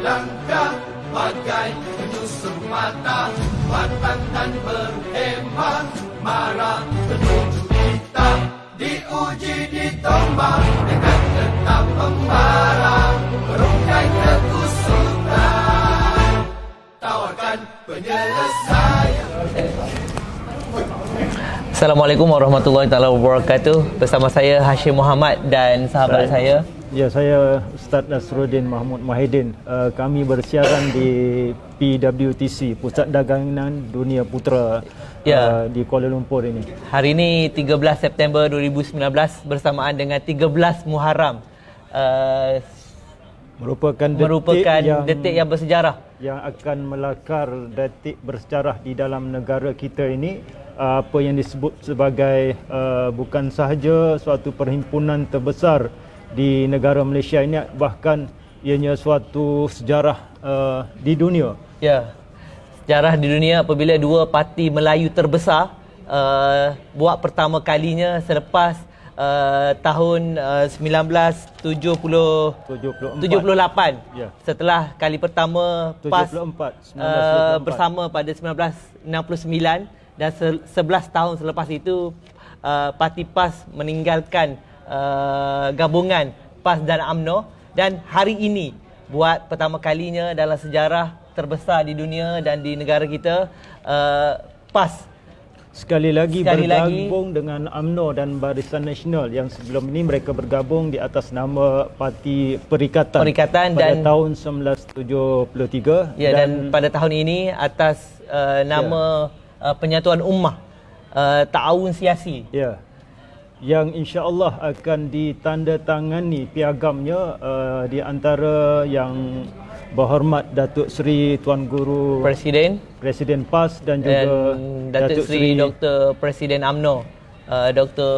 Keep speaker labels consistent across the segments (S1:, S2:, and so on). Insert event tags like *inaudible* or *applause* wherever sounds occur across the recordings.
S1: langkah bagai penyusup mata Batang dan berhemah marah penuju kita Diuji ditombak dengan tetap membara Merungkai kekusutan Tawarkan penyelesaian
S2: Assalamualaikum warahmatullahi taala wabarakatuh. Bersama saya Hashim Muhammad dan sahabat saya.
S3: Ya, saya Ustaz Nasruddin Mahmud Mahidin. Uh, kami bersiaran di PWTC, Pusat Dagangan Dunia Putra
S2: Ya.
S3: uh, di Kuala Lumpur ini.
S2: Hari ini 13 September 2019 bersamaan dengan 13 Muharram. Uh,
S3: Merupakan detik
S2: merupakan
S3: yang
S2: detik yang bersejarah.
S3: yang akan melakar detik bersejarah di dalam negara kita ini uh, apa yang disebut sebagai uh, bukan sahaja suatu perhimpunan terbesar di negara Malaysia ini bahkan ianya suatu sejarah uh, di dunia
S2: Ya. Sejarah di dunia apabila dua parti Melayu terbesar uh, buat pertama kalinya selepas uh, tahun uh, 1970
S3: 74
S2: 78
S3: Ya.
S2: setelah kali pertama PAS
S3: 74
S2: uh,
S3: 1974.
S2: bersama pada 1969 dan se- 11 tahun selepas itu uh, parti PAS meninggalkan uh, gabungan PAS dan AMNO. Dan hari ini buat pertama kalinya dalam sejarah terbesar di dunia dan di negara kita uh, PAS.
S3: Sekali lagi
S2: Sekali lagi.
S3: bergabung dengan AMNO dan Barisan Nasional. Yang sebelum ini mereka bergabung di atas nama Parti Perikatan,
S2: Perikatan
S3: pada
S2: dan-
S3: tahun 1973
S2: ya dan, pada tahun ini atas uh, nama uh, penyatuan ummah uh, Ta'awun Siasi
S3: ya yang insya-Allah akan ditandatangani piagamnya uh, di antara yang berhormat Datuk Seri Tuan Guru
S2: Presiden
S3: Presiden PAS dan juga
S2: dan Datuk Seri Dr. Presiden AMNO uh, Dr.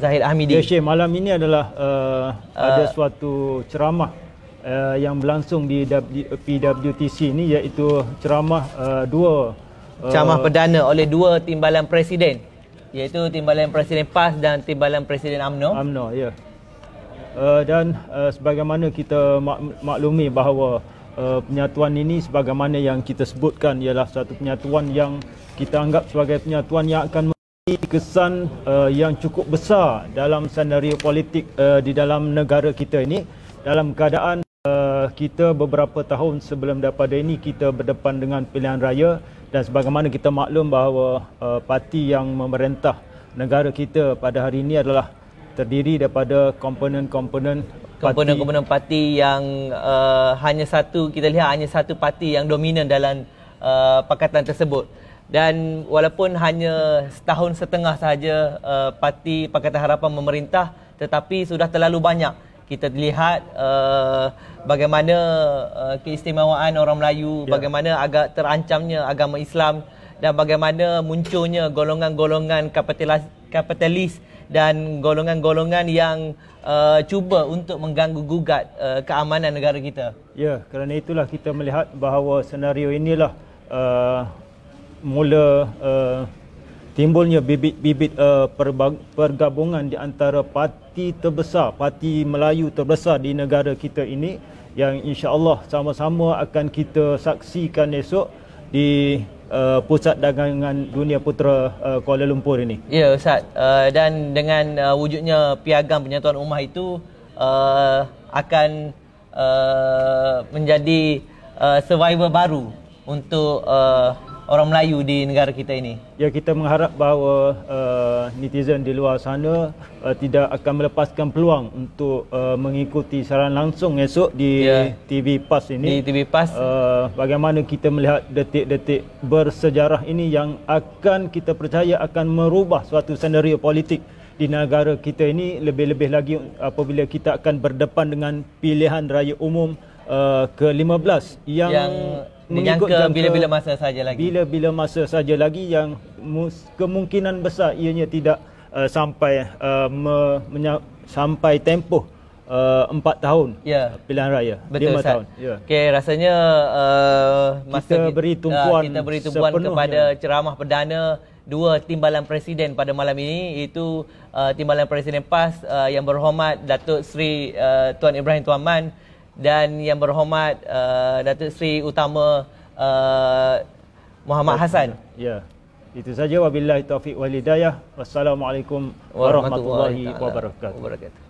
S2: Zahid Hamidi.
S3: Ya Syekh, malam ini adalah uh, ada suatu ceramah uh, yang berlangsung di W- PWTC ini iaitu ceramah uh, dua uh,
S2: Ceramah perdana oleh dua timbalan presiden iaitu timbalan presiden PAS dan timbalan presiden AMNO.
S3: UMNO ya. Uh, dan uh, sebagaimana kita mak- maklumi bahawa uh, penyatuan ini sebagaimana yang kita sebutkan ialah satu penyatuan yang kita anggap sebagai penyatuan yang akan memberi kesan uh, yang cukup besar dalam senario politik uh, di dalam negara kita ini dalam keadaan uh, kita beberapa tahun sebelum daripada ini kita berdepan dengan pilihan raya dan sebagaimana kita maklum bahawa uh, parti yang memerintah negara kita pada hari ini adalah terdiri daripada komponen-komponen
S2: Komponen-komponen parti yang uh, hanya satu kita lihat hanya satu parti yang dominan dalam uh, pakatan tersebut. Dan walaupun hanya setahun setengah sahaja uh, parti Pakatan Harapan memerintah tetapi sudah terlalu banyak kita lihat uh, bagaimana uh, keistimewaan orang Melayu,
S3: Ya.
S2: bagaimana agak terancamnya agama Islam dan bagaimana munculnya golongan-golongan kapitalis, kapitalis dan golongan-golongan yang uh, cuba untuk mengganggu gugat uh, keamanan negara kita.
S3: Ya, kerana itulah kita melihat bahawa senario inilah uh, mula uh, timbulnya bibit-bibit uh, pergabungan di antara parti terbesar, parti Melayu terbesar di negara kita ini yang insya-Allah sama-sama akan kita saksikan esok di uh, Pusat Dagangan Dunia Putra uh, Kuala Lumpur ini.
S2: Ya Ustaz, uh, dan dengan uh, wujudnya piagam penyatuan ummah itu uh, akan uh, menjadi uh, survivor baru untuk uh, orang Melayu di negara kita ini.
S3: Ya kita mengharap bahawa uh, netizen di luar sana uh, tidak akan melepaskan peluang untuk uh, mengikuti siaran langsung esok di
S2: Ya.
S3: TV PAS
S2: Di
S3: ini.
S2: TV PAS
S3: Uh, bagaimana kita melihat detik-detik bersejarah ini yang akan kita percaya akan merubah suatu senario politik di negara kita ini lebih-lebih lagi apabila kita akan berdepan dengan pilihan raya umum uh, ke-15 yang,
S2: yang
S3: jangka-
S2: bila-bila masa saja lagi.
S3: bila-bila masa saja lagi yang mus- kemungkinan besar ianya tidak uh, sampai uh, me, menya, sampai tempoh uh, empat tahun
S2: Ya.
S3: pilihan raya
S2: Betul
S3: lima
S2: Ustaz.
S3: tahun ya
S2: Okey, rasanya uh, masa
S3: Kita beri tumpuan
S2: uh, kita beri tumpuan
S3: sepenuhnya.
S2: kepada ceramah perdana dua timbalan presiden pada malam ini iaitu uh, timbalan presiden PAS uh, yang berhormat Datuk Seri uh, Tuan Ibrahim Tuan Man dan yang berhormat uh, Datuk Seri Utama uh, Muhammad Hassan.
S3: Ya. Itu saja wabillahi taufik wal hidayah. Wassalamualaikum warahmatullahi, warahmatullahi wabarakatuh.
S1: Langkah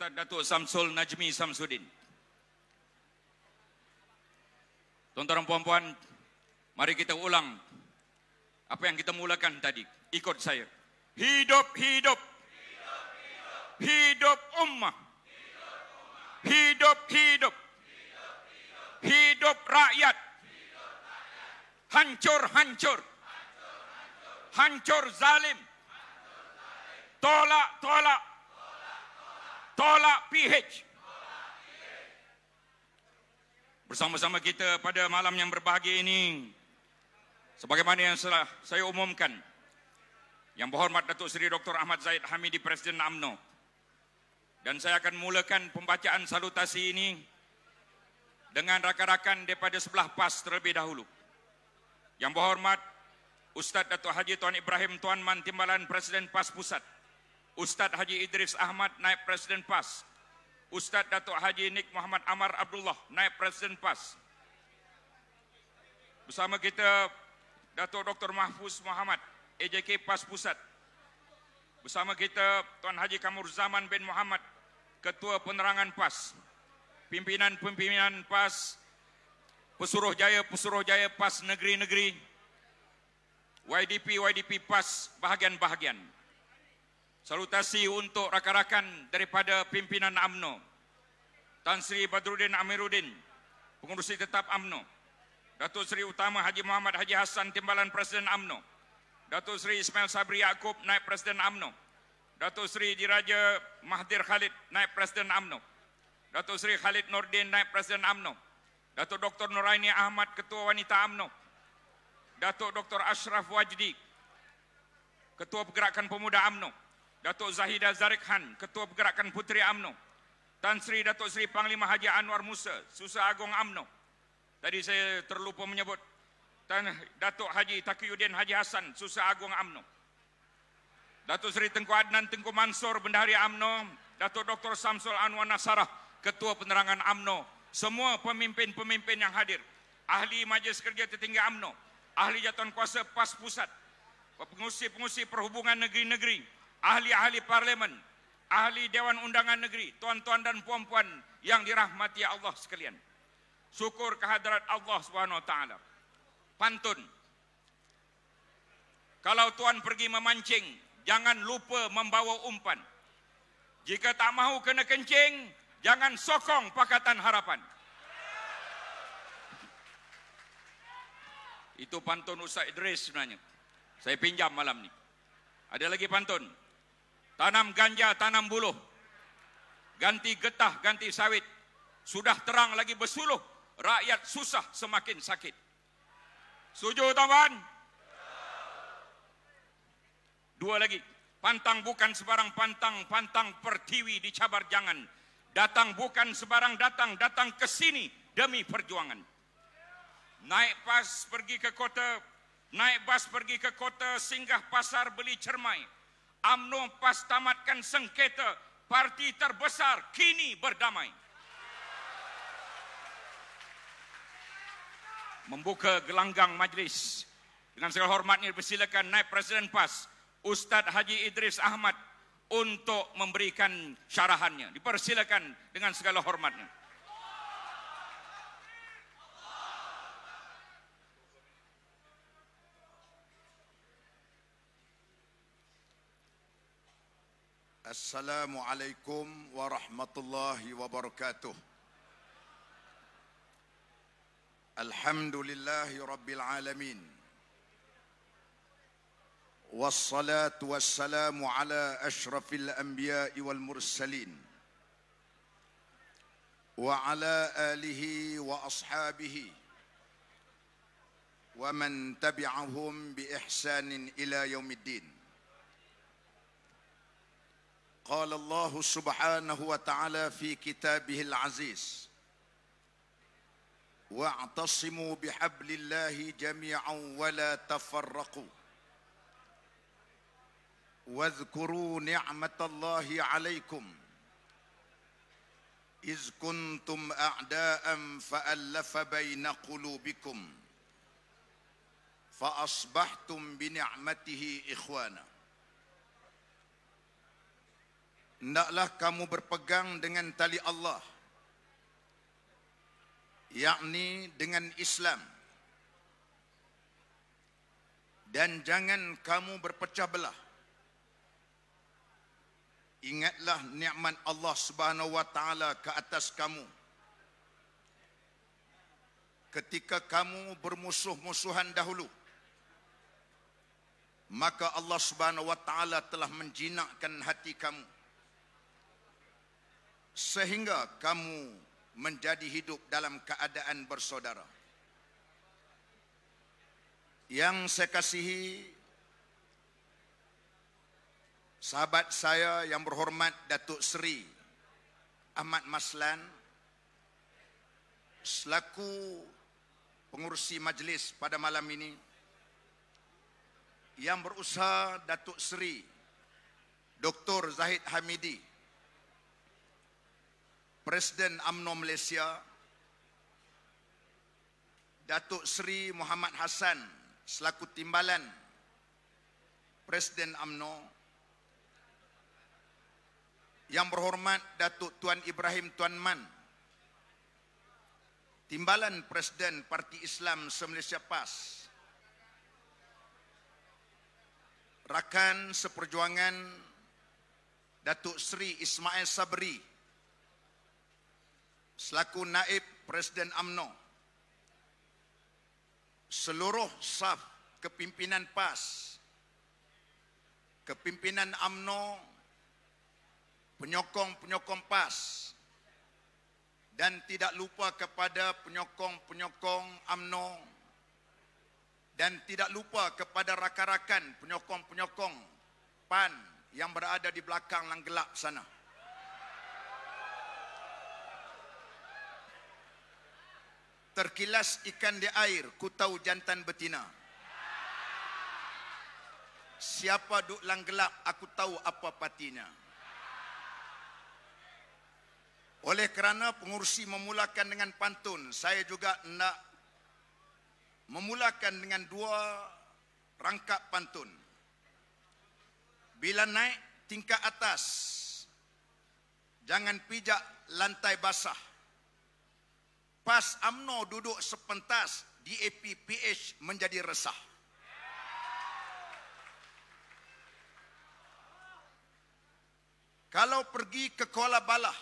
S4: Ustaz Datuk Samsul Najmi Samsudin. Tuan-tuan dan puan-puan, mari kita ulang apa yang kita mulakan tadi. Ikut saya. Hidup, hidup. Hidup ummah. Hidup, hidup. Hidup rakyat. Hancur, hancur. Hancur zalim. Tolak, tolak. Tolak PH. Bersama-sama kita pada malam yang berbahagia ini, sebagaimana yang telah saya umumkan, yang berhormat Datuk Seri Dr. Ahmad Zaid Hamidi Presiden UMNO. Dan saya akan mulakan pembacaan salutasi ini dengan rakan-rakan daripada sebelah PAS terlebih dahulu. Yang berhormat Ustaz Datuk Haji Tuan Ibrahim Tuan Man Timbalan Presiden PAS Pusat. Ustaz Haji Idris Ahmad Naib Presiden PAS. Ustaz Datuk Haji Nik Muhammad Amar Abdullah Naib Presiden PAS. Bersama kita Datuk Dr. Mahfuz Muhammad AJK PAS Pusat. Bersama kita Tuan Haji Kamur Zaman bin Muhammad Ketua Penerangan PAS. Pimpinan-pimpinan PAS Pesuruh Jaya Pesuruh Jaya PAS negeri-negeri YDP YDP PAS bahagian-bahagian. Salutasi untuk rakan-rakan daripada pimpinan AMNO. Tan Sri Badruddin Amiruddin, pengurusi tetap AMNO. Datuk Seri Utama Haji Muhammad Haji Hassan Timbalan Presiden AMNO. Datuk Seri Ismail Sabri Yaakob Naib Presiden AMNO. Datuk Seri Diraja Mahathir Khalid, Naib Presiden AMNO. Datuk Seri Khalid Nordin, Naib Presiden AMNO. Datuk Dr. Nuraini Ahmad, Ketua Wanita AMNO. Datuk Dr. Ashraf Wajdi, Ketua Pergerakan Pemuda AMNO. Datuk Zahida Zarik Han, Ketua Pergerakan Puteri AMNO. Tan Sri Datuk Seri Panglima Haji Anwar Musa, Susah Agong AMNO. Tadi saya terlupa menyebut Tan Datuk Haji Taqiyuddin Haji Hassan, Susah Agong AMNO. Datuk Seri Tengku Adnan Tengku Mansur, Bendahari AMNO. Datuk Dr. Samsul Anwar Nasarah, Ketua Penerangan AMNO. Semua pemimpin-pemimpin yang hadir. Ahli Majlis Kerja Tertinggi AMNO. Ahli Jatuhan Kuasa PAS Pusat. Pengusi-pengusi perhubungan negeri-negeri. Ahli-ahli parlimen. Ahli Dewan Undangan Negeri. Tuan-tuan dan puan-puan yang dirahmati Allah sekalian. Syukur kehadrat Allah SWT. Pantun. Kalau tuan pergi memancing, jangan lupa membawa umpan. Jika tak mahu kena kencing, jangan sokong Pakatan Harapan. Itu pantun Ustaz Idris sebenarnya. Saya pinjam malam ni. Ada lagi pantun. Tanam ganja, tanam buluh. Ganti getah, ganti sawit. Sudah terang lagi bersuluh. Rakyat susah semakin sakit. Setuju tuan-tuan? Dua lagi. Pantang bukan sebarang pantang, pantang pertiwi dicabar jangan. Datang bukan sebarang datang, datang ke sini demi perjuangan. Naik pas pergi ke kota, naik bas pergi ke kota, singgah pasar beli cermai. AMNO pas tamatkan sengketa, parti terbesar kini berdamai. Membuka gelanggang majlis. Dengan segala hormat ini persilakan naik Presiden PAS, Ustaz Haji Idris Ahmad untuk memberikan syarahannya. Dipersilakan dengan segala hormatnya.
S5: Assalamualaikum warahmatullahi wabarakatuh. Alhamdulillahi rabbil alamin. والصلاة والسلام على أشرف الأنبياء والمرسلين وعلى آله وأصحابه ومن تبعهم بإحسان إلى يوم الدين قال الله سبحانه وتعالى في كتابه العزيز واعتصموا بحبل الله جميعا ولا تفرقوا واذكروا نعمة الله عليكم إذ كنتم أعداء فألف بين قلوبكم فأصبحتم بنعمته إخوانا. Hendaklah kamu berpegang dengan tali Allah yakni dengan Islam. Dan jangan kamu berpecah belah. Ingatlah nikmat Allah Subhanahu wa taala ke atas kamu. Ketika kamu bermusuh-musuhan dahulu, maka Allah Subhanahu wa taala telah menjinakkan hati kamu sehingga kamu menjadi hidup dalam keadaan bersaudara. Yang saya kasihi sahabat saya yang berhormat Datuk Seri Ahmad Maslan selaku pengurusi majlis pada malam ini yang berusaha Datuk Seri Dr. Zahid Hamidi Presiden AMNO Malaysia Datuk Seri Muhammad Hassan selaku timbalan Presiden AMNO yang berhormat Datuk Tuan Ibrahim Tuan Man, Timbalan Presiden Parti Islam se-Malaysia PAS, Rakan Seperjuangan Datuk Seri Ismail Sabri, selaku Naib Presiden AMNO, seluruh saf kepimpinan PAS, kepimpinan AMNO penyokong-penyokong PAS dan tidak lupa kepada penyokong-penyokong AMNO dan tidak lupa kepada rakan-rakan penyokong-penyokong PAN yang berada di belakang lang gelap sana. Terkilas ikan di air, ku tahu jantan betina. Siapa duk lang gelap, aku tahu apa patinya. Oleh kerana pengurusi memulakan dengan pantun, saya juga nak memulakan dengan dua rangkap pantun. Bila naik tingkat atas, jangan pijak lantai basah. Pas AMNO duduk sepentas, DAP PH menjadi resah. Kalau pergi ke Kuala Balah,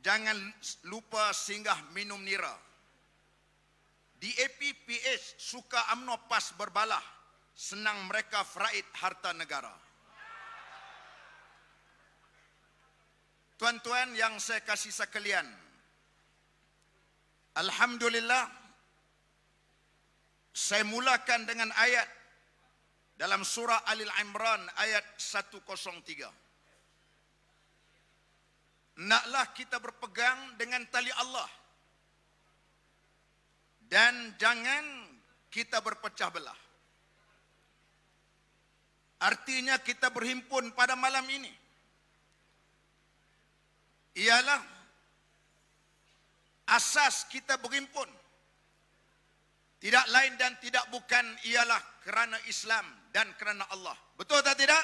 S5: jangan lupa singgah minum nira. DAP PH suka AMNO PAS berbalah, senang mereka fraid harta negara. Tuan-tuan yang saya kasih sekalian, Alhamdulillah, saya mulakan dengan ayat dalam surah Al Imran ayat 103. Naklah kita berpegang dengan tali Allah dan jangan kita berpecah belah. Artinya kita berhimpun pada malam ini. Ialah asas kita berhimpun. Tidak lain dan tidak bukan ialah kerana Islam dan kerana Allah. Betul atau tidak?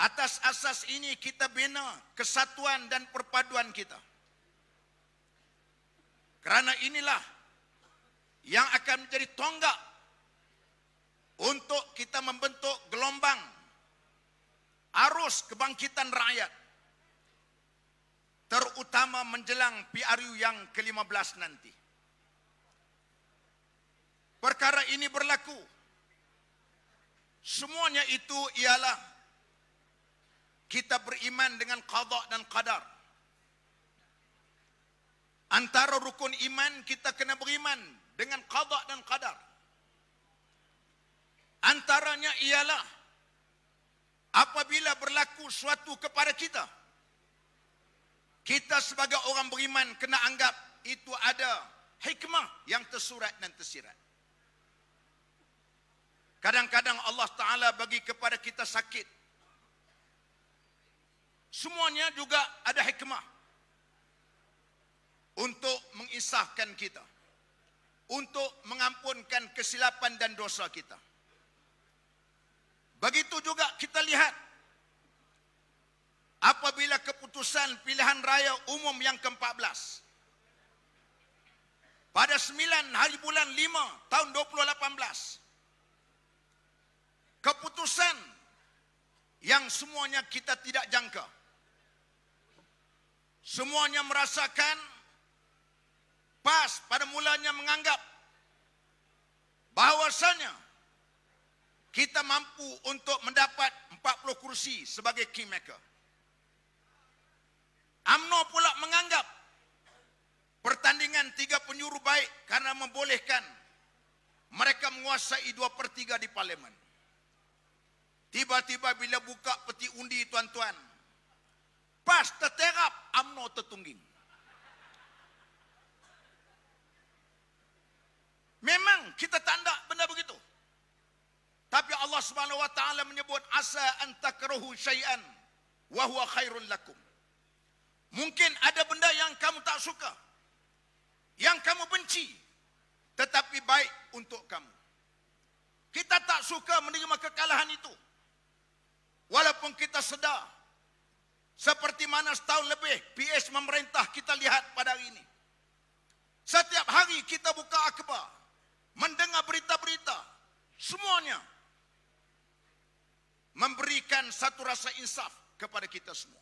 S5: Atas asas ini kita bina kesatuan dan perpaduan kita. Kerana inilah yang akan menjadi tonggak untuk kita membentuk gelombang arus kebangkitan rakyat terutama menjelang PRU yang ke-15 nanti. Perkara ini berlaku. Semuanya itu ialah kita beriman dengan qada dan qadar. Antara rukun iman kita kena beriman dengan qada dan qadar. Antaranya ialah apabila berlaku suatu kepada kita, kita sebagai orang beriman kena anggap itu ada hikmah yang tersurat dan tersirat. Kadang-kadang Allah Ta'ala bagi kepada kita sakit. Semuanya juga ada hikmah. Untuk mengisahkan kita. Untuk mengampunkan kesilapan dan dosa kita. Begitu juga kita lihat. Apabila keputusan pilihan raya umum yang ke-14. Pada 9 hari bulan 5 tahun 2018 keputusan yang semuanya kita tidak jangka. Semuanya merasakan PAS pada mulanya menganggap bahawasanya kita mampu untuk mendapat 40 kursi sebagai kingmaker. AMNO pula menganggap pertandingan tiga penyuruh baik karena membolehkan mereka menguasai dua per tiga di parlimen. Tiba-tiba bila buka peti undi tuan-tuan. Pas terterap amno tertungging. Memang kita tanda benda begitu. Tapi Allah Subhanahu wa taala menyebut asa an takrahu syai'an wa huwa khairul lakum. Mungkin ada benda yang kamu tak suka. Yang kamu benci tetapi baik untuk kamu. Kita tak suka menerima kekalahan itu. Walaupun kita sedar seperti mana setahun lebih PS memerintah kita lihat pada hari ini. Setiap hari kita buka akhbar, mendengar berita-berita, semuanya memberikan satu rasa insaf kepada kita semua.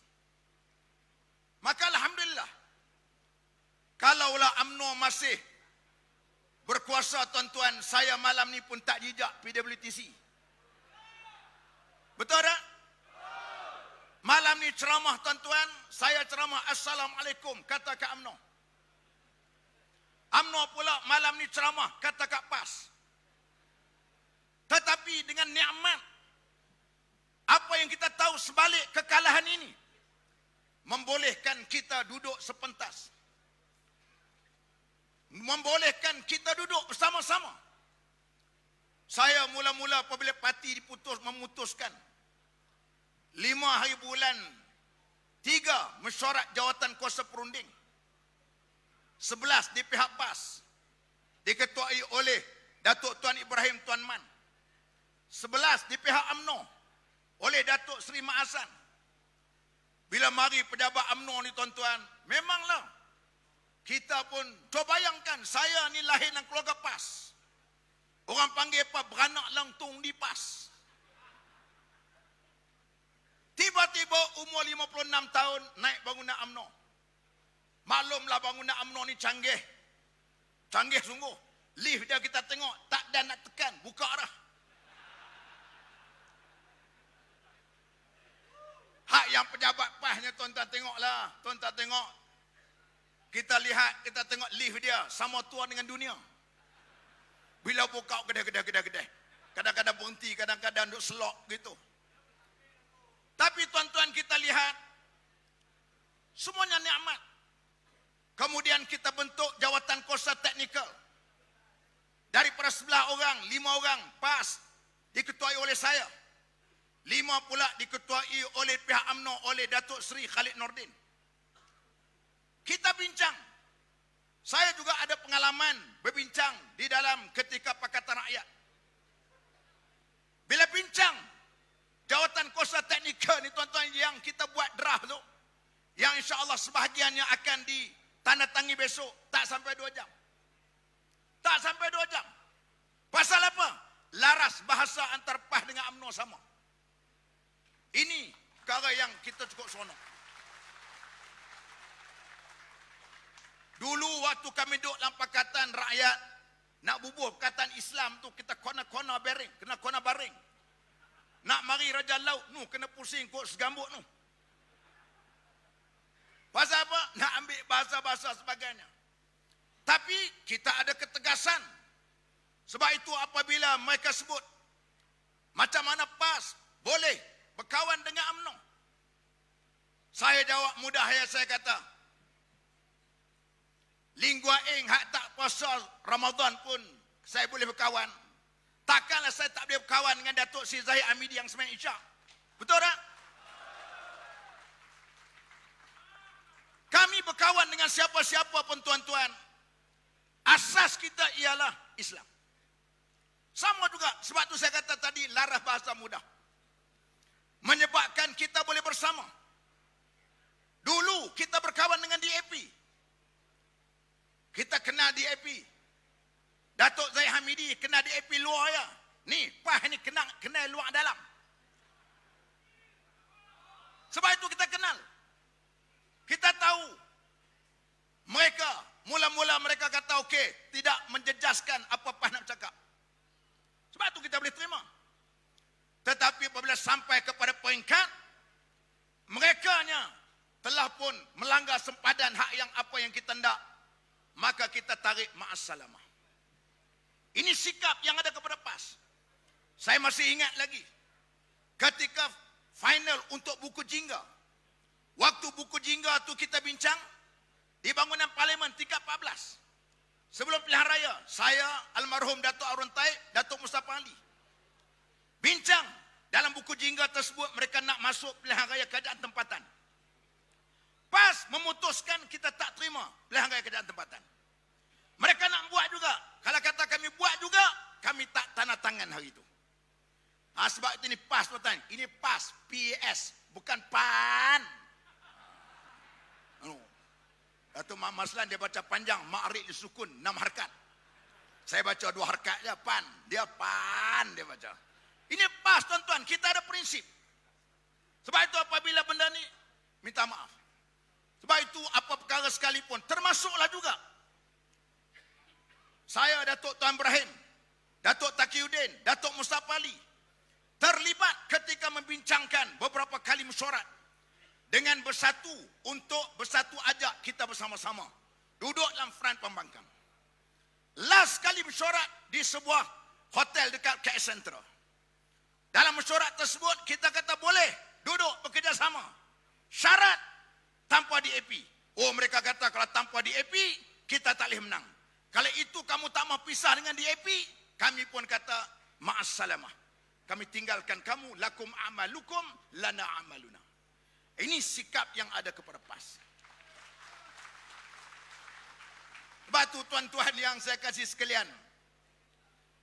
S5: Maka Alhamdulillah, kalaulah UMNO masih berkuasa tuan-tuan, saya malam ni pun tak jejak PWTC. Betul tak? Malam ni ceramah tuan-tuan, saya ceramah Assalamualaikum, kata Kak UMNO. UMNO pula malam ni ceramah, kata Kak PAS. Tetapi dengan nikmat, apa yang kita tahu sebalik kekalahan ini, membolehkan kita duduk sepentas. Membolehkan kita duduk bersama-sama. Saya mula-mula apabila parti diputus memutuskan lima hari bulan tiga mesyuarat jawatan kuasa perunding sebelas di pihak PAS diketuai oleh Datuk Tuan Ibrahim Tuan Man sebelas di pihak AMNO oleh Datuk Seri Maasan bila mari pejabat AMNO ni tuan-tuan memanglah kita pun cuba bayangkan saya ni lahir dalam keluarga PAS orang panggil apa beranak langtung di PAS Tiba-tiba umur 56 tahun naik bangunan AMNO. Maklumlah bangunan AMNO ni canggih. Canggih sungguh. Lift dia kita tengok tak ada nak tekan, buka arah. Hak yang pejabat pasnya tuan-tuan tengoklah. Tuan-tuan tengok. Kita lihat, kita tengok lift dia sama tua dengan dunia. Bila buka kedai-kedai-kedai-kedai. Kadang-kadang berhenti, kadang-kadang duduk selok gitu. Tapi tuan-tuan kita lihat semuanya nikmat. Kemudian kita bentuk jawatan kuasa teknikal. Daripada sebelah orang, lima orang PAS diketuai oleh saya. Lima pula diketuai oleh pihak AMNO oleh Datuk Seri Khalid Nordin. Kita bincang. Saya juga ada pengalaman berbincang di dalam ketika Pakatan Rakyat. Bila bincang jawatan kuasa teknikal ni tuan-tuan yang kita buat draft tu yang insya-Allah sebahagiannya akan ditandatangi besok tak sampai dua jam. Tak sampai dua jam. Pasal apa? Laras bahasa antar PAH dengan UMNO sama. Ini perkara yang kita cukup seronok. Dulu waktu kami duduk dalam pakatan rakyat nak bubuh pakatan Islam tu kita kona-kona baring, kena kona baring. Nak mari Raja Laut nu kena pusing kot segambut nu. Pasal apa? Nak ambil bahasa-bahasa sebagainya. Tapi kita ada ketegasan. Sebab itu apabila mereka sebut macam mana PAS boleh berkawan dengan UMNO. Saya jawab mudah ya saya kata. Lingua ing hak tak puasa Ramadan pun saya boleh berkawan. Takkanlah saya tak boleh berkawan dengan Datuk Sri Zahid Amidi yang semain isyak. Betul tak? Kami berkawan dengan siapa-siapa pun tuan-tuan. Asas kita ialah Islam. Sama juga sebab tu saya kata tadi laras bahasa mudah. Menyebabkan kita boleh bersama. Dulu kita berkawan dengan DAP. Kita kenal DAP. Datuk Zaid Hamidi kena di AP luar ya. Ni, pah ni kena kena luar dalam. Sebab itu kita kenal. Kita tahu mereka mula-mula mereka kata okey, tidak menjejaskan apa pah nak cakap. Sebab itu kita boleh terima. Tetapi apabila sampai kepada peringkat mereka nya telah pun melanggar sempadan hak yang apa yang kita hendak maka kita tarik ma'assalamah. Ini sikap yang ada kepada PAS. Saya masih ingat lagi. Ketika final untuk buku jingga. Waktu buku jingga tu kita bincang. Di bangunan parlimen tingkat 14. Sebelum pilihan raya. Saya, almarhum Datuk Arun Taib, Datuk Mustafa Ali. Bincang. Dalam buku jingga tersebut mereka nak masuk pilihan raya keadaan tempatan. PAS memutuskan kita tak terima pilihan raya keadaan tempatan. Mereka nak buat juga. Kalau kata kami buat juga, kami tak tanda tangan hari itu. Ha, sebab itu ini PAS tuan Ini PAS, PAS, bukan PAN. Oh. Datuk Mak Maslan dia baca panjang, Ma'rik di sukun, enam harkat. Saya baca dua harkat dia, PAN. Dia PAN, dia baca. Ini PAS tuan-tuan, kita ada prinsip. Sebab itu apabila benda ni, minta maaf. Sebab itu apa perkara sekalipun, termasuklah juga saya Datuk Tuan Ibrahim, Datuk Takiuddin, Datuk Mustafa Ali. terlibat ketika membincangkan beberapa kali mesyuarat dengan bersatu untuk bersatu ajak kita bersama-sama duduk dalam front pembangkang. Last kali mesyuarat di sebuah hotel dekat KS Central. Dalam mesyuarat tersebut kita kata boleh duduk bekerjasama. Syarat tanpa DAP. Oh mereka kata kalau tanpa DAP kita tak boleh menang. Kalau itu kamu tak mau pisah dengan DAP, kami pun kata ma'assalamah. Kami tinggalkan kamu lakum amalukum lana amaluna. Ini sikap yang ada kepada PAS. Batu tuan-tuan yang saya kasih sekalian.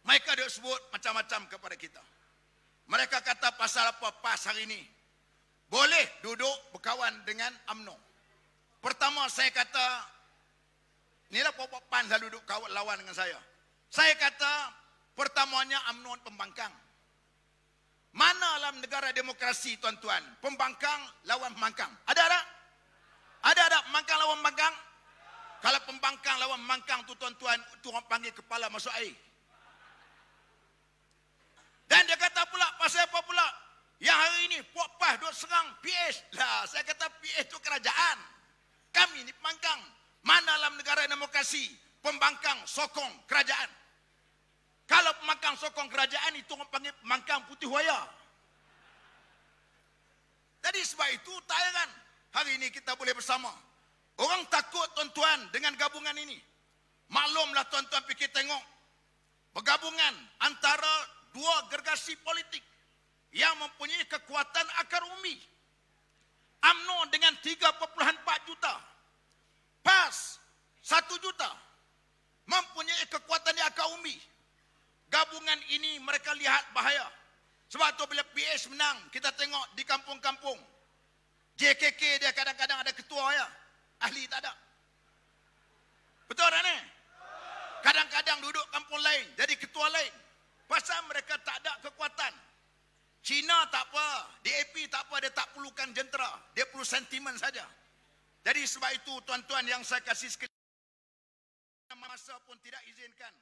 S5: Mereka dia sebut macam-macam kepada kita. Mereka kata pasal apa PAS hari ini. Boleh duduk berkawan dengan UMNO. Pertama saya kata, inilah pokok PAN selalu duduk kawan lawan dengan saya. Saya kata, pertamanya UMNO pembangkang. Mana dalam negara demokrasi tuan-tuan? Pembangkang lawan pembangkang. Ada tak? Ada tak pembangkang lawan pembangkang? Kalau pembangkang lawan pembangkang tu tuan-tuan, tu orang panggil kepala masuk air. Dan dia kata pula, pasal apa pula? Yang hari ini, Puak Pah duk serang PH. Lah, saya kata PH tu kerajaan. Kami ni pembangkang. Mana dalam negara demokrasi, pembangkang sokong kerajaan. Kalau pembangkang sokong kerajaan itu orang panggil pembangkang putih waya. Jadi sebab itu tak heran hari ini kita boleh bersama. Orang takut tuan-tuan dengan gabungan ini. Maklumlah tuan-tuan fikir tengok. Pergabungan antara dua gergasi politik yang mempunyai kekuatan akar umi. UMNO dengan 3.4 juta. PAS 1 juta. Mempunyai kekuatan di akar umi gabungan ini mereka lihat bahaya. Sebab tu bila PH menang, kita tengok di kampung-kampung. JKK dia kadang-kadang ada ketua ya. Ahli tak ada. Betul tak ni? Kadang-kadang duduk kampung lain, jadi ketua lain. Pasal mereka tak ada kekuatan. Cina tak apa, DAP tak apa, dia tak perlukan jentera. Dia perlu sentimen saja. Jadi sebab itu tuan-tuan yang saya kasih sekali. Masa pun tidak izinkan.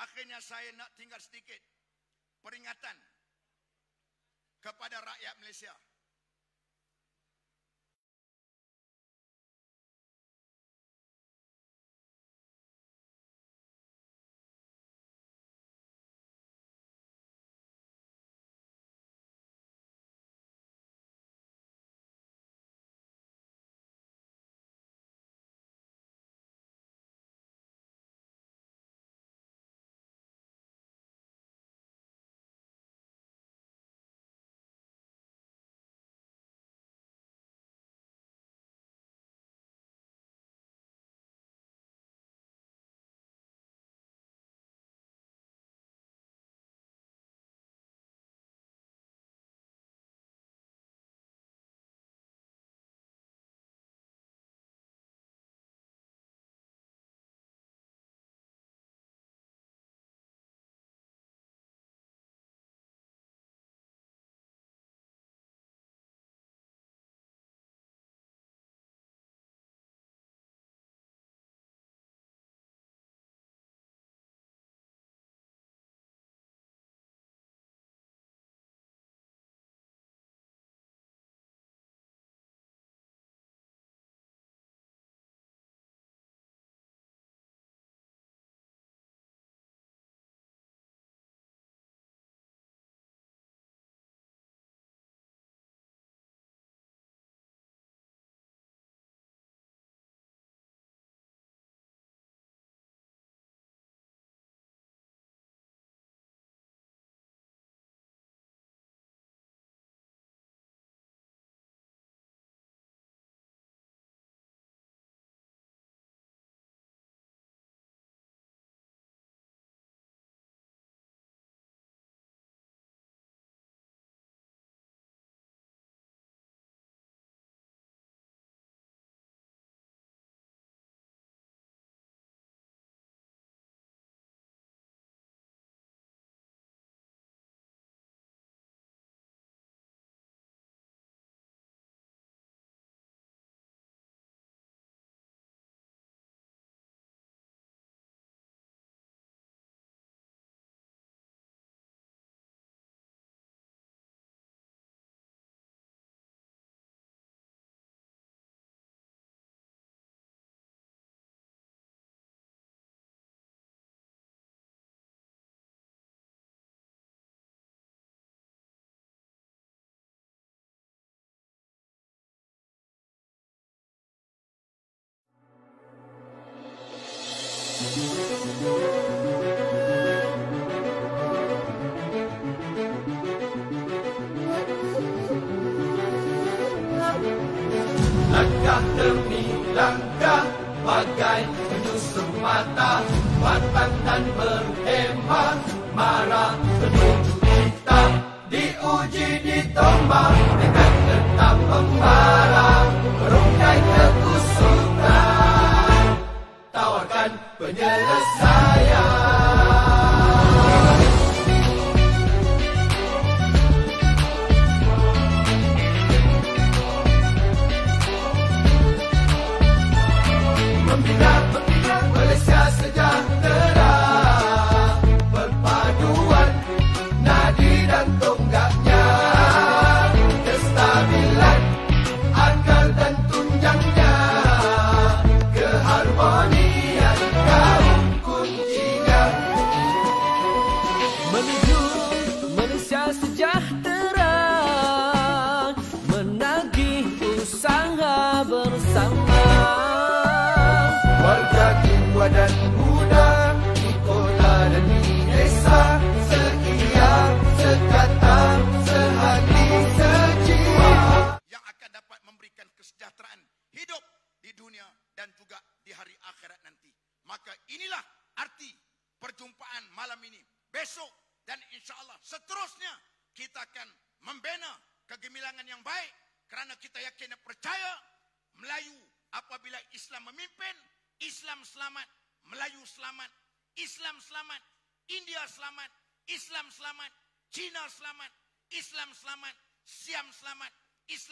S5: Akhirnya saya nak tinggal sedikit peringatan kepada rakyat Malaysia.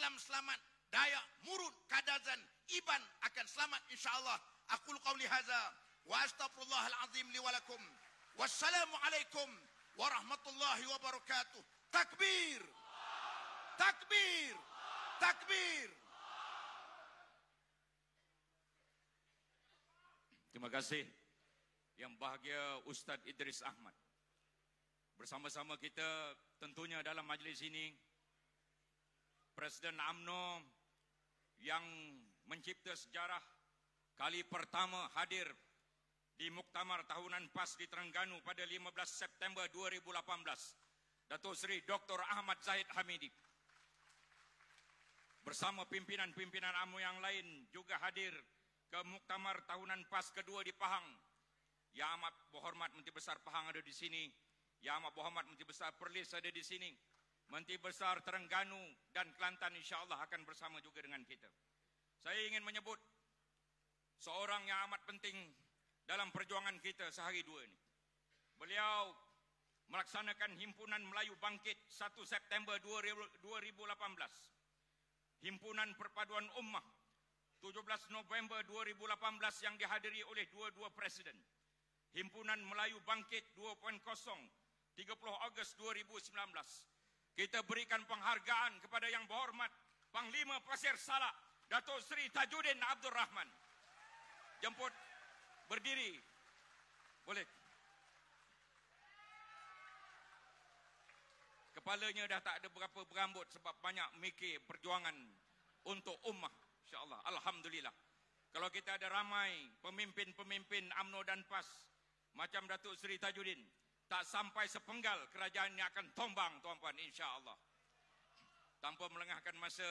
S5: Islam selamat, Dayak, Murud, Kadazan, Iban akan selamat insyaAllah. Aku qawli hadza wa astaghfirullahal azim li wa lakum. Wassalamualaikum warahmatullahi wabarakatuh. Takbir. Takbir. Takbir.
S4: Terima kasih yang bahagia Ustaz Idris Ahmad. Bersama-sama kita tentunya dalam majlis ini Presiden AMNO yang mencipta sejarah kali pertama hadir di Muktamar Tahunan PAS di Terengganu pada 15 September 2018. Datuk Seri Dr. Ahmad Zahid Hamidi. Bersama pimpinan-pimpinan AMNO yang lain juga hadir ke Muktamar Tahunan PAS kedua di Pahang. Yang amat berhormat Menteri Besar Pahang ada di sini. Yang amat berhormat Menteri Besar Perlis ada di sini. Menteri Besar Terengganu dan Kelantan insyaAllah akan bersama juga dengan kita. Saya ingin menyebut seorang yang amat penting dalam perjuangan kita sehari dua ini. Beliau melaksanakan Himpunan Melayu Bangkit 1 September 2018. Himpunan Perpaduan Ummah 17 November 2018 yang dihadiri oleh dua-dua presiden. Himpunan Melayu Bangkit 2.0 30 Ogos 2019. Kita berikan penghargaan kepada yang berhormat Panglima Pasir Salak Datuk Seri Tajuddin Abdul Rahman. Jemput berdiri. Boleh. Kepalanya dah tak ada berapa berambut sebab banyak mikir perjuangan untuk ummah. InsyaAllah. Alhamdulillah. Kalau kita ada ramai pemimpin-pemimpin AMNO dan PAS macam Datuk Seri Tajuddin, tak sampai sepenggal kerajaan ini akan tombang tuan-puan insya-Allah. Tanpa melengahkan masa,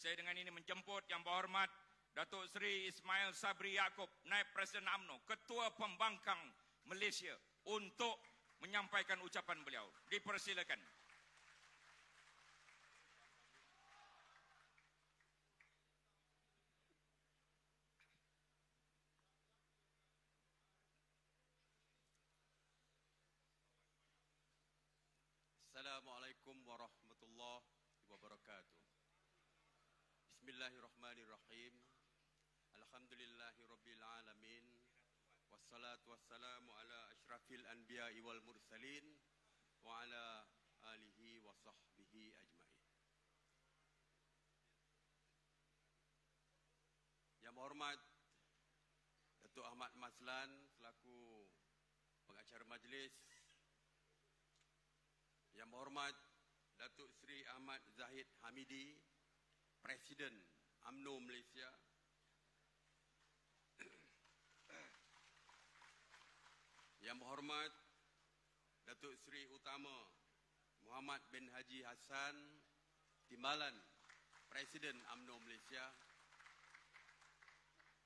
S4: saya dengan ini menjemput yang berhormat Datuk Seri Ismail Sabri Yaakob, Naib Presiden AMNO, Ketua Pembangkang Malaysia untuk menyampaikan ucapan beliau. Dipersilakan.
S6: Assalamualaikum warahmatullahi wabarakatuh. Bismillahirrahmanirrahim. Alhamdulillahi rabbil alamin. Wassalatu wassalamu ala asyrafil anbiya'i wal mursalin wa ala alihi wa sahbihi ajmain. Yang berhormat Datuk Ahmad Maslan selaku pengacara majlis yang berhormat Datuk Seri Ahmad Zahid Hamidi, Presiden AMNO Malaysia. *clears throat* Yang berhormat Datuk Seri Utama Muhammad bin Haji Hassan Timbalan Presiden UMNO Malaysia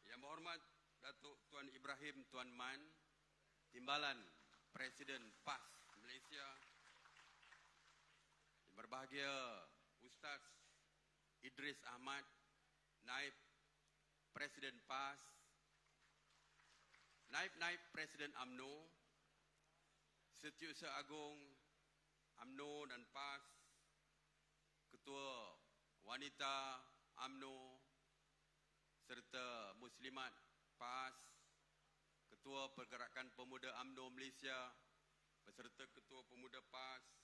S6: Yang berhormat Datuk Tuan Ibrahim Tuan Man Timbalan Presiden PAS Malaysia Yang berbahagia Ustaz Idris Ahmad Naib Presiden PAS Naib-naib Presiden AMNO Setiausaha Agung AMNO dan PAS Ketua Wanita AMNO serta Muslimat PAS Ketua Pergerakan Pemuda AMNO Malaysia beserta Ketua Pemuda PAS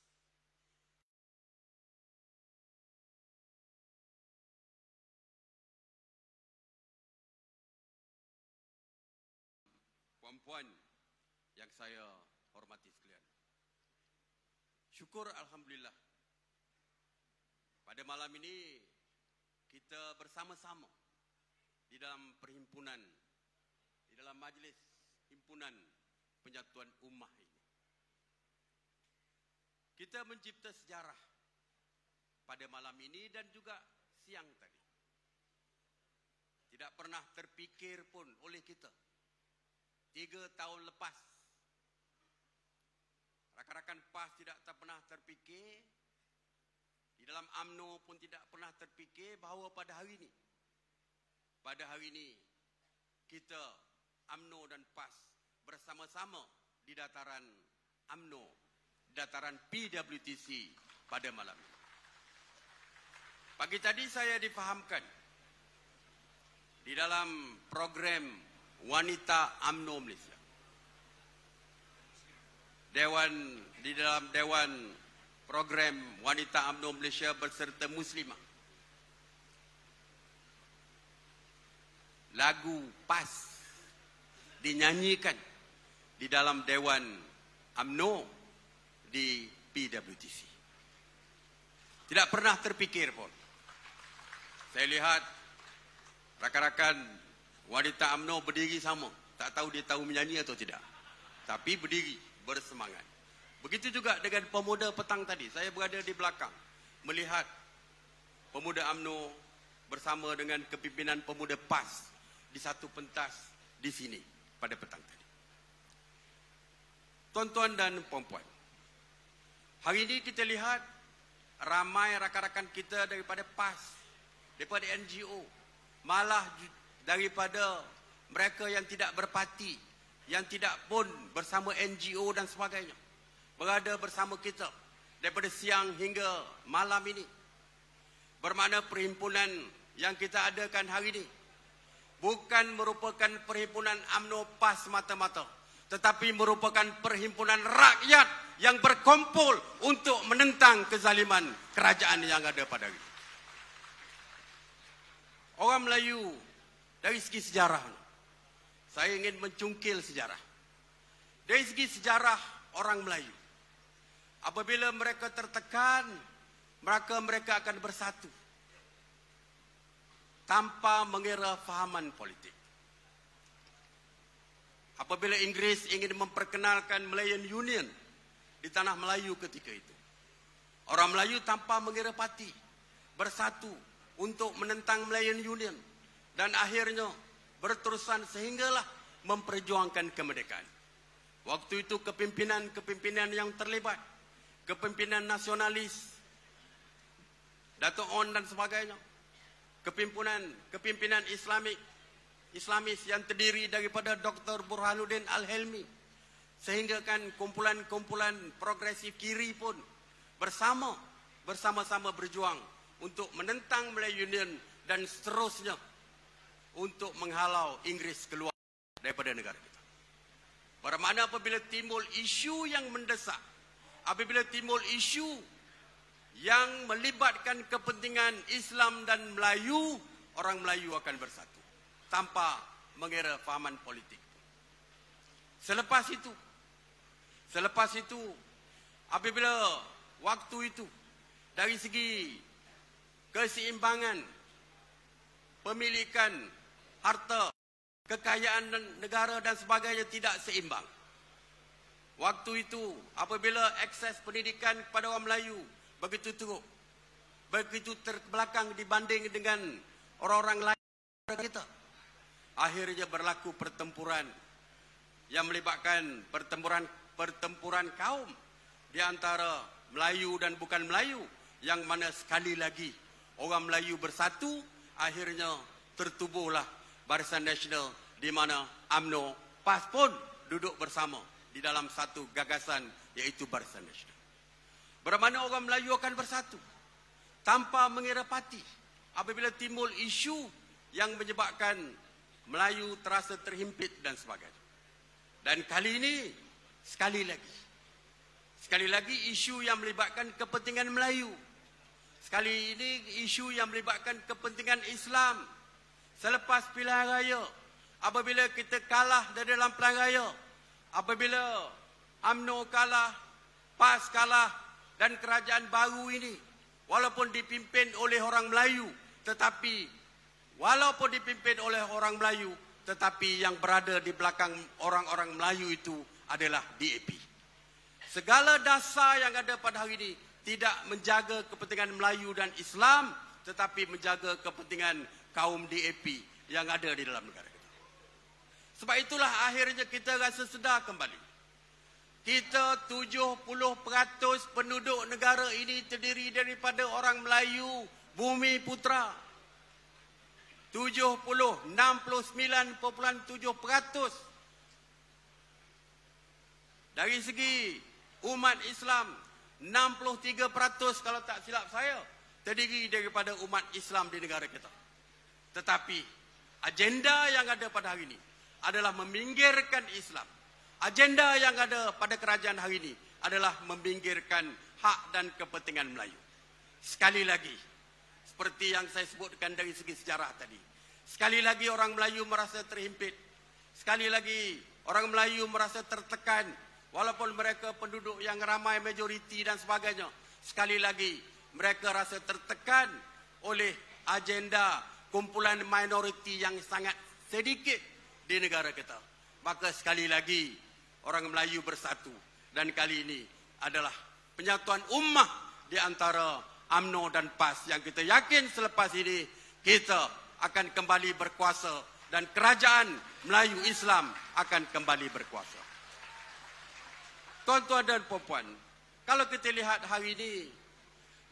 S6: puan-puan yang saya hormati sekalian. Syukur Alhamdulillah. Pada malam ini kita bersama-sama di dalam perhimpunan, di dalam majlis himpunan penyatuan ummah ini. Kita mencipta sejarah pada malam ini dan juga siang tadi. Tidak pernah terpikir pun oleh kita tiga tahun lepas. Rakan-rakan PAS tidak pernah terfikir, di dalam AMNO pun tidak pernah terfikir bahawa pada hari ini, pada hari ini, kita AMNO dan PAS bersama-sama di dataran AMNO, dataran PWTC pada malam ini. Pagi tadi saya difahamkan di dalam program wanita AMNO Malaysia. Dewan di dalam Dewan Program Wanita AMNO Malaysia berserta Muslimah. Lagu PAS dinyanyikan di dalam Dewan AMNO di PWTC. Tidak pernah terfikir pun. Saya lihat rakan-rakan Wanita AMNO berdiri sama. Tak tahu dia tahu menyanyi atau tidak. Tapi berdiri, bersemangat. Begitu juga dengan pemuda petang tadi. Saya berada di belakang. Melihat pemuda AMNO bersama dengan kepimpinan pemuda PAS di satu pentas di sini pada petang tadi. Tuan-tuan dan puan-puan. Hari ini kita lihat ramai rakan-rakan kita daripada PAS, daripada NGO, malah daripada mereka yang tidak berparti, yang tidak pun bersama NGO dan sebagainya. Berada bersama kita daripada siang hingga malam ini. Bermakna perhimpunan yang kita adakan hari ini bukan merupakan perhimpunan AMNO PAS mata-mata tetapi merupakan perhimpunan rakyat yang berkumpul untuk menentang kezaliman kerajaan yang ada pada hari ini. Orang Melayu dari segi sejarah. Saya ingin mencungkil sejarah. Dari segi sejarah orang Melayu. Apabila mereka tertekan maka mereka akan bersatu. Tanpa mengira fahaman politik. Apabila Inggris ingin memperkenalkan Malayan Union di tanah Melayu ketika itu. Orang Melayu tanpa mengira parti bersatu untuk menentang Malayan Union dan akhirnya berterusan sehinggalah memperjuangkan kemerdekaan. Waktu itu kepimpinan-kepimpinan yang terlibat, kepimpinan nasionalis, Dato' On dan sebagainya, kepimpinan kepimpinan Islamik, Islamis yang terdiri daripada Dr. Burhanuddin Al-Helmi, sehingga kan kumpulan-kumpulan progresif kiri pun bersama bersama-sama berjuang untuk menentang Melayu Union dan seterusnya untuk menghalau Inggris keluar daripada negara kita. Bermakna apabila timbul isu yang mendesak, apabila timbul isu yang melibatkan kepentingan Islam dan Melayu, orang Melayu akan bersatu tanpa mengira fahaman politik. Selepas itu, selepas itu, apabila waktu itu dari segi keseimbangan pemilikan harta, kekayaan negara dan sebagainya tidak seimbang. Waktu itu apabila akses pendidikan kepada orang Melayu begitu teruk, begitu terbelakang dibanding dengan orang-orang lain kita. Akhirnya berlaku pertempuran yang melibatkan pertempuran pertempuran kaum di antara Melayu dan bukan Melayu yang mana sekali lagi orang Melayu bersatu akhirnya tertubuhlah Barisan Nasional di mana AMNO PAS pun duduk bersama di dalam satu gagasan iaitu Barisan Nasional. Bermana orang Melayu akan bersatu tanpa mengira parti apabila timbul isu yang menyebabkan Melayu terasa terhimpit dan sebagainya. Dan kali ini sekali lagi sekali lagi isu yang melibatkan kepentingan Melayu. Sekali ini isu yang melibatkan kepentingan Islam. Selepas pilihan raya apabila kita kalah dari dalam pilihan raya apabila AMNO kalah, PAS kalah dan kerajaan baru ini walaupun dipimpin oleh orang Melayu tetapi walaupun dipimpin oleh orang Melayu tetapi yang berada di belakang orang-orang Melayu itu adalah DAP. Segala dasar yang ada pada hari ini tidak menjaga kepentingan Melayu dan Islam tetapi menjaga kepentingan kaum DAP yang ada di dalam negara. Sebab itulah akhirnya kita rasa sedar kembali. Kita 70% penduduk negara ini terdiri daripada orang Melayu, bumi putra. 70, 69.7%. Dari segi umat Islam, 63% kalau tak silap saya, terdiri daripada umat Islam di negara kita. Tetapi agenda yang ada pada hari ini, adalah meminggirkan Islam. Agenda yang ada pada kerajaan hari ini adalah meminggirkan hak dan kepentingan Melayu. Sekali lagi, seperti yang saya sebutkan dari segi sejarah tadi. Sekali lagi orang Melayu merasa terhimpit. Sekali lagi orang Melayu merasa tertekan. Walaupun mereka penduduk yang ramai majoriti dan sebagainya. Sekali lagi mereka rasa tertekan oleh agenda kumpulan minoriti yang sangat sedikit di negara kita. Maka sekali lagi orang Melayu bersatu dan kali ini adalah penyatuan ummah di antara AMNO dan PAS yang kita yakin selepas ini kita akan kembali berkuasa dan kerajaan Melayu Islam akan kembali berkuasa. Tuan-tuan dan puan-puan, kalau kita lihat hari ini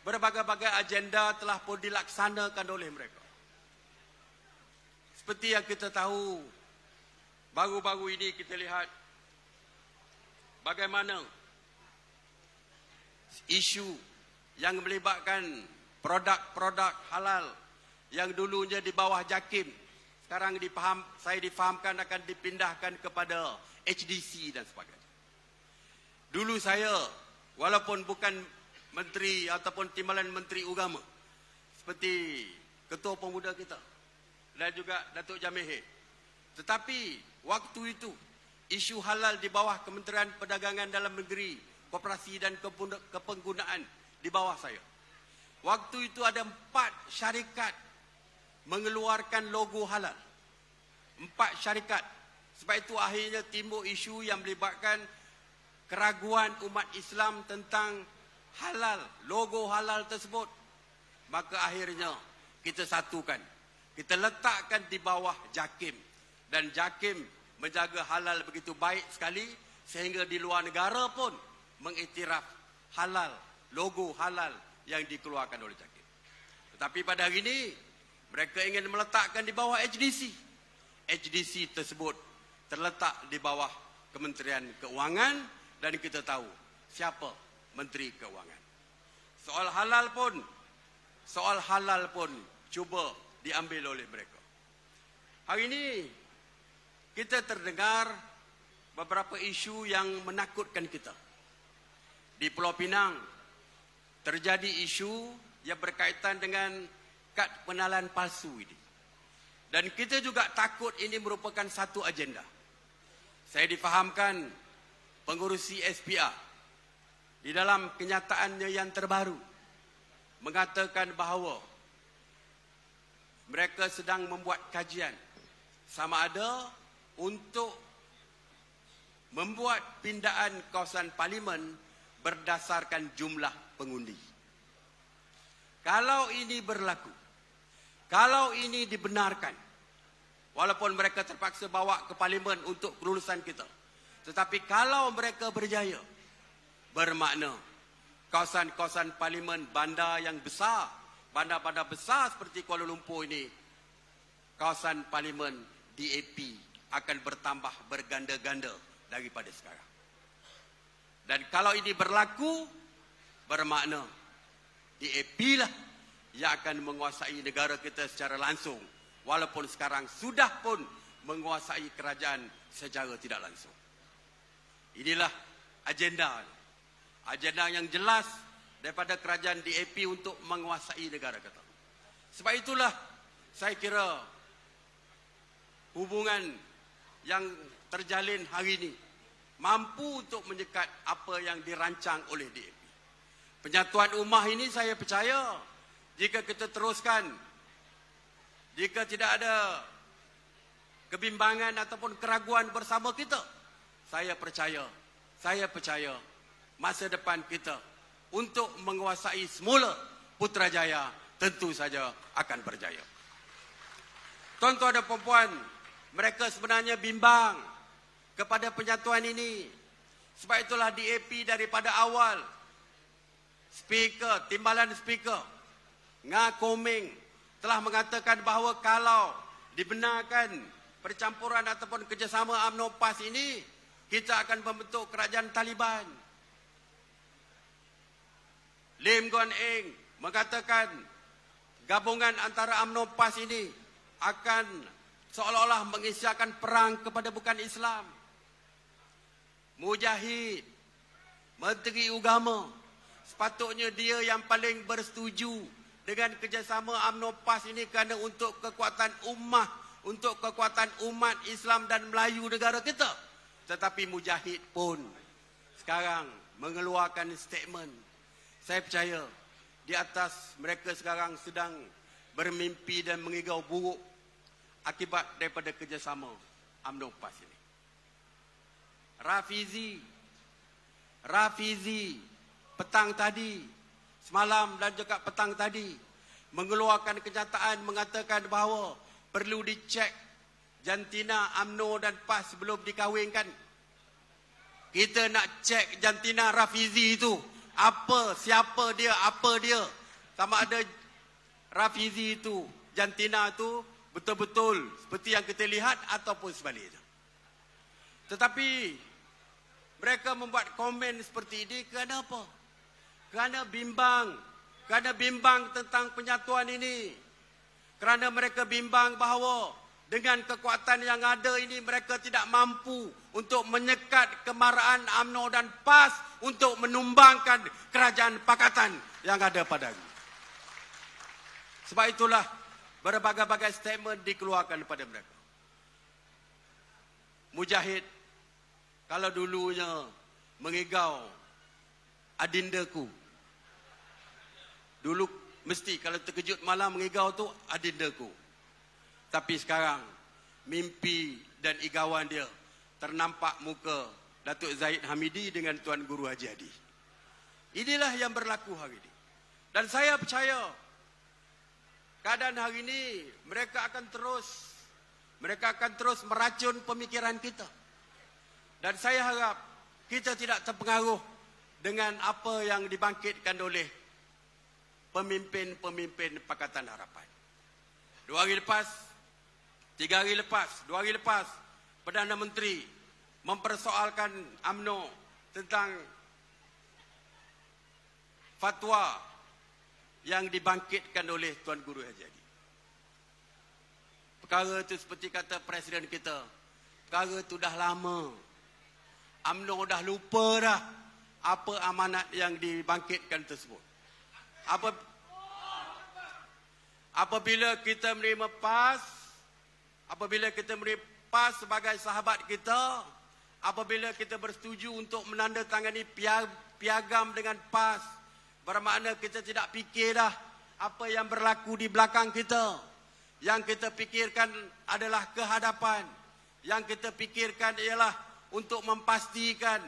S6: berbagai-bagai agenda telah pun dilaksanakan oleh mereka. Seperti yang kita tahu, Baru-baru ini kita lihat bagaimana isu yang melibatkan produk-produk halal yang dulunya di bawah JAKIM sekarang dipaham saya difahamkan akan dipindahkan kepada HDC dan sebagainya. Dulu saya walaupun bukan menteri ataupun timbalan menteri agama seperti ketua pemuda kita dan juga Datuk Jamihir tetapi waktu itu isu halal di bawah Kementerian Perdagangan Dalam Negeri, Koperasi dan Kepenggunaan di bawah saya. Waktu itu ada empat syarikat mengeluarkan logo halal. Empat syarikat. Sebab itu akhirnya timbul isu yang melibatkan keraguan umat Islam tentang halal, logo halal tersebut. Maka akhirnya kita satukan. Kita letakkan di bawah JAKIM dan JAKIM menjaga halal begitu baik sekali sehingga di luar negara pun mengiktiraf halal, logo halal yang dikeluarkan oleh JAKIM. Tetapi pada hari ini mereka ingin meletakkan di bawah HDC. HDC tersebut terletak di bawah Kementerian Keuangan dan kita tahu siapa Menteri Keuangan. Soal halal pun soal halal pun cuba diambil oleh mereka. Hari ini kita terdengar beberapa isu yang menakutkan kita. Di Pulau Pinang terjadi isu yang berkaitan dengan kad penalan palsu ini. Dan kita juga takut ini merupakan satu agenda. Saya difahamkan pengurusi SPA di dalam kenyataannya yang terbaru mengatakan bahawa mereka sedang membuat kajian sama ada untuk membuat pindaan kawasan parlimen berdasarkan jumlah pengundi. Kalau ini berlaku, kalau ini dibenarkan, walaupun mereka terpaksa bawa ke parlimen untuk kelulusan kita, tetapi kalau mereka berjaya, bermakna kawasan-kawasan parlimen bandar yang besar, bandar-bandar besar seperti Kuala Lumpur ini, kawasan parlimen DAP akan bertambah berganda-ganda daripada sekarang. Dan kalau ini berlaku, bermakna DAP lah yang akan menguasai negara kita secara langsung. Walaupun sekarang sudah pun menguasai kerajaan secara tidak langsung. Inilah agenda. Agenda yang jelas daripada kerajaan DAP untuk menguasai negara kita. Sebab itulah saya kira hubungan yang terjalin hari ini mampu untuk menyekat apa yang dirancang oleh DAP. Penyatuan ummah ini saya percaya jika kita teruskan, jika tidak ada kebimbangan ataupun keraguan bersama kita, saya percaya, saya percaya masa depan kita untuk menguasai semula Putrajaya tentu saja akan berjaya. Tuan-tuan dan puan mereka sebenarnya bimbang kepada penyatuan ini. Sebab itulah DAP daripada awal speaker, timbalan speaker Nga Koming telah mengatakan bahawa kalau dibenarkan percampuran ataupun kerjasama UMNO PAS ini kita akan membentuk kerajaan Taliban. Lim Guan Eng mengatakan gabungan antara UMNO PAS ini akan seolah-olah mengisyakan perang kepada bukan Islam. Mujahid, Menteri Agama, sepatutnya dia yang paling bersetuju dengan kerjasama UMNO PAS ini kerana untuk kekuatan ummah, untuk kekuatan umat Islam dan Melayu negara kita. Tetapi Mujahid pun sekarang mengeluarkan statement. Saya percaya di atas mereka sekarang sedang bermimpi dan mengigau buruk akibat daripada kerjasama UMNO PAS ini. Rafizi Rafizi petang tadi semalam dan juga petang tadi mengeluarkan kenyataan mengatakan bahawa perlu dicek jantina AMNO dan PAS sebelum dikahwinkan. Kita nak cek jantina Rafizi itu. Apa, siapa dia, apa dia. Sama ada Rafizi itu, jantina itu betul-betul seperti yang kita lihat ataupun sebaliknya. Tetapi mereka membuat komen seperti ini kerana apa? Kerana bimbang. Kerana bimbang tentang penyatuan ini. Kerana mereka bimbang bahawa dengan kekuatan yang ada ini mereka tidak mampu untuk menyekat kemarahan AMNO dan PAS untuk menumbangkan kerajaan pakatan yang ada pada ini. Sebab itulah berbagai-bagai statement dikeluarkan kepada mereka. Mujahid kalau dulunya mengigau adindaku. Dulu mesti kalau terkejut malam mengigau tu adindaku. Tapi sekarang mimpi dan igawan dia ternampak muka Datuk Zaid Hamidi dengan Tuan Guru Haji Hadi. Inilah yang berlaku hari ini. Dan saya percaya keadaan hari ini mereka akan terus mereka akan terus meracun pemikiran kita. Dan saya harap kita tidak terpengaruh dengan apa yang dibangkitkan oleh pemimpin-pemimpin Pakatan Harapan. Dua hari lepas, tiga hari lepas, dua hari lepas, Perdana Menteri mempersoalkan AMNO tentang fatwa yang dibangkitkan oleh Tuan Guru Haji Adi. Perkara itu seperti kata Presiden kita, perkara itu dah lama, UMNO dah lupa dah apa amanat yang dibangkitkan tersebut. Apa apabila kita menerima PAS, apabila kita menerima PAS sebagai sahabat kita, apabila kita bersetuju untuk menandatangani piagam dengan PAS, bermakna kita tidak fikir dah apa yang berlaku di belakang kita. Yang kita fikirkan adalah kehadapan. Yang kita fikirkan ialah untuk memastikan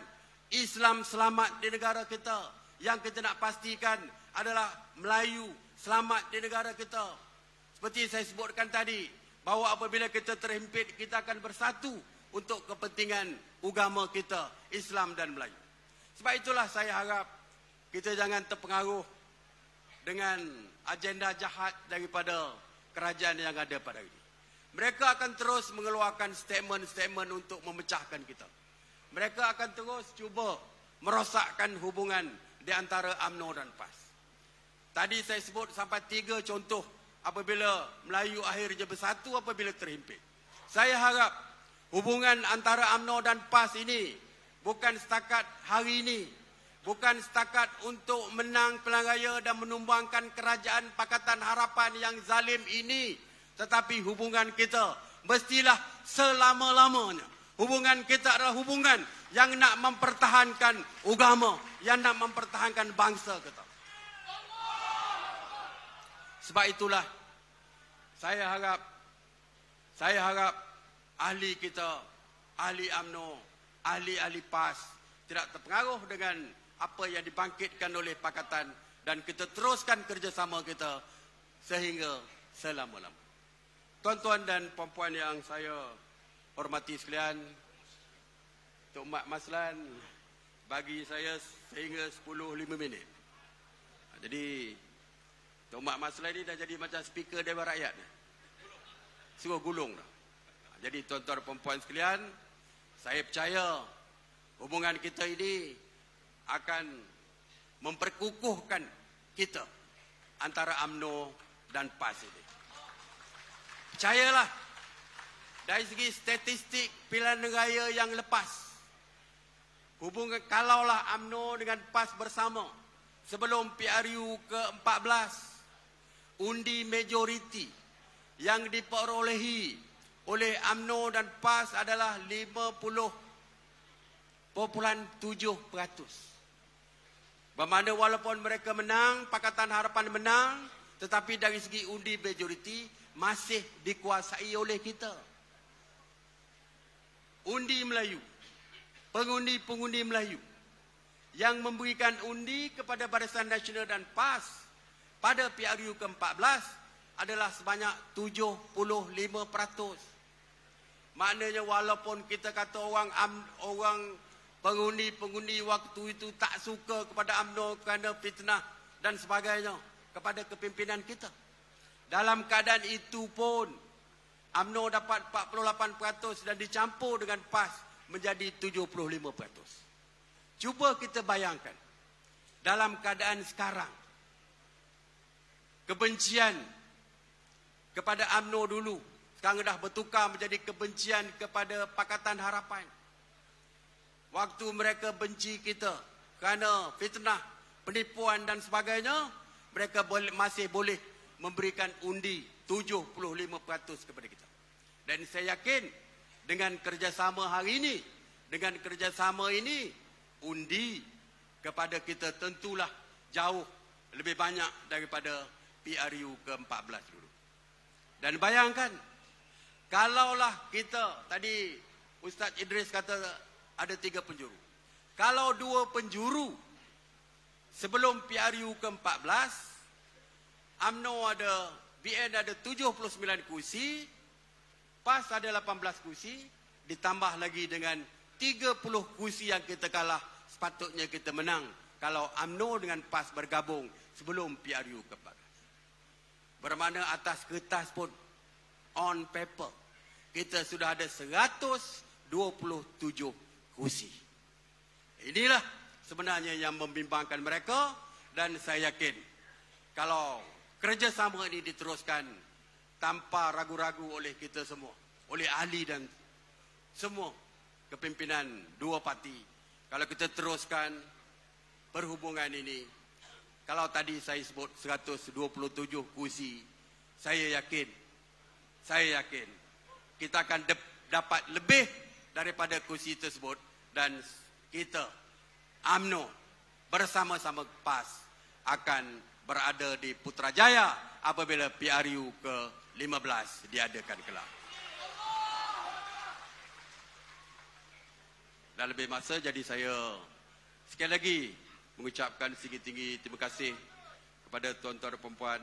S6: Islam selamat di negara kita. Yang kita nak pastikan adalah Melayu selamat di negara kita. Seperti saya sebutkan tadi, bahawa apabila kita terhimpit, kita akan bersatu untuk kepentingan agama kita, Islam dan Melayu. Sebab itulah saya harap kita jangan terpengaruh dengan agenda jahat daripada kerajaan yang ada pada ini. Mereka akan terus mengeluarkan statement-statement untuk memecahkan kita. Mereka akan terus cuba merosakkan hubungan di antara AMNO dan PAS. Tadi saya sebut sampai tiga contoh apabila Melayu akhirnya bersatu apabila terhimpit. Saya harap hubungan antara AMNO dan PAS ini bukan setakat hari ini, bukan setakat untuk menang pilihan raya dan menumbangkan kerajaan Pakatan Harapan yang zalim ini, tetapi hubungan kita mestilah selama-lamanya. Hubungan kita adalah hubungan yang nak mempertahankan agama, yang nak mempertahankan bangsa kita. Sebab itulah saya harap saya harap ahli kita, ahli AMNO, ahli-ahli PAS tidak terpengaruh dengan apa yang dibangkitkan oleh pakatan dan kita teruskan kerjasama kita sehingga selama-lamanya. Tuan-tuan dan puan-puan yang saya hormati sekalian, Tok Mat Maslan bagi saya sehingga 10-5 minit. Jadi, Tok Mat Maslan ni dah jadi macam speaker Dewan Rakyat. Suruh gulung dah. Jadi tuan-tuan dan puan-puan sekalian, saya percaya hubungan kita ini akan memperkukuhkan kita antara AMNO dan PAS ini. Percayalah, dari segi statistik pilihan raya yang lepas, hubungan kalaulah AMNO dengan PAS bersama sebelum PRU ke-14, undi majoriti yang diperolehi oleh AMNO dan PAS adalah 50.7%. Bermakna walaupun mereka menang, Pakatan Harapan menang, tetapi dari segi undi majoriti masih dikuasai oleh kita. Undi Melayu, pengundi-pengundi Melayu yang memberikan undi kepada Barisan Nasional dan PAS pada PRU ke-14 adalah sebanyak 75%. Maknanya walaupun kita kata orang orang pengundi-pengundi waktu itu tak suka kepada AMNO kerana fitnah dan sebagainya kepada kepimpinan kita. Dalam keadaan itu pun AMNO dapat 48% dan dicampur dengan PAS menjadi 75%. Cuba kita bayangkan dalam keadaan sekarang kebencian kepada AMNO dulu sekarang dah bertukar menjadi kebencian kepada Pakatan Harapan. Waktu mereka benci kita kerana fitnah, penipuan dan sebagainya, mereka boleh, masih boleh memberikan undi 75% kepada kita. Dan saya yakin dengan kerjasama hari ini, dengan kerjasama ini, undi kepada kita tentulah jauh lebih banyak daripada PRU ke-14 dulu. Dan bayangkan, Kalaulah kita tadi Ustaz Idris kata ada tiga penjuru. Kalau dua penjuru sebelum PRU ke-14 AMNO ada BN ada 79 kursi, PAS ada 18 kursi, ditambah lagi dengan 30 kursi yang kita kalah, sepatutnya kita menang kalau AMNO dengan PAS bergabung sebelum PRU ke-14. Bermakna atas kertas pun on paper kita sudah ada 127 kursi. Inilah sebenarnya yang membimbangkan mereka dan saya yakin kalau kerjasama ini diteruskan tanpa ragu-ragu oleh kita semua, oleh ahli dan semua kepimpinan dua parti, kalau kita teruskan perhubungan ini, kalau tadi saya sebut 127 kursi, saya yakin, saya yakin kita akan dapat lebih daripada kursi tersebut dan kita AMNO bersama-sama PAS akan berada di Putrajaya apabila PRU ke-15 diadakan kelak. dah lebih masa jadi saya sekali lagi mengucapkan tinggi-tinggi terima kasih kepada tuan-tuan dan puan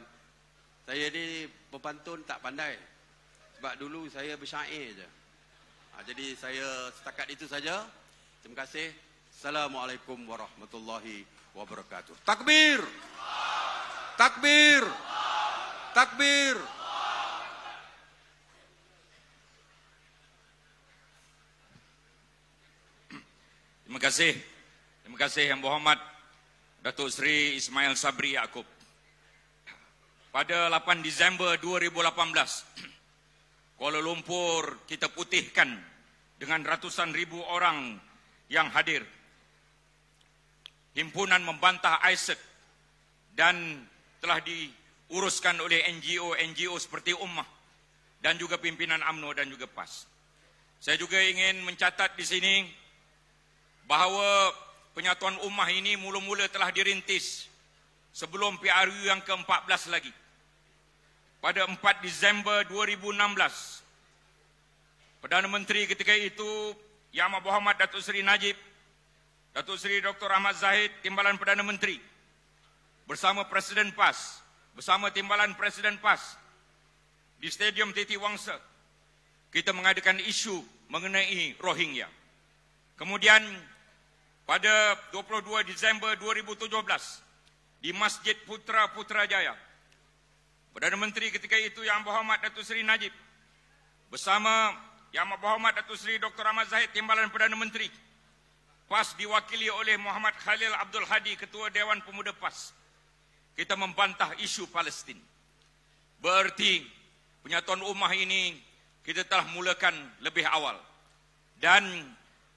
S6: Saya ni berpantun tak pandai. Sebab dulu saya bersyair je. Ha, jadi saya setakat itu saja. Terima kasih. Assalamualaikum warahmatullahi wabarakatuh. Takbir! Takbir! Takbir!
S4: Terima kasih. Terima kasih Yang Berhormat Datuk Seri Ismail Sabri Yaakob. Pada 8 Disember 2018, Kuala Lumpur kita putihkan dengan ratusan ribu orang yang hadir. Himpunan membantah ISIS dan telah diuruskan oleh NGO-NGO seperti Ummah dan juga pimpinan UMNO dan juga PAS. Saya juga ingin mencatat di sini bahawa penyatuan ummah ini mula-mula telah dirintis sebelum PRU yang ke-14 lagi. Pada 4 Disember 2016, Perdana Menteri ketika itu Yang Amat Berhormat Datuk Seri Najib, Datuk Seri Dr. Ahmad Zahid, Timbalan Perdana Menteri, bersama Presiden PAS, bersama Timbalan Presiden PAS, di Stadium Titi Wangsa, kita mengadakan isu mengenai Rohingya. Kemudian pada 22 Disember 2017 di Masjid Putra Putrajaya. Perdana Menteri ketika itu Yang Berhormat Datuk Seri Najib bersama Yang Berhormat Datuk Seri Dr. Ahmad Zahid Timbalan Perdana Menteri PAS diwakili oleh Muhammad Khalil Abdul Hadi Ketua Dewan Pemuda PAS. Kita membantah isu Palestin. Berarti penyatuan ummah ini kita telah mulakan lebih awal. Dan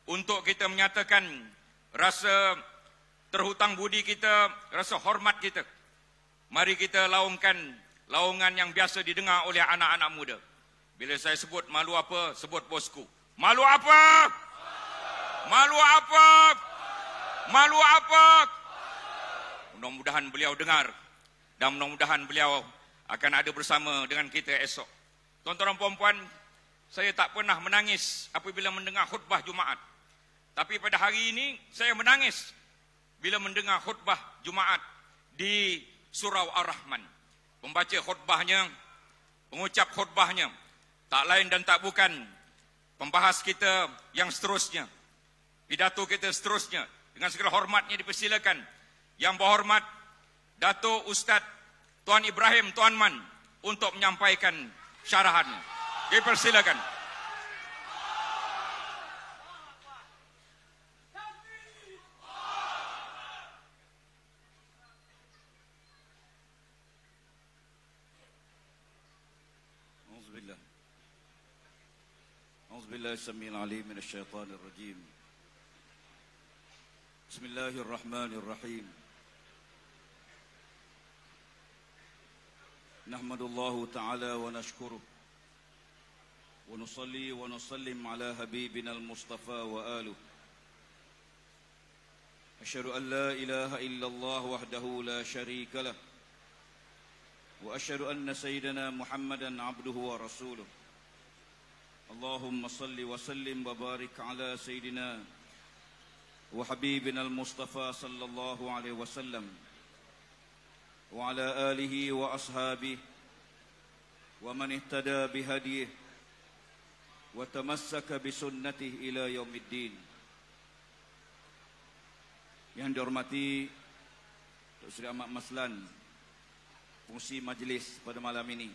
S4: untuk kita menyatakan rasa terhutang budi kita, rasa hormat kita. Mari kita laungkan laungan yang biasa didengar oleh anak-anak muda. Bila saya sebut malu apa, sebut bosku. Malu apa? Malu apa? Malu apa? Mudah-mudahan beliau dengar dan mudah-mudahan beliau akan ada bersama dengan kita esok. Tuan-tuan dan puan-puan, saya tak pernah menangis apabila mendengar khutbah Jumaat. Tapi pada hari ini saya menangis bila mendengar khutbah Jumaat di Surau Ar-Rahman. Pembaca khutbahnya, pengucap khutbahnya, tak lain dan tak bukan pembahas kita yang seterusnya. Pidato kita seterusnya dengan segala hormatnya dipersilakan. Yang berhormat Dato Ustaz Tuan Ibrahim Tuan Man untuk menyampaikan syarahan. Dipersilakan.
S7: بالله السميع العليم من الشيطان الرجيم. بسم الله الرحمن الرحيم. نحمد الله تعالى ونشكره ونصلي ونسلم على حبيبنا المصطفى وآله. أشهد أن لا إله إلا الله وحده لا شريك له. وأشهد أن سيدنا محمدا عبده ورسوله. اللهم صل وسلم وبارك على سيدنا وحبيبنا المصطفى صلى الله عليه وسلم وعلى آله وأصحابه ومن اهتدى بهديه وتمسك بسنته إلى يوم الدين Yang dihormati Dr. Sri Ahmad Maslan Fungsi majlis pada malam ini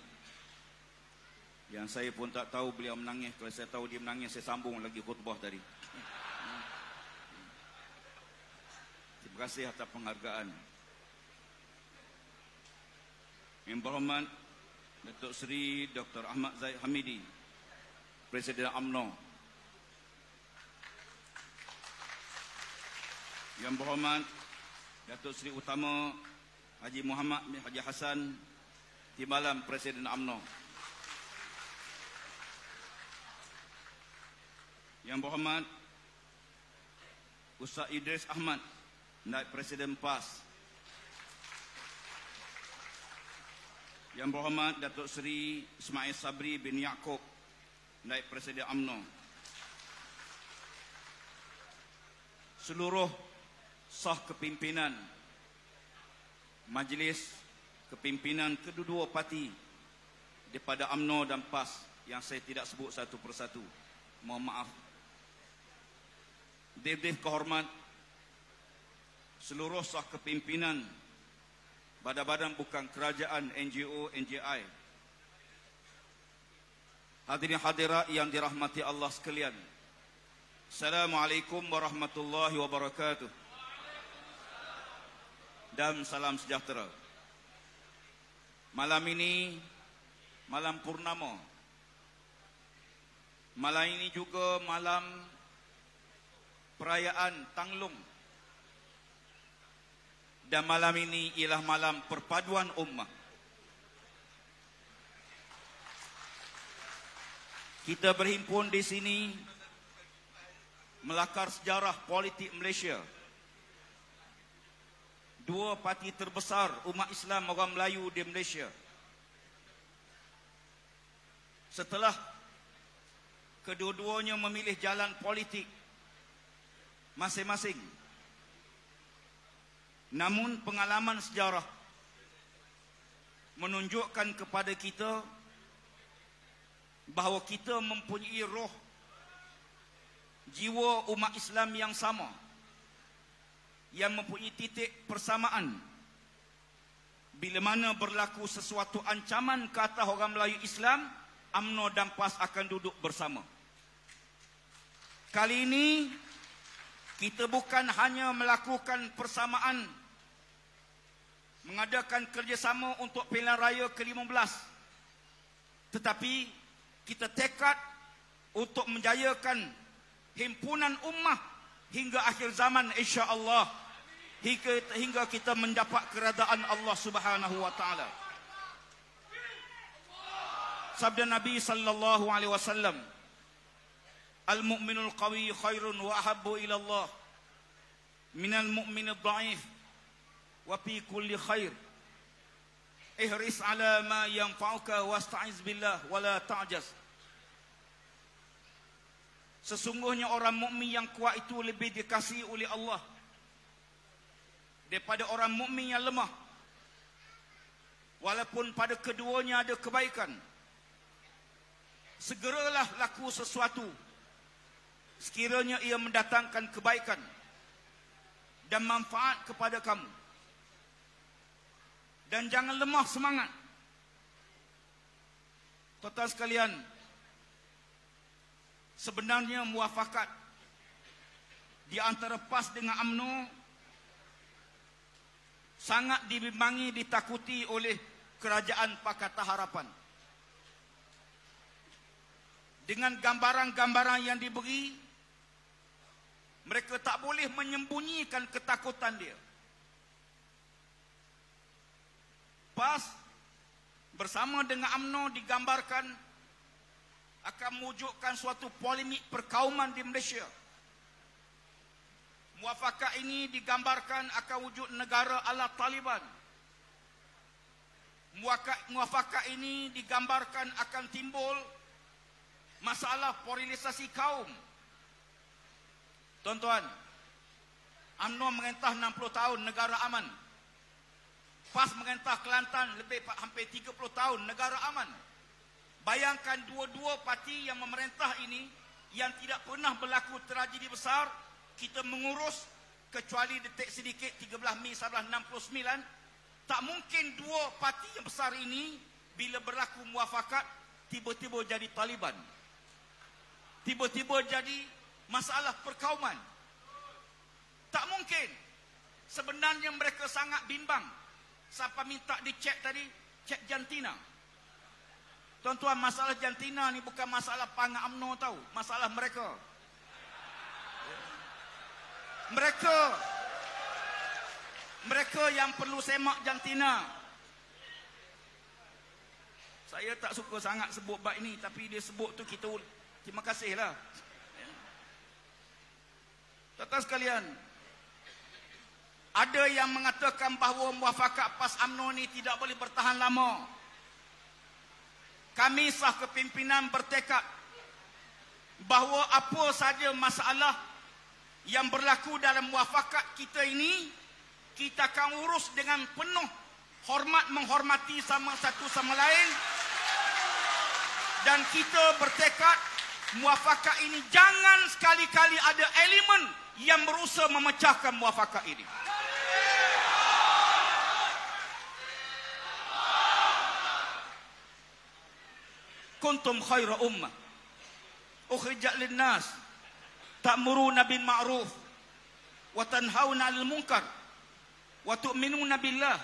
S7: yang saya pun tak tahu beliau menangis. Kalau saya tahu dia menangis, saya sambung lagi khutbah tadi. Terima kasih atas penghargaan. Yang berhormat Datuk Seri Dr. Ahmad Zaid Hamidi, Presiden UMNO. Yang berhormat Datuk Seri Utama Haji Muhammad Haji Hassan, Timbalan Presiden UMNO. Yang berhormat Ustaz Idris Ahmad Naib Presiden PAS Yang berhormat Datuk Seri Ismail Sabri bin Yaakob Naib Presiden UMNO
S8: seluruh sah kepimpinan majlis kepimpinan kedua-dua parti daripada AMNO dan PAS yang saya tidak sebut satu persatu. Mohon maaf. Dev-dev kehormat seluruh sah kepimpinan badan-badan bukan kerajaan NGO NGI Hadirin hadirat yang dirahmati Allah sekalian. Assalamualaikum warahmatullahi wabarakatuh. Dan salam sejahtera. Malam ini malam purnama. Malam ini juga malam perayaan Tanglung. Dan malam ini ialah malam perpaduan ummah. Kita berhimpun di sini melakar sejarah politik Malaysia. Dua parti terbesar umat Islam orang Melayu di Malaysia. Setelah kedua-duanya memilih jalan politik masing-masing. Namun pengalaman sejarah menunjukkan kepada kita bahawa kita mempunyai roh jiwa umat Islam yang sama yang mempunyai titik persamaan bila mana berlaku sesuatu ancaman ke atas orang Melayu Islam UMNO dan PAS akan duduk bersama kali ini kita bukan hanya melakukan persamaan mengadakan kerjasama untuk pilihan raya ke-15 tetapi kita tekad untuk menjayakan himpunan ummah hingga akhir zaman insya-Allah hingga hingga kita mendapat keredaan Allah Subhanahu wa taala. Sabda Nabi sallallahu alaihi wasallam Al-mu'minul qawi khairun wa ahabbu ila Allah minal mu'minid dha'if wa fi kulli khair ihris ala ma yanfa'uka wasta'iz billah wala ta'jaz Sesungguhnya orang mukmin yang kuat itu lebih dikasihi oleh Allah daripada orang mukmin yang lemah. Walaupun pada keduanya ada kebaikan. Segeralah laku sesuatu sekiranya ia mendatangkan kebaikan dan manfaat kepada kamu dan jangan lemah semangat. Tuan-tuan sekalian, sebenarnya muafakat di antara PAS dengan AMNO sangat dibimbangi ditakuti oleh kerajaan Pakatan Harapan. Dengan gambaran-gambaran yang diberi, mereka tak boleh menyembunyikan ketakutan dia. PAS bersama dengan AMNO digambarkan akan mewujudkan suatu polemik perkauman di Malaysia. Muafakat ini digambarkan akan wujud negara ala Taliban. Muafakat ini digambarkan akan timbul masalah polarisasi kaum. Tuan-tuan, UMNO mengentah 60 tahun negara aman. PAS mengentah Kelantan lebih hampir 30 tahun negara aman. Bayangkan dua-dua parti yang memerintah ini yang tidak pernah berlaku tragedi besar, kita mengurus kecuali detik sedikit 13 Mei 1969, tak mungkin dua parti yang besar ini bila berlaku muafakat tiba-tiba jadi Taliban. Tiba-tiba jadi masalah perkauman. Tak mungkin. Sebenarnya mereka sangat bimbang Siapa minta dicek tadi? Cek jantina. Tuan-tuan, masalah jantina ni bukan masalah pangak UMNO tahu. Masalah mereka. Mereka. Mereka yang perlu semak jantina. Saya tak suka sangat sebut bab ini. Tapi dia sebut tu kita terima kasih lah. Tuan-tuan sekalian. Ada yang mengatakan bahawa muafakat PAS UMNO ini tidak boleh bertahan lama. Kami sah kepimpinan bertekad bahawa apa saja masalah yang berlaku dalam muafakat kita ini kita akan urus dengan penuh hormat menghormati sama satu sama lain dan kita bertekad muafakat ini jangan sekali-kali ada elemen yang berusaha memecahkan muafakat ini. Kuntum khaira ummah. Ukhrijat lin-nas. Ta'muruna bil ma'ruf. Wa tanhauna 'anil munkar. Wa tu'minuna billah.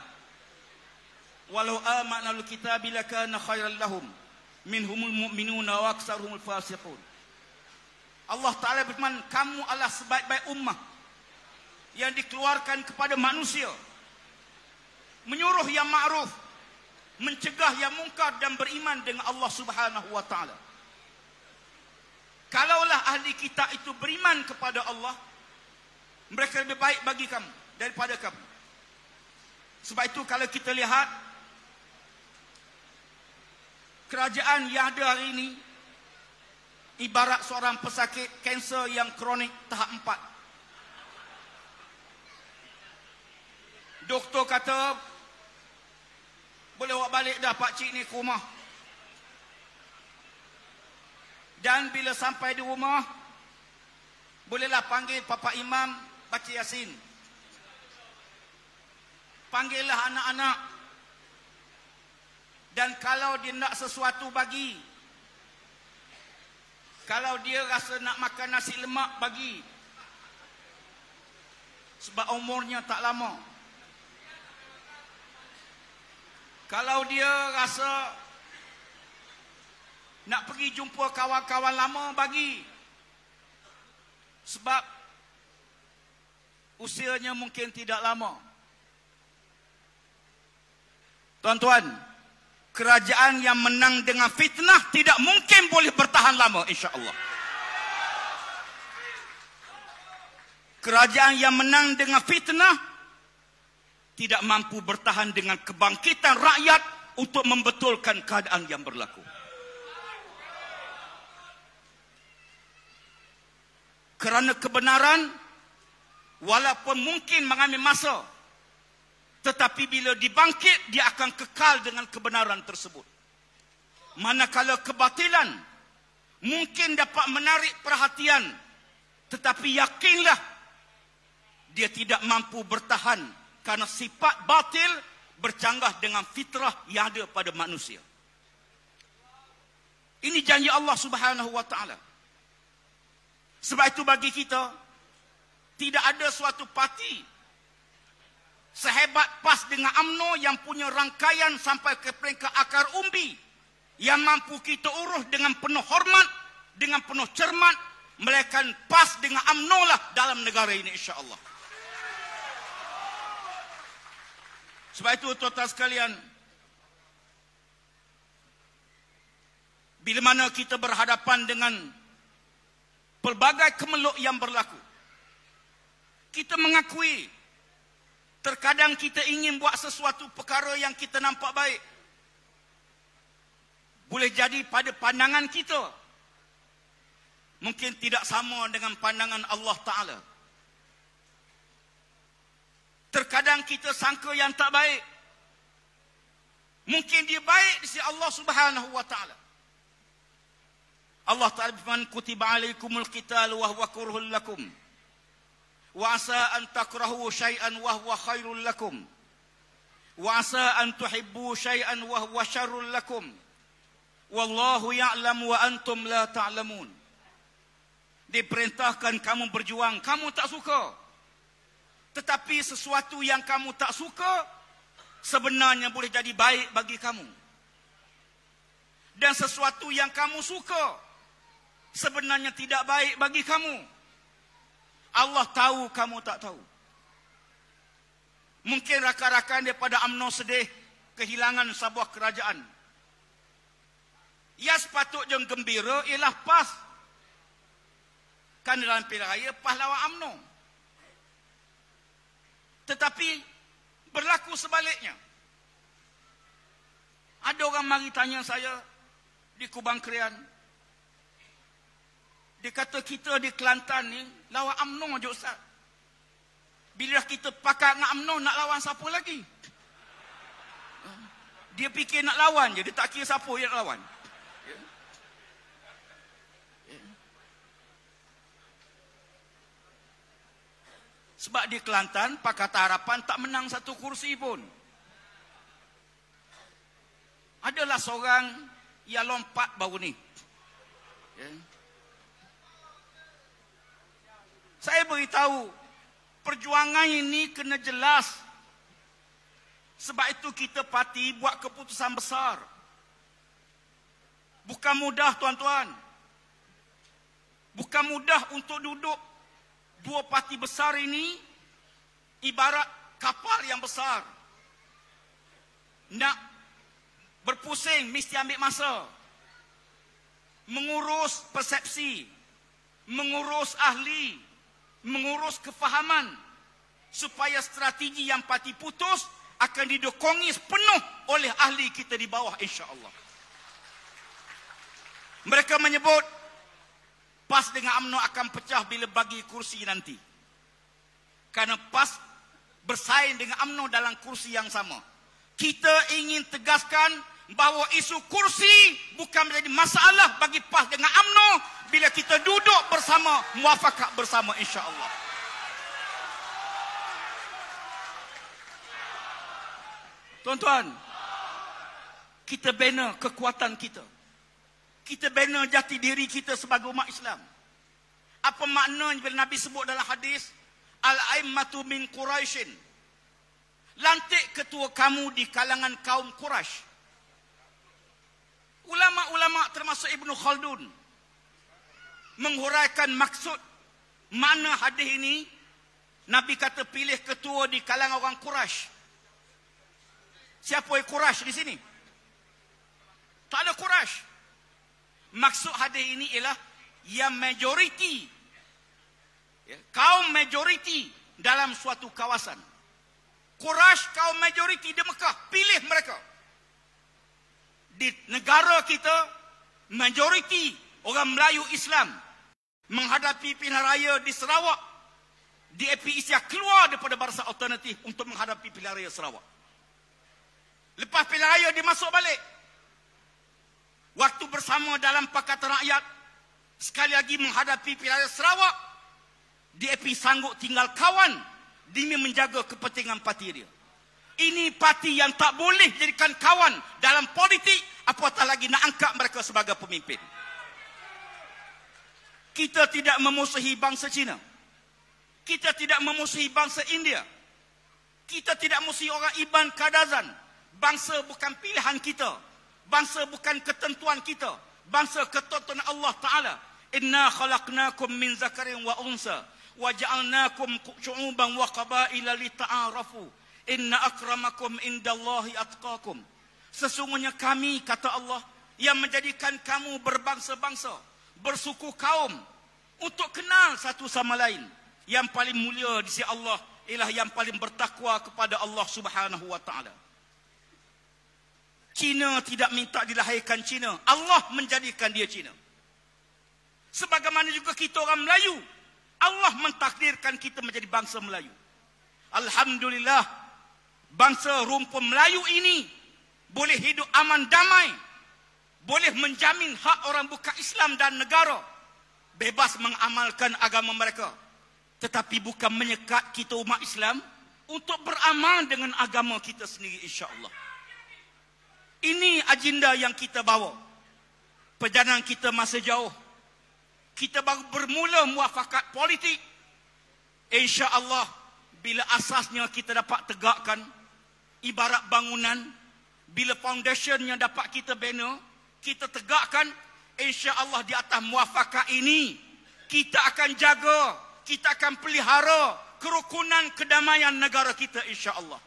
S8: Walau amana al-kitabi lakana khairan lahum. Minhumul mu'minuna wa fasiqun Allah Taala berfirman kamu adalah sebaik-baik ummah yang dikeluarkan kepada manusia menyuruh yang ma'ruf mencegah yang mungkar dan beriman dengan Allah Subhanahu wa taala Kalaulah ahli kita itu beriman kepada Allah, mereka lebih baik bagi kamu daripada kamu. Sebab itu kalau kita lihat kerajaan yang ada hari ini ibarat seorang pesakit kanser yang kronik tahap empat. Doktor kata boleh bawa balik dah pak cik ni ke rumah. Dan bila sampai di rumah Bolehlah panggil Papa Imam Baca Yasin Panggillah anak-anak Dan kalau dia nak sesuatu bagi Kalau dia rasa nak makan nasi lemak bagi Sebab umurnya tak lama Kalau dia rasa nak pergi jumpa kawan-kawan lama bagi. Sebab usianya mungkin tidak lama. Tuan-tuan, kerajaan yang menang dengan fitnah tidak mungkin boleh bertahan lama insya-Allah. Kerajaan yang menang dengan fitnah tidak mampu bertahan dengan kebangkitan rakyat untuk membetulkan keadaan yang berlaku. kerana kebenaran walaupun mungkin mengambil masa tetapi bila dibangkit dia akan kekal dengan kebenaran tersebut. Manakala kebatilan mungkin dapat menarik perhatian tetapi yakinlah dia tidak mampu bertahan karena sifat batil bercanggah dengan fitrah yang ada pada manusia. Ini janji Allah Subhanahu wa taala. Sebab itu bagi kita tidak ada suatu parti sehebat PAS dengan AMNO yang punya rangkaian sampai ke peringkat akar umbi yang mampu kita urus dengan penuh hormat, dengan penuh cermat, melainkan PAS dengan AMNO lah dalam negara ini insya-Allah. Sebab itu tuan-tuan sekalian, bila mana kita berhadapan dengan pelbagai kemeluk yang berlaku. Kita mengakui terkadang kita ingin buat sesuatu perkara yang kita nampak baik. Boleh jadi pada pandangan kita mungkin tidak sama dengan pandangan Allah Taala. Terkadang kita sangka yang tak baik. Mungkin dia baik di sisi Allah Subhanahu wa taala. Allah Ta'ala berfirman kutiba alaikumul qital wa huwa kurhul lakum wa asa an takrahu syai'an wa huwa khairul lakum. Wa asa an tuhibbu syai'an wa huwa syarrul lakum. Wallahu ya'lam wa antum la ta'lamun. Diperintahkan kamu berjuang kamu tak suka. Tetapi sesuatu yang kamu tak suka sebenarnya boleh jadi baik bagi kamu. Dan sesuatu yang kamu suka sebenarnya tidak baik bagi kamu. Allah tahu kamu tak tahu. Mungkin rakan-rakan daripada UMNO sedih kehilangan sebuah kerajaan. Ya sepatutnya gembira ialah PAS. Kan dalam pilihan raya PAS lawan UMNO. Tetapi berlaku sebaliknya. Ada orang mari tanya saya di Kubang Krian, Dia kata kita di Kelantan ni lawan UMNO je Ustaz. Bila kita pakat dengan UMNO nak lawan siapa lagi? Dia fikir nak lawan je. Dia tak kira siapa yang nak lawan. Sebab di Kelantan, Pakatan Harapan tak menang satu kursi pun. Adalah seorang yang lompat baru ni. Ya. Saya beritahu, perjuangan ini kena jelas. Sebab itu kita parti buat keputusan besar. Bukan mudah tuan-tuan. Bukan mudah untuk duduk dua parti besar ini ibarat kapal yang besar. Nak berpusing mesti ambil masa. Mengurus persepsi, mengurus ahli, mengurus kefahaman supaya strategi yang parti putus akan didokongi penuh oleh ahli kita di bawah insya-Allah. Mereka menyebut PAS dengan UMNO akan pecah bila bagi kursi nanti. Karena PAS bersaing dengan UMNO dalam kursi yang sama. Kita ingin tegaskan bahawa isu kursi bukan menjadi masalah bagi PAS dengan UMNO bila kita duduk bersama, muafakat bersama insya-Allah. Tuan-tuan, kita bina kekuatan kita. Kita bina jati diri kita sebagai umat Islam. Apa maknanya bila Nabi sebut dalam hadis Al-Aimmatu min Quraishin Lantik ketua kamu di kalangan kaum Quraisy. Ulama-ulama termasuk Ibnu Khaldun menghuraikan maksud mana hadis ini Nabi kata pilih ketua di kalangan orang Quraisy. Siapa yang Quraisy di sini? Tak ada Quraisy. Maksud hadis ini ialah yang majoriti ya, kaum majoriti dalam suatu kawasan. Quraisy kaum majoriti di Mekah, pilih mereka. Di negara kita majoriti orang Melayu Islam menghadapi pilihan raya di Sarawak DAP Isya keluar daripada barisan alternatif untuk menghadapi pilihan raya Sarawak. Lepas pilihan raya dia masuk balik. Waktu bersama dalam Pakatan Rakyat sekali lagi menghadapi pilihan raya Sarawak DAP sanggup tinggal kawan demi menjaga kepentingan parti dia. Ini parti yang tak boleh jadikan kawan dalam politik apatah lagi nak angkat mereka sebagai pemimpin. Kita tidak memusuhi bangsa Cina. Kita tidak memusuhi bangsa India. Kita tidak memusuhi orang Iban Kadazan. Bangsa bukan pilihan kita. Bangsa bukan ketentuan kita. Bangsa ketentuan Allah Ta'ala. Inna khalaqnakum min zakarin wa unsa. Wa ja'alnakum syu'uban wa qabaila li ta'arafu. Inna akramakum indallahi atqakum. Sesungguhnya kami, kata Allah, yang menjadikan kamu berbangsa-bangsa bersuku kaum untuk kenal satu sama lain. Yang paling mulia di sisi Allah ialah yang paling bertakwa kepada Allah Subhanahu wa taala. Cina tidak minta dilahirkan Cina, Allah menjadikan dia Cina. Sebagaimana juga kita orang Melayu, Allah mentakdirkan kita menjadi bangsa Melayu. Alhamdulillah, bangsa rumpun Melayu ini boleh hidup aman damai boleh menjamin hak orang bukan Islam dan negara bebas mengamalkan agama mereka. Tetapi bukan menyekat kita umat Islam untuk beramal dengan agama kita sendiri insya-Allah. Ini agenda yang kita bawa. Perjalanan kita masih jauh. Kita baru bermula muafakat politik. insya-Allah bila asasnya kita dapat tegakkan ibarat bangunan bila foundationnya dapat kita bina kita tegakkan insya Allah di atas muafakat ini kita akan jaga kita akan pelihara kerukunan kedamaian negara kita insya Allah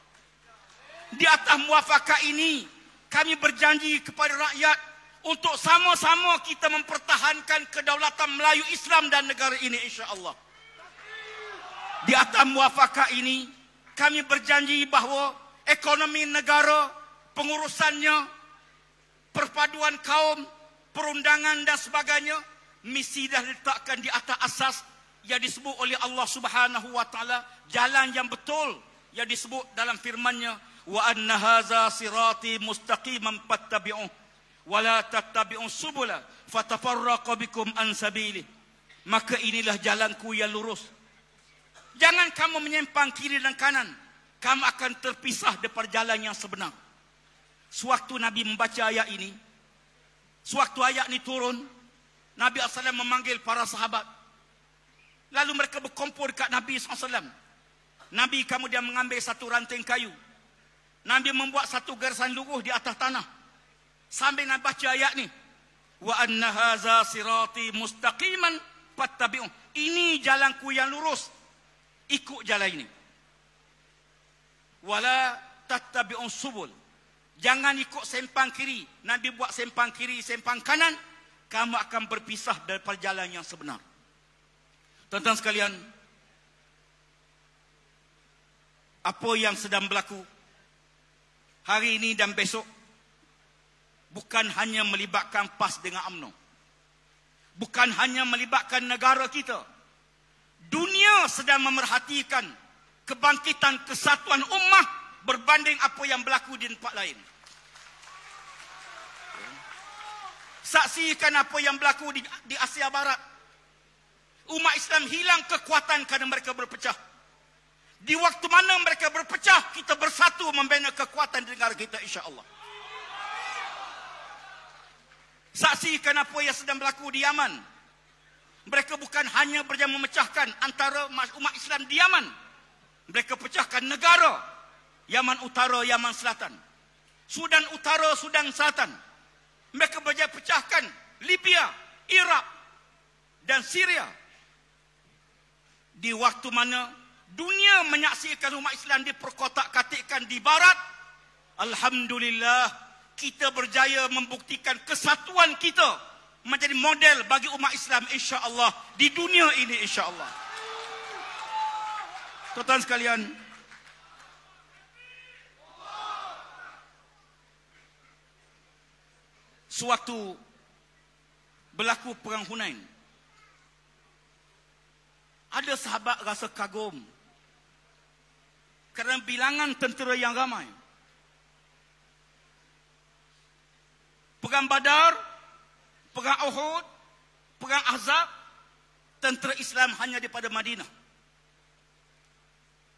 S8: di atas muafakat ini kami berjanji kepada rakyat untuk sama-sama kita mempertahankan kedaulatan Melayu Islam dan negara ini insya Allah di atas muafakat ini kami berjanji bahawa ekonomi negara pengurusannya perpaduan kaum, perundangan dan sebagainya misi dah diletakkan di atas asas yang disebut oleh Allah Subhanahu wa taala jalan yang betul yang disebut dalam firman-Nya wa anna hadza sirati mustaqiman fattabi'uh wa la tattabi'us subula fatafarraqa bikum an sabili. Maka inilah jalanku yang lurus. Jangan kamu menyimpang kiri dan kanan kamu akan terpisah daripada jalan yang sebenar sewaktu nabi membaca ayat ini sewaktu ayat ini turun Nabi SAW memanggil para sahabat Lalu mereka berkumpul dekat Nabi SAW. Nabi kemudian mengambil satu ranting kayu. Nabi membuat satu garisan luruh di atas tanah. Sambil Nabi baca ayat ni. Wa anna haza sirati mustaqiman fattabi'un. Ini jalanku yang lurus. Ikut jalan ini. Wala tattabi'un subul. Jangan ikut sempang kiri. Nabi buat sempang kiri, sempang kanan. Kamu akan berpisah daripada jalan yang sebenar. Tuan-tuan sekalian, apa yang sedang berlaku hari ini dan besok bukan hanya melibatkan PAS dengan UMNO. Bukan hanya melibatkan negara kita. Dunia sedang memerhatikan kebangkitan kesatuan ummah berbanding apa yang berlaku di tempat lain. Saksikan apa yang berlaku di, di Asia Barat umat Islam hilang kekuatan kerana mereka berpecah. Di waktu mana mereka berpecah, kita bersatu membina kekuatan di negara kita insya-Allah. Saksikan apa yang sedang berlaku di Yaman. Mereka bukan hanya berjaya memecahkan antara umat Islam di Yaman. Mereka pecahkan negara Yaman Utara, Yaman Selatan. Sudan Utara, Sudan Selatan. Mereka berjaya pecahkan Libya, Iraq dan Syria di waktu mana dunia menyaksikan umat Islam diperkotak-katikkan di barat alhamdulillah kita berjaya membuktikan kesatuan kita menjadi model bagi umat Islam insya-Allah di dunia ini insya-Allah tuan sekalian sewaktu berlaku perang Hunain ada sahabat rasa kagum. Kerana bilangan tentera yang ramai. Perang Badar, Perang Uhud, Perang Azab, tentera Islam hanya daripada Madinah.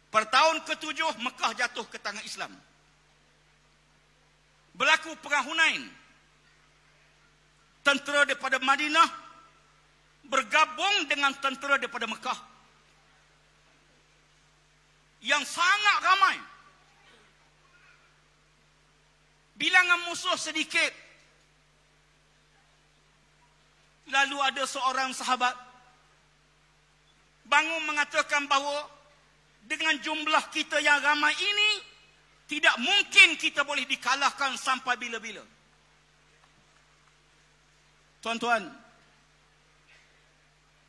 S8: Pada tahun ketujuh, Mekah jatuh ke tangan Islam. Berlaku Perang Hunain. Tentera daripada Madinah bergabung dengan tentera daripada Mekah yang sangat ramai bilangan musuh sedikit lalu ada seorang sahabat bangun mengatakan bahawa dengan jumlah kita yang ramai ini tidak mungkin kita boleh dikalahkan sampai bila-bila tuan-tuan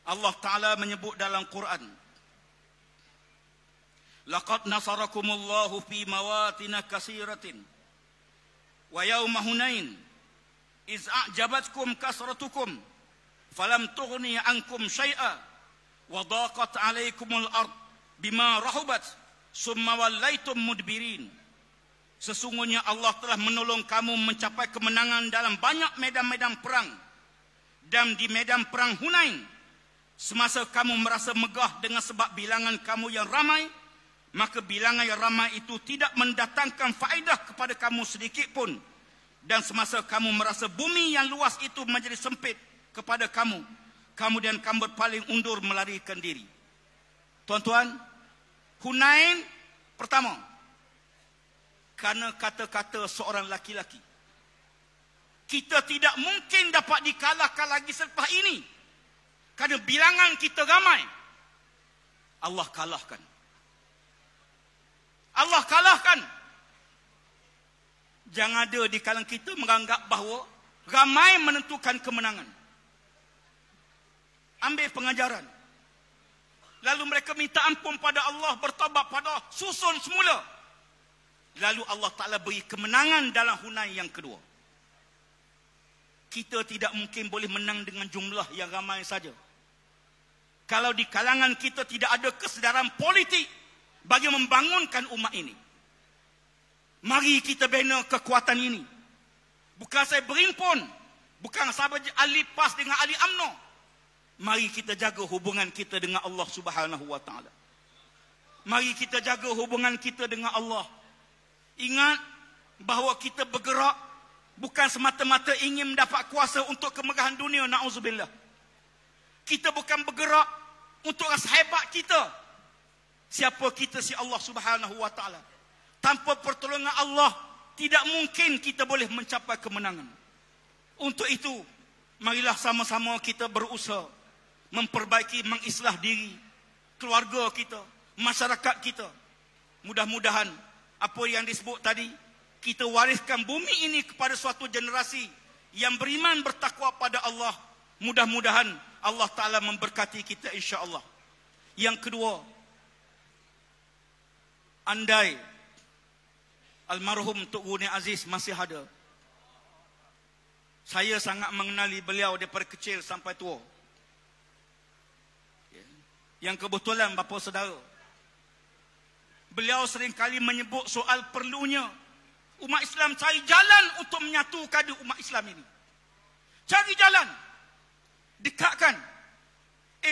S8: Allah Ta'ala menyebut dalam Quran. Laqad nasarakumullahu fi mawatina kasiratin. Wa yawma hunain. Iz a'jabatkum kasratukum. Falam tughni ankum syai'a. Wa daqat alaikumul ard. Bima rahubat. Summa wallaitum mudbirin. Sesungguhnya Allah telah menolong kamu mencapai kemenangan dalam banyak medan-medan perang. Dan di medan perang Hunain. Semasa kamu merasa megah dengan sebab bilangan kamu yang ramai, maka bilangan yang ramai itu tidak mendatangkan faedah kepada kamu sedikit pun. Dan semasa kamu merasa bumi yang luas itu menjadi sempit kepada kamu, kemudian kamu berpaling undur melarikan diri. Tuan-tuan, Hunain pertama, karena kata-kata seorang laki-laki. Kita tidak mungkin dapat dikalahkan lagi selepas ini kerana bilangan kita ramai. Allah kalahkan. Allah kalahkan. Jangan ada di kalangan kita menganggap bahawa ramai menentukan kemenangan. Ambil pengajaran. Lalu mereka minta ampun pada Allah, bertobat pada susun semula. Lalu Allah Ta'ala beri kemenangan dalam hunai yang kedua. kita tidak mungkin boleh menang dengan jumlah yang ramai saja. Kalau di kalangan kita tidak ada kesedaran politik bagi membangunkan umat ini. Mari kita bina kekuatan ini. Bukan saya berimpun. Bukan sahabat ahli PAS dengan ahli UMNO. Mari kita jaga hubungan kita dengan Allah subhanahu wa ta'ala. Mari kita jaga hubungan kita dengan Allah. Ingat bahawa kita bergerak bukan semata-mata ingin mendapat kuasa untuk kemegahan dunia. Na'udzubillah. Kita bukan bergerak untuk rasa hebat kita. Siapa kita si Allah subhanahu wa ta'ala. Tanpa pertolongan Allah, tidak mungkin kita boleh mencapai kemenangan. Untuk itu, marilah sama-sama kita berusaha memperbaiki, mengislah diri, keluarga kita, masyarakat kita. Mudah-mudahan apa yang disebut tadi, kita wariskan bumi ini kepada suatu generasi yang beriman bertakwa pada Allah. Mudah-mudahan Allah Ta'ala memberkati kita insya Allah. Yang kedua, andai almarhum Tok Guni Aziz masih ada. Saya sangat mengenali beliau daripada kecil sampai tua. Yang kebetulan bapa saudara. Beliau sering kali menyebut soal perlunya umat Islam cari jalan untuk menyatukan umat Islam ini. Cari jalan. Dekatkan.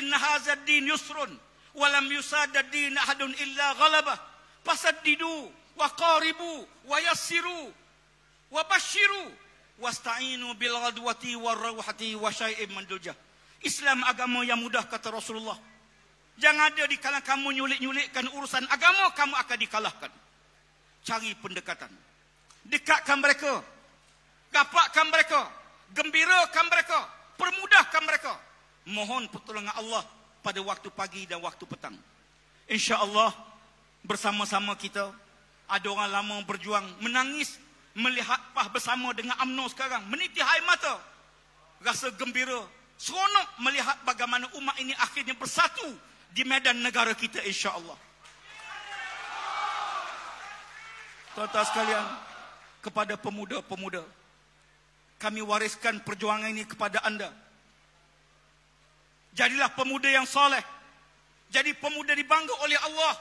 S8: Inna hazad din yusrun. Walam yusadad din ahadun illa ghalabah. Fasaddidu. Wa qaribu. Wa yassiru. Wa bashiru. Wasta'inu bil ghadwati wa rawhati wa syai'im manduljah. Islam agama yang mudah kata Rasulullah. Jangan ada di kalangan kamu nyulik-nyulikkan urusan agama, kamu akan dikalahkan. Cari pendekatan. Dekatkan mereka. Gapakkan mereka. Gembirakan mereka. Permudahkan mereka. Mohon pertolongan Allah pada waktu pagi dan waktu petang. Insya Allah bersama-sama kita ada orang lama berjuang menangis melihat pah bersama dengan UMNO sekarang meniti air mata rasa gembira seronok melihat bagaimana umat ini akhirnya bersatu di medan negara kita insya-Allah. Tuan-tuan sekalian, kepada pemuda-pemuda, kami wariskan perjuangan ini kepada anda. Jadilah pemuda yang soleh. Jadi pemuda dibangga oleh Allah.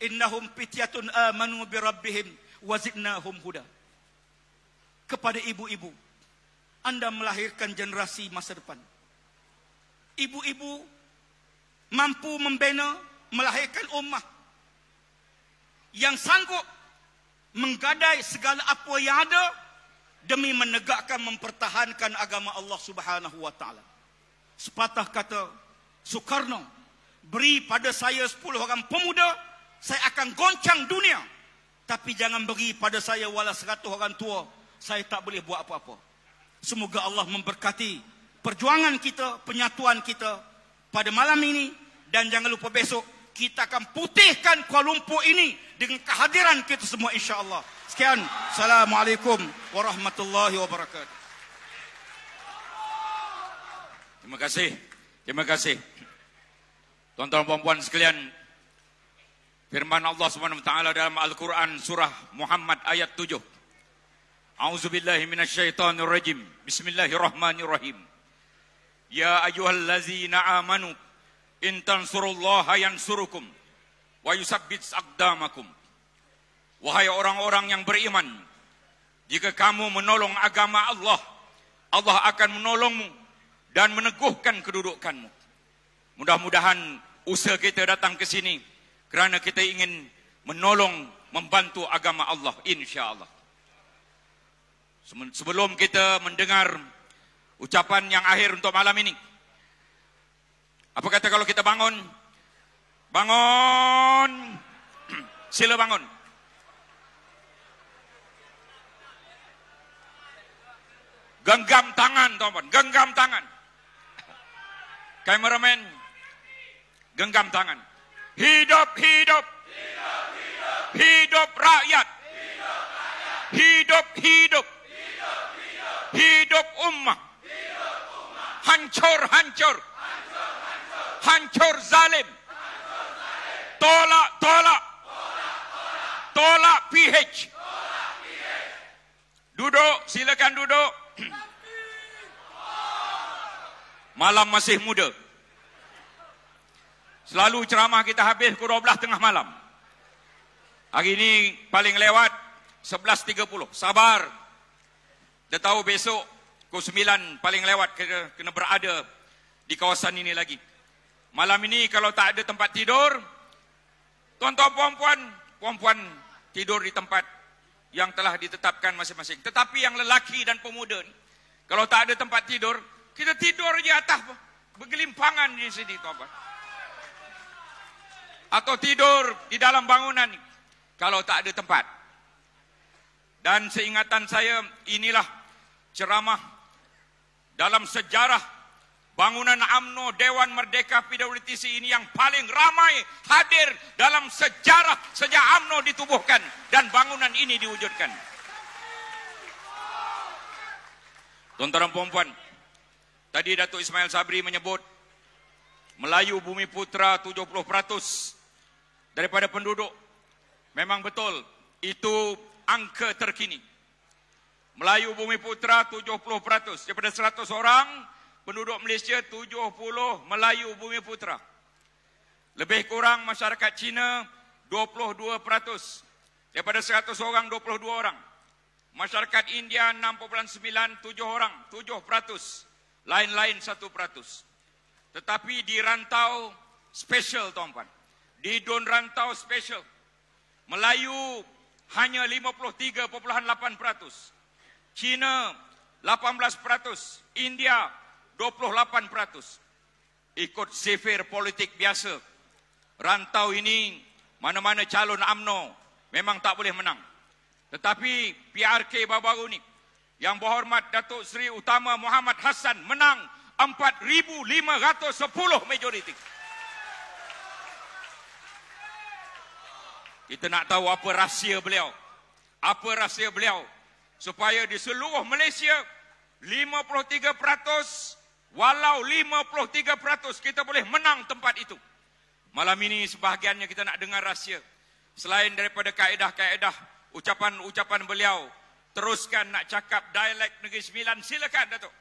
S8: Innahum fityatun amanu bi rabbihim wa zidnahum huda. Kepada ibu-ibu, anda melahirkan generasi masa depan. Ibu-ibu mampu membina, melahirkan ummah yang sanggup menggadai segala apa yang ada demi menegakkan mempertahankan agama Allah Subhanahu wa taala. Sepatah kata Soekarno, beri pada saya 10 orang pemuda, saya akan goncang dunia. Tapi jangan beri pada saya wala 100 orang tua, saya tak boleh buat apa-apa. Semoga Allah memberkati perjuangan kita, penyatuan kita pada malam ini dan jangan lupa besok kita akan putihkan Kuala Lumpur ini dengan kehadiran kita semua insya-Allah. Sekian. Assalamualaikum warahmatullahi wabarakatuh.
S4: Terima kasih. Terima kasih. Tuan-tuan dan puan sekalian, firman Allah Subhanahu wa taala dalam Al-Quran surah Muhammad ayat 7. A'udzubillahi minasyaitonir rajim. Ya ayyuhallazina amanu in tansurullaha yansurukum wa yusabbit aqdamakum. Wahai orang-orang yang beriman, jika kamu menolong agama Allah, Allah akan menolongmu dan meneguhkan kedudukanmu. Mudah-mudahan usaha kita datang ke sini kerana kita ingin menolong, membantu agama Allah insya-Allah. Sebelum kita mendengar ucapan yang akhir untuk malam ini, apa kata kalau kita bangun? Bangun. *clears throat* Sila bangun. Genggam tangan, tuan-tuan. Genggam tangan. Kameramen. Genggam tangan. Hidup, hidup. Hidup rakyat. Hidup, hidup. Hidup ummah. Hancur, hancur. Hancur zalim. Tolak, tolak. Tolak PH. Duduk, silakan duduk. Malam masih muda. Selalu ceramah kita habis pukul 12 tengah malam. Hari ini paling lewat 11.30. Sabar. Dia tahu besok pukul 9 paling lewat kena, kena berada di kawasan ini lagi. Malam ini kalau tak ada tempat tidur, tuan-tuan puan-puan, puan-puan tidur di tempat yang telah ditetapkan masing-masing. Tetapi yang lelaki dan pemuda ni, kalau tak ada tempat tidur, kita tidur di atas bergelimpangan di sini tuan-tuan. Atau tidur di dalam bangunan ni, kalau tak ada tempat. Dan seingatan saya, inilah ceramah dalam sejarah bangunan AMNO Dewan Merdeka PWTC ini yang paling ramai hadir dalam sejarah sejak AMNO ditubuhkan dan bangunan ini diwujudkan. Tuan-tuan puan-puan, tadi Datuk Ismail Sabri menyebut Melayu Bumi Putra 70% daripada penduduk. Memang betul, itu angka terkini. Melayu Bumi Putra 70%. Daripada 100 orang, penduduk Malaysia 70 Melayu Bumi Putra. Lebih kurang masyarakat Cina 22%. Daripada 100 orang, 22 orang. Masyarakat India 6.9, 7 orang, 7%. Lain-lain 1%. Tetapi di rantau special tuan-tuan. Di don rantau special. Melayu hanya 53.8%. China 18%, India 28%. Ikut sifir politik biasa. Rantau ini mana-mana calon AMNO memang tak boleh menang. Tetapi PRK baru-baru ni yang berhormat Datuk Seri Utama Muhammad Hassan menang 4,510 majoriti. Kita nak tahu apa rahsia beliau. Apa rahsia beliau supaya di seluruh Malaysia 53% walau 53% kita boleh menang tempat itu. Malam ini sebahagiannya kita nak dengar rahsia. Selain daripada kaedah-kaedah ucapan-ucapan beliau, teruskan nak cakap dialek Negeri Sembilan, silakan Datuk.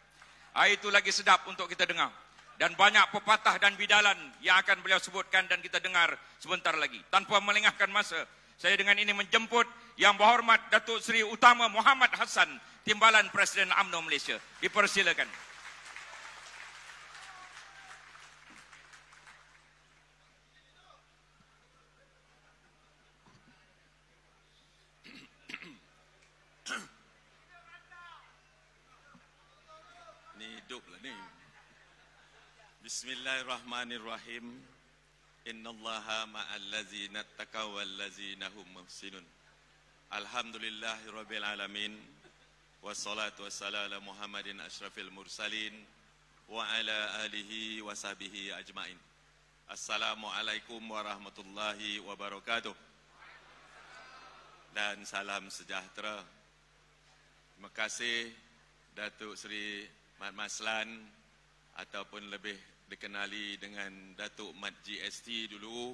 S4: Ah, itu lagi sedap untuk kita dengar. Dan banyak pepatah dan bidalan yang akan beliau sebutkan dan kita dengar sebentar lagi. Tanpa melengahkan masa, saya dengan ini menjemput yang berhormat Datuk Seri Utama Muhammad Hassan, Timbalan Presiden UMNO Malaysia. Dipersilakan.
S9: Hidup lah ni. Bismillahirrahmanirrahim. Innallaha ma'al ladzina taqaw wal ladzina hum muhsinun. Alhamdulillahirabbil alamin. Wassalatu wassalamu ala Muhammadin asyrafil mursalin wa ala alihi wa sahbihi ajmain. Assalamualaikum warahmatullahi wabarakatuh. Dan salam sejahtera. Terima kasih Datuk Seri Mat Maslan ataupun lebih dikenali dengan Datuk Mat GST dulu.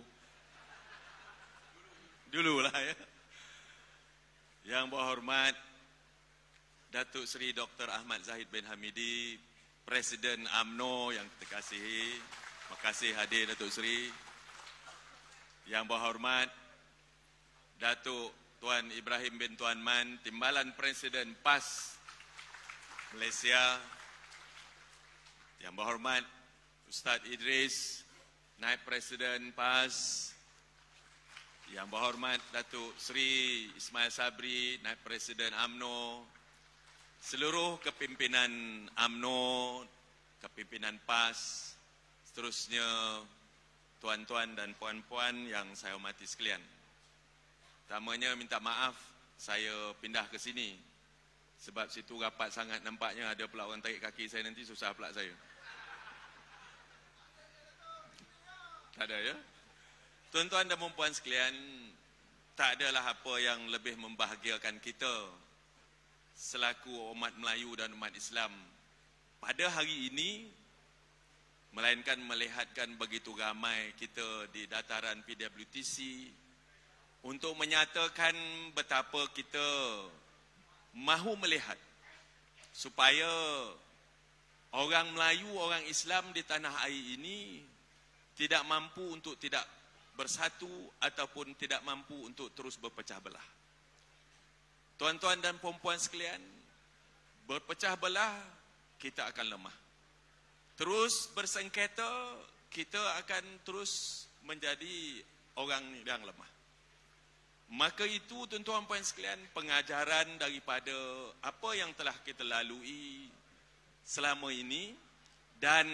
S9: Dululah ya. Yang berhormat Datuk Seri Dr. Ahmad Zahid bin Hamidi, Presiden AMNO yang kita kasihi. Terima kasih hadir Datuk Seri. Yang berhormat Datuk Tuan Ibrahim bin Tuan Man, Timbalan Presiden PAS Malaysia. Yang berhormat Ustaz Idris, Naib Presiden PAS. Yang berhormat Datuk Seri Ismail Sabri, Naib Presiden AMNO. Seluruh kepimpinan AMNO, kepimpinan PAS, seterusnya tuan-tuan dan puan-puan yang saya hormati sekalian. Pertamanya minta maaf saya pindah ke sini sebab situ rapat sangat nampaknya ada pula orang tarik kaki saya nanti susah pula saya. Tak ada ya? Tuan-tuan dan puan sekalian, tak adalah apa yang lebih membahagiakan kita selaku umat Melayu dan umat Islam pada hari ini melainkan melihatkan begitu ramai kita di dataran PWTC untuk menyatakan betapa kita mahu melihat supaya orang Melayu, orang Islam di tanah air ini tidak mampu untuk tidak bersatu ataupun tidak mampu untuk terus berpecah belah. Tuan-tuan dan puan-puan sekalian, berpecah belah kita akan lemah. Terus bersengketa kita akan terus menjadi orang yang lemah. Maka itu tuan-tuan puan sekalian pengajaran daripada apa yang telah kita lalui selama ini dan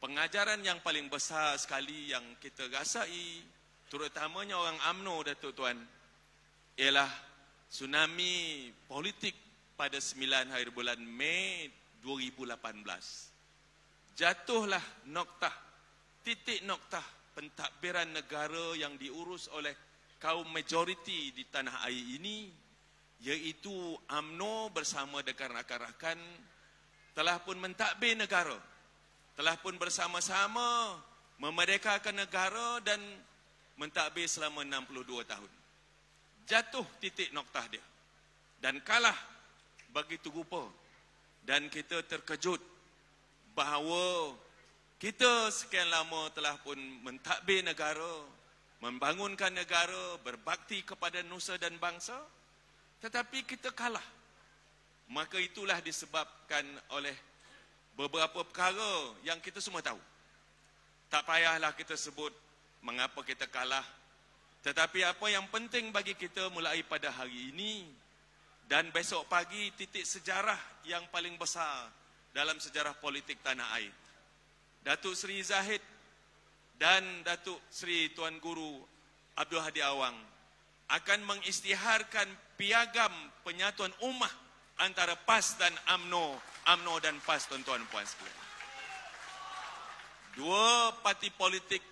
S9: pengajaran yang paling besar sekali yang kita rasai terutamanya orang AMNO Datuk Tuan ialah tsunami politik pada 9 hari bulan Mei 2018. Jatuhlah noktah, titik noktah pentadbiran negara yang diurus oleh kaum majoriti di tanah air ini iaitu AMNO bersama dengan rakan-rakan telah pun mentadbir negara telah pun bersama-sama memerdekakan negara dan mentadbir selama 62 tahun. Jatuh titik noktah dia. Dan kalah begitu rupa dan kita terkejut bahawa kita sekian lama telah pun mentadbir negara membangunkan negara, berbakti kepada nusa dan bangsa, tetapi kita kalah. Maka itulah disebabkan oleh beberapa perkara yang kita semua tahu. Tak payahlah kita sebut mengapa kita kalah. Tetapi apa yang penting bagi kita mulai pada hari ini dan besok pagi titik sejarah yang paling besar dalam sejarah politik tanah air. Datuk Seri Zahid dan Datuk Seri Tuan Guru Abdul Hadi Awang akan mengistiharkan piagam penyatuan ummah antara PAS dan AMNO, AMNO dan PAS tuan-tuan puan sekalian. Dua parti politik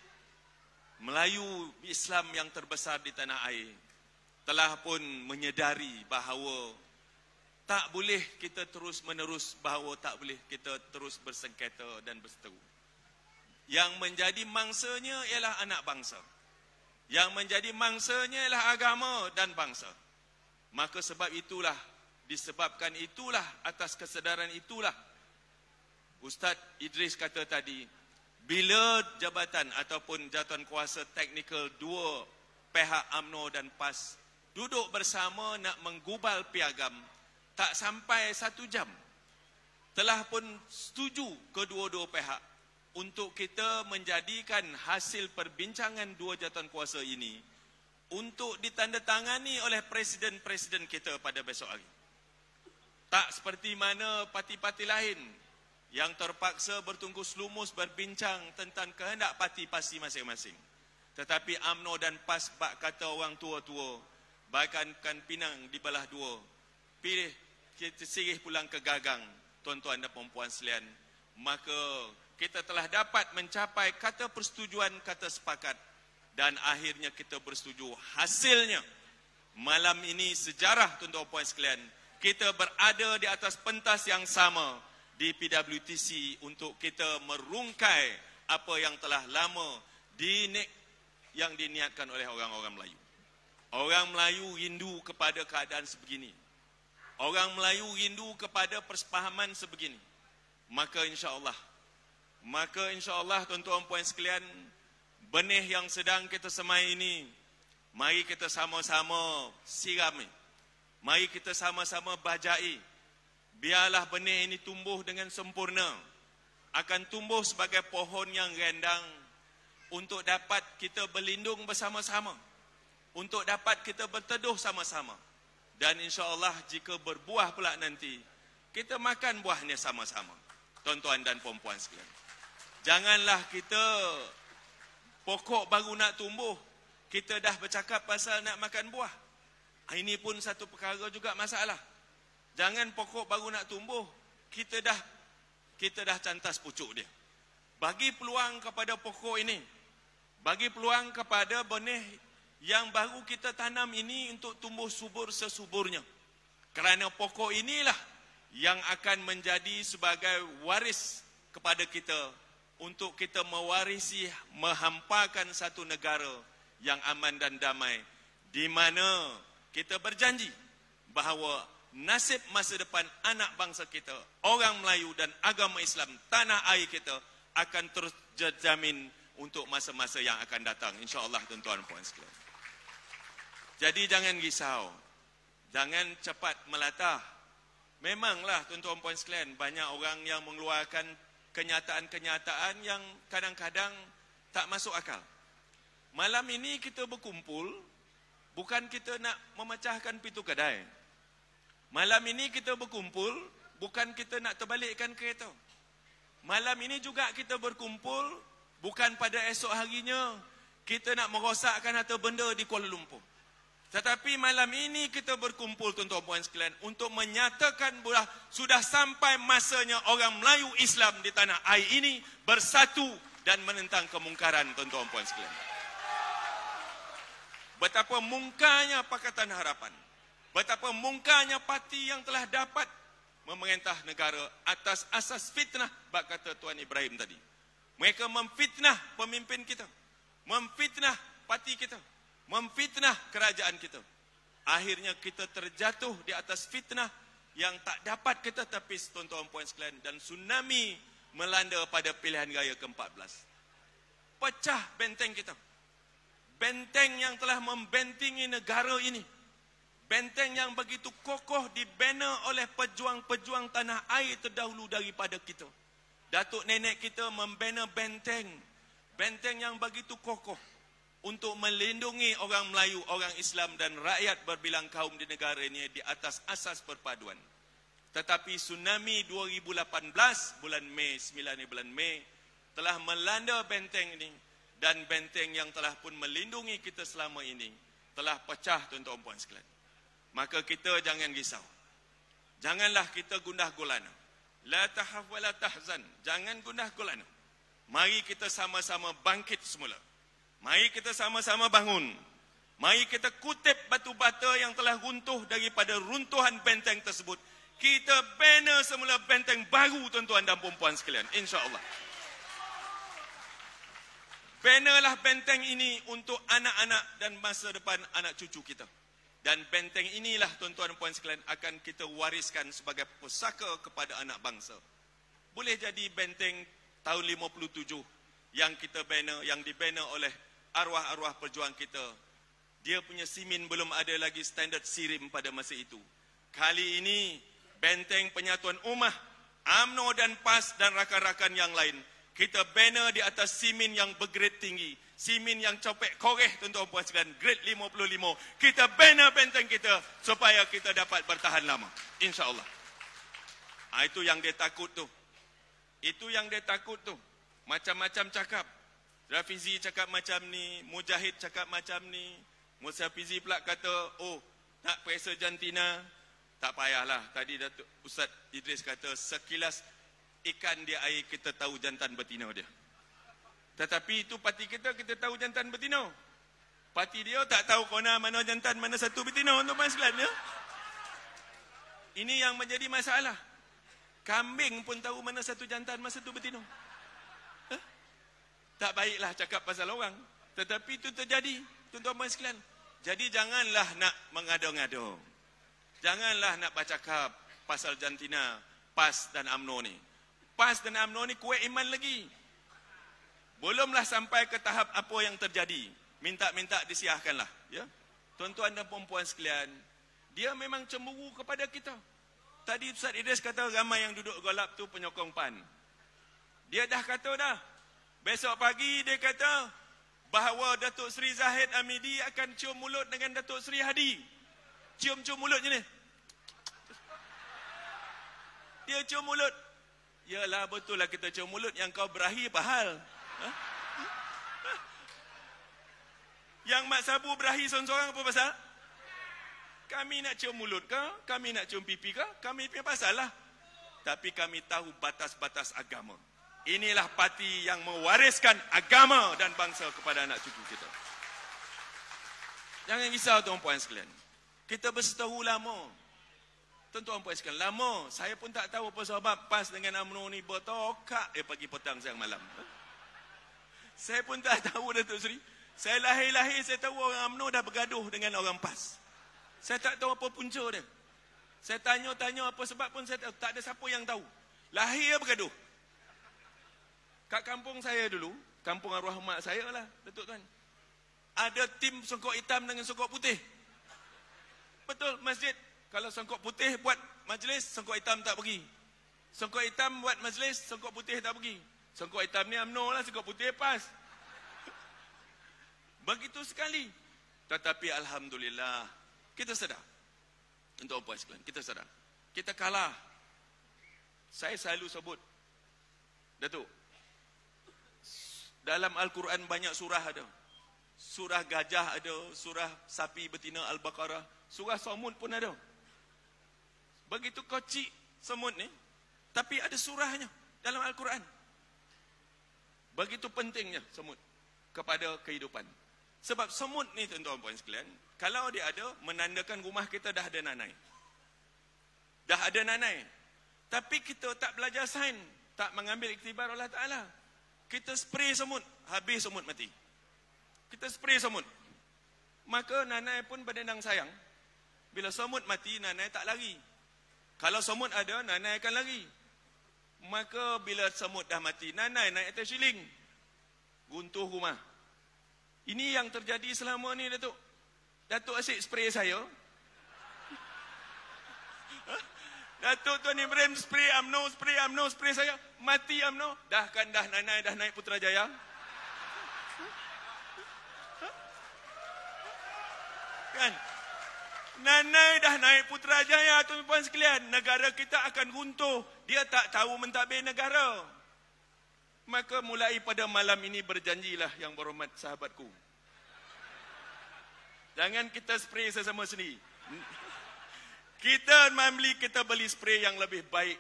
S9: Melayu Islam yang terbesar di tanah air telah pun menyedari bahawa tak boleh kita terus menerus bahawa tak boleh kita terus bersengketa dan berseteru. Yang menjadi mangsanya ialah anak bangsa. Yang menjadi mangsanya ialah agama dan bangsa. Maka sebab itulah, disebabkan itulah, atas kesedaran itulah, Ustaz Idris kata tadi, bila jabatan ataupun jatuan kuasa teknikal dua pihak AMNO dan PAS duduk bersama nak menggubal piagam, tak sampai satu jam, telah pun setuju kedua-dua pihak untuk kita menjadikan hasil perbincangan dua jatuan kuasa ini untuk ditandatangani oleh presiden-presiden kita pada besok hari. Tak seperti mana parti-parti lain yang terpaksa bertungkus lumus berbincang tentang kehendak parti-parti masing-masing. Tetapi AMNO dan PAS bak kata orang tua-tua, bahkan kan pinang di belah dua, pilih kita sirih pulang ke gagang, tuan-tuan dan perempuan sekalian. Maka kita telah dapat mencapai kata persetujuan, kata sepakat dan akhirnya kita bersetuju. Hasilnya, malam ini sejarah tuan-tuan puan sekalian, kita berada di atas pentas yang sama di PWTC untuk kita merungkai apa yang telah lama dinik yang diniatkan oleh orang-orang Melayu. Orang Melayu rindu kepada keadaan sebegini. Orang Melayu rindu kepada persepahaman sebegini. Maka insya-Allah Maka insya Allah tuan-tuan puan sekalian Benih yang sedang kita semai ini Mari kita sama-sama sirami Mari kita sama-sama bajai. Biarlah benih ini tumbuh dengan sempurna. Akan tumbuh sebagai pohon yang rendang. Untuk dapat kita berlindung bersama-sama. Untuk dapat kita berteduh sama-sama. Dan insya Allah jika berbuah pula nanti Kita makan buahnya sama-sama. Tuan-tuan dan perempuan sekalian. Janganlah kita pokok baru nak tumbuh, kita dah bercakap pasal nak makan buah. Ini pun satu perkara juga masalah. Jangan pokok baru nak tumbuh, kita dah kita dah cantas pucuk dia. Bagi peluang kepada pokok ini. Bagi peluang kepada benih yang baru kita tanam ini untuk tumbuh subur sesuburnya. Kerana pokok inilah yang akan menjadi sebagai waris kepada kita untuk kita mewarisi menghampakan satu negara yang aman dan damai di mana kita berjanji bahawa nasib masa depan anak bangsa kita, orang Melayu dan agama Islam, tanah air kita akan terus terjamin untuk masa-masa yang akan datang. InsyaAllah tuan-tuan puan sekalian. Jadi jangan risau. Jangan cepat melatah. Memanglah tuan-tuan puan sekalian, banyak orang yang mengeluarkan kenyataan-kenyataan yang kadang-kadang tak masuk akal. Malam ini kita berkumpul, bukan kita nak memecahkan pintu kedai. Malam ini kita berkumpul, bukan kita nak terbalikkan kereta. Malam ini juga kita berkumpul, bukan pada esok harinya kita nak merosakkan harta benda di Kuala Lumpur. Tetapi malam ini kita berkumpul tuan-tuan puan sekalian untuk menyatakan bahawa sudah sampai masanya orang Melayu Islam di tanah air ini bersatu dan menentang kemungkaran tuan-tuan puan sekalian. Betapa mungkanya Pakatan Harapan. Betapa mungkanya parti yang telah dapat memerintah negara atas asas fitnah bak kata Tuan Ibrahim tadi. Mereka memfitnah pemimpin kita. Memfitnah parti kita memfitnah kerajaan kita. Akhirnya kita terjatuh di atas fitnah yang tak dapat kita tepis tuan-tuan puan sekalian dan tsunami melanda pada pilihan raya ke-14. Pecah benteng kita. Benteng yang telah membentingi negara ini. Benteng yang begitu kokoh dibina oleh pejuang-pejuang tanah air terdahulu daripada kita. Datuk nenek kita membina benteng. Benteng yang begitu kokoh untuk melindungi orang Melayu, orang Islam dan rakyat berbilang kaum di negara ini di atas asas perpaduan. Tetapi tsunami 2018 bulan Mei, 9 bulan Mei telah melanda benteng ini dan benteng yang telah pun melindungi kita selama ini telah pecah tuan-tuan puan sekalian. Maka kita jangan risau. Janganlah kita gundah gulana. La tahaf wa la tahzan. Jangan gundah gulana. Mari kita sama-sama bangkit semula. Mari kita sama-sama bangun. Mari kita kutip batu bata yang telah runtuh daripada runtuhan benteng tersebut. Kita bina semula benteng baru tuan-tuan dan perempuan sekalian. InsyaAllah. Benalah benteng ini untuk anak-anak dan masa depan anak cucu kita. Dan benteng inilah tuan-tuan puan sekalian akan kita wariskan sebagai pusaka kepada anak bangsa. Boleh jadi benteng tahun 57 yang kita bina, yang dibina oleh arwah-arwah perjuang kita. Dia punya simin belum ada lagi standard sirim pada masa itu. Kali ini benteng penyatuan ummah, AMNO dan PAS dan rakan-rakan yang lain. Kita banner di atas simin yang bergrade tinggi. Simin yang copek koreh tuan-tuan puan sekalian. Grade 55. Kita banner benteng kita supaya kita dapat bertahan lama. InsyaAllah. Ha, itu yang dia takut tu. Itu yang dia takut tu. Macam-macam cakap. Rafizi cakap macam ni, Mujahid cakap macam ni, Musa Fizi pula kata, oh, tak periksa jantina, tak payahlah. Tadi Datuk Ustaz Idris kata, sekilas ikan dia air, kita tahu jantan betina dia. Tetapi itu parti kita, kita tahu jantan betina. Parti dia tak tahu kona mana jantan, mana satu betina untuk masalah dia. Ini yang menjadi masalah. Kambing pun tahu mana satu jantan, mana satu betina tak baiklah cakap pasal orang. Tetapi itu terjadi, tuan-tuan sekalian. Jadi janganlah nak mengado-ngado. Janganlah nak bercakap pasal jantina, PAS dan AMNO ni. PAS dan AMNO ni kuat iman lagi. Belumlah sampai ke tahap apa yang terjadi. Minta-minta disiahkanlah. Ya? Tuan-tuan dan perempuan sekalian, dia memang cemburu kepada kita. Tadi Ustaz Idris kata ramai yang duduk golap tu penyokong PAN. Dia dah kata dah, Besok pagi dia kata bahawa Datuk Seri Zahid Amidi akan cium mulut dengan Datuk Seri Hadi. Cium-cium mulut je ni. Dia cium mulut. Yalah betul lah kita cium mulut yang kau berakhir apa hal? Ha? Yang Mak Sabu berakhir seorang-seorang apa pasal? Kami nak cium mulut ke? Kami nak cium pipi ke? Kami punya pasal lah. Tapi kami tahu batas-batas agama. Inilah parti yang mewariskan agama dan bangsa kepada anak cucu kita. Jangan risau tuan-puan sekalian. Kita bersetuju lama. Tuan-tuan puan sekalian, lama. Saya pun tak tahu apa sebab PAS dengan UMNO ni bertokak eh pagi petang siang malam. Saya pun tak tahu Datuk Seri. Saya lahir-lahir saya tahu orang UMNO dah bergaduh dengan orang PAS. Saya tak tahu apa punca dia. Saya tanya-tanya apa sebab pun saya tahu. Tak ada siapa yang tahu. Lahir bergaduh. Kat kampung saya dulu, kampung arwah mak saya lah, Datuk Tuan. Ada tim songkok hitam dengan songkok putih. Betul, masjid. Kalau songkok putih buat majlis, songkok hitam tak pergi. Songkok hitam buat majlis, songkok putih tak pergi. Songkok hitam ni UMNO lah, songkok putih pas. *laughs* Begitu sekali. Tetapi Alhamdulillah, kita sedar. Untuk apa sekalian, kita sedar. Kita kalah. Saya selalu sebut, Datuk, dalam Al-Quran banyak surah ada. Surah gajah ada, surah sapi betina Al-Baqarah, surah semut pun ada. Begitu kocik semut ni, tapi ada surahnya dalam Al-Quran. Begitu pentingnya semut kepada kehidupan. Sebab semut ni tuan-tuan puan sekalian, kalau dia ada, menandakan rumah kita dah ada nanai. Dah ada nanai. Tapi kita tak belajar sains, tak mengambil iktibar Allah Ta'ala. Kita spray semut, habis semut mati. Kita spray semut. Maka nanai pun berdendang sayang. Bila semut mati, nanai tak lari. Kalau semut ada, nanai akan lari. Maka bila semut dah mati, nanai naik atas siling. Guntuh rumah. Ini yang terjadi selama ni Datuk. Datuk asyik spray saya. *laughs* Datuk Tuan Ibrahim spray amno, spray amno, spray saya. Mati amno. Dah kan dah nanai dah naik Putrajaya. Kan? Nanai dah naik Putrajaya tuan-tuan sekalian. Negara kita akan runtuh. Dia tak tahu mentadbir negara. Maka mulai pada malam ini berjanjilah yang berhormat sahabatku. Jangan kita spray sesama sendiri. Kita membeli, kita beli spray yang lebih baik.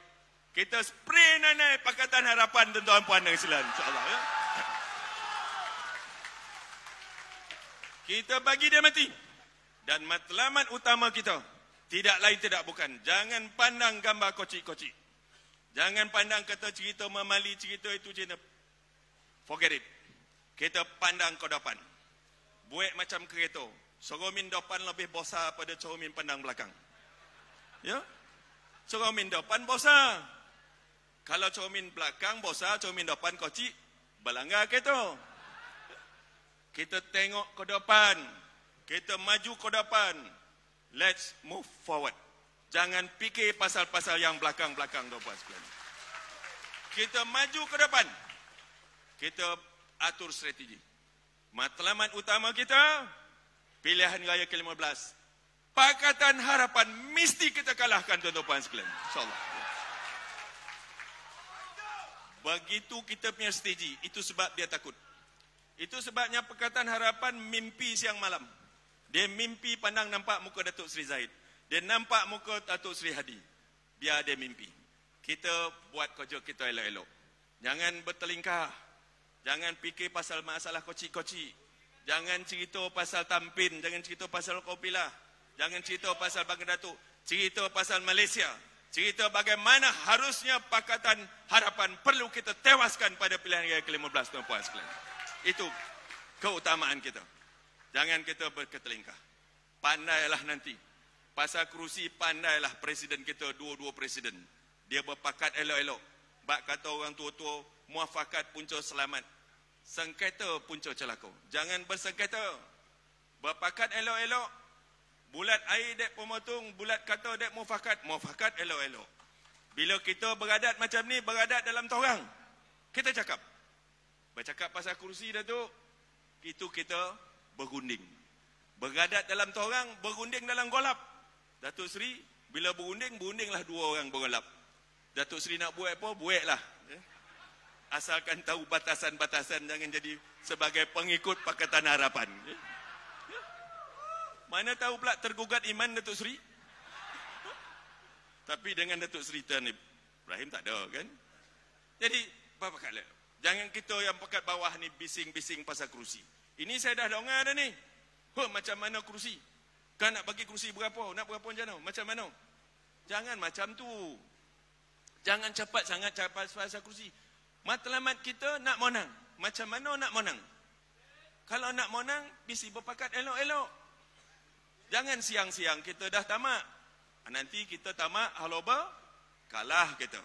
S9: Kita spray nanai Pakatan Harapan tuan-tuan puan dan sekalian. InsyaAllah ya. Kita bagi dia mati. Dan matlamat utama kita. Tidak lain tidak bukan. Jangan pandang gambar kocik-kocik. Jangan pandang kata cerita memali cerita itu cerita. Forget it. Kita pandang ke depan. Buat macam kereta. Ceromin depan lebih besar pada ceromin pandang belakang. Ya? Ceromin depan besar. Kalau ceromin belakang besar, ceromin depan kocik, belanggar kereta. Kita tengok ke depan. Kita maju ke depan. Let's move forward. Jangan fikir pasal-pasal yang belakang-belakang tuan sekalian. Kita maju ke depan. Kita atur strategi. Matlamat utama kita pilihan raya ke-15. Pakatan Harapan mesti kita kalahkan tuan-tuan sekalian. Insya-Allah. Begitu kita punya strategi, itu sebab dia takut. Itu sebabnya Pakatan Harapan mimpi siang malam. Dia mimpi pandang nampak muka Datuk Seri Zaid. Dia nampak muka Datuk Seri Hadi. Biar dia mimpi. Kita buat kerja kita elok-elok. Jangan bertelingkah. Jangan fikir pasal masalah kocik-kocik. Jangan cerita pasal Tampin. Jangan cerita pasal Kopilah. Jangan cerita pasal Bangga Datuk. Cerita pasal Malaysia. Cerita bagaimana harusnya Pakatan Harapan perlu kita tewaskan pada pilihan raya ke-15 tuan-puan sekalian. Itu keutamaan kita. Jangan kita berketelingkah. Pandailah nanti. Pasal kerusi pandailah presiden kita dua-dua presiden. Dia berpakat elok-elok. Bak kata orang tua-tua, muafakat punca selamat. Sengketa punca celaka. Jangan bersengketa. Berpakat elok-elok. Bulat air dek pemotong, bulat kata dek muafakat. Muafakat elok-elok. Bila kita beradat macam ni, beradat dalam torang. Kita cakap. Bercakap pasal kerusi dah tu. Itu kita berunding. Beradat dalam torang, berunding dalam golap. Datuk Seri, bila berunding, berundinglah dua orang bergelap. Datuk Seri nak buat apa, buatlah. Eh? Asalkan tahu batasan-batasan, jangan jadi sebagai pengikut Pakatan Harapan. Eh? Mana tahu pula tergugat iman Datuk Seri? Tapi dengan Datuk Seri Tan Ibrahim tak ada kan? Jadi, apa kata? Jangan kita yang pekat bawah ni bising-bising pasal kerusi. Ini saya dah dengar dah ni. Huh, macam mana kerusi? Kan nak bagi kerusi berapa? Nak berapa macam mana? Macam mana? Jangan macam tu. Jangan cepat sangat cepat pasal kerusi. Matlamat kita nak menang. Macam mana nak menang? Kalau nak menang, mesti berpakat elok-elok. Jangan siang-siang kita dah tamak. Nanti kita tamat haloba, kalah kita.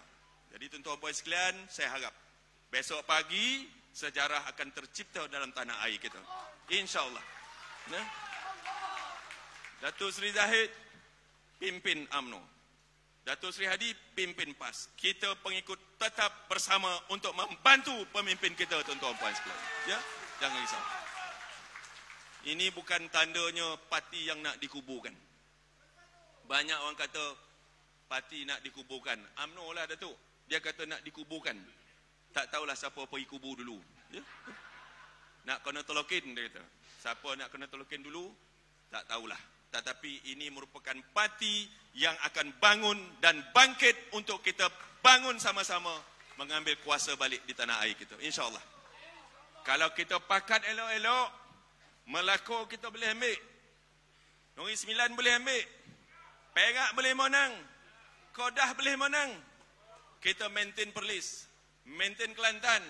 S9: Jadi tuan-tuan puan sekalian, saya harap besok pagi sejarah akan tercipta dalam tanah air kita. InsyaAllah. Nah. Datuk Seri Zahid, pimpin AMNO. Datuk Seri Hadi, pimpin PAS. Kita pengikut tetap bersama untuk membantu pemimpin kita, tuan-tuan puan sekalian. Ya, jangan risau. Ini bukan tandanya parti yang nak dikuburkan. Banyak orang kata parti nak dikuburkan. AMNO lah Datuk. Dia kata nak dikuburkan. Tak tahulah siapa pergi kubur dulu. Ya? Nak kena tolokin dia kata. Siapa nak kena tolokin dulu? Tak tahulah. Tetapi ini merupakan parti yang akan bangun dan bangkit untuk kita bangun sama-sama mengambil kuasa balik di tanah air kita. InsyaAllah. Kalau kita pakat elok-elok, Melaka kita boleh ambil. Negeri Sembilan boleh ambil. Perak boleh menang. Kodah boleh menang. Kita maintain Perlis. Maintain Kelantan.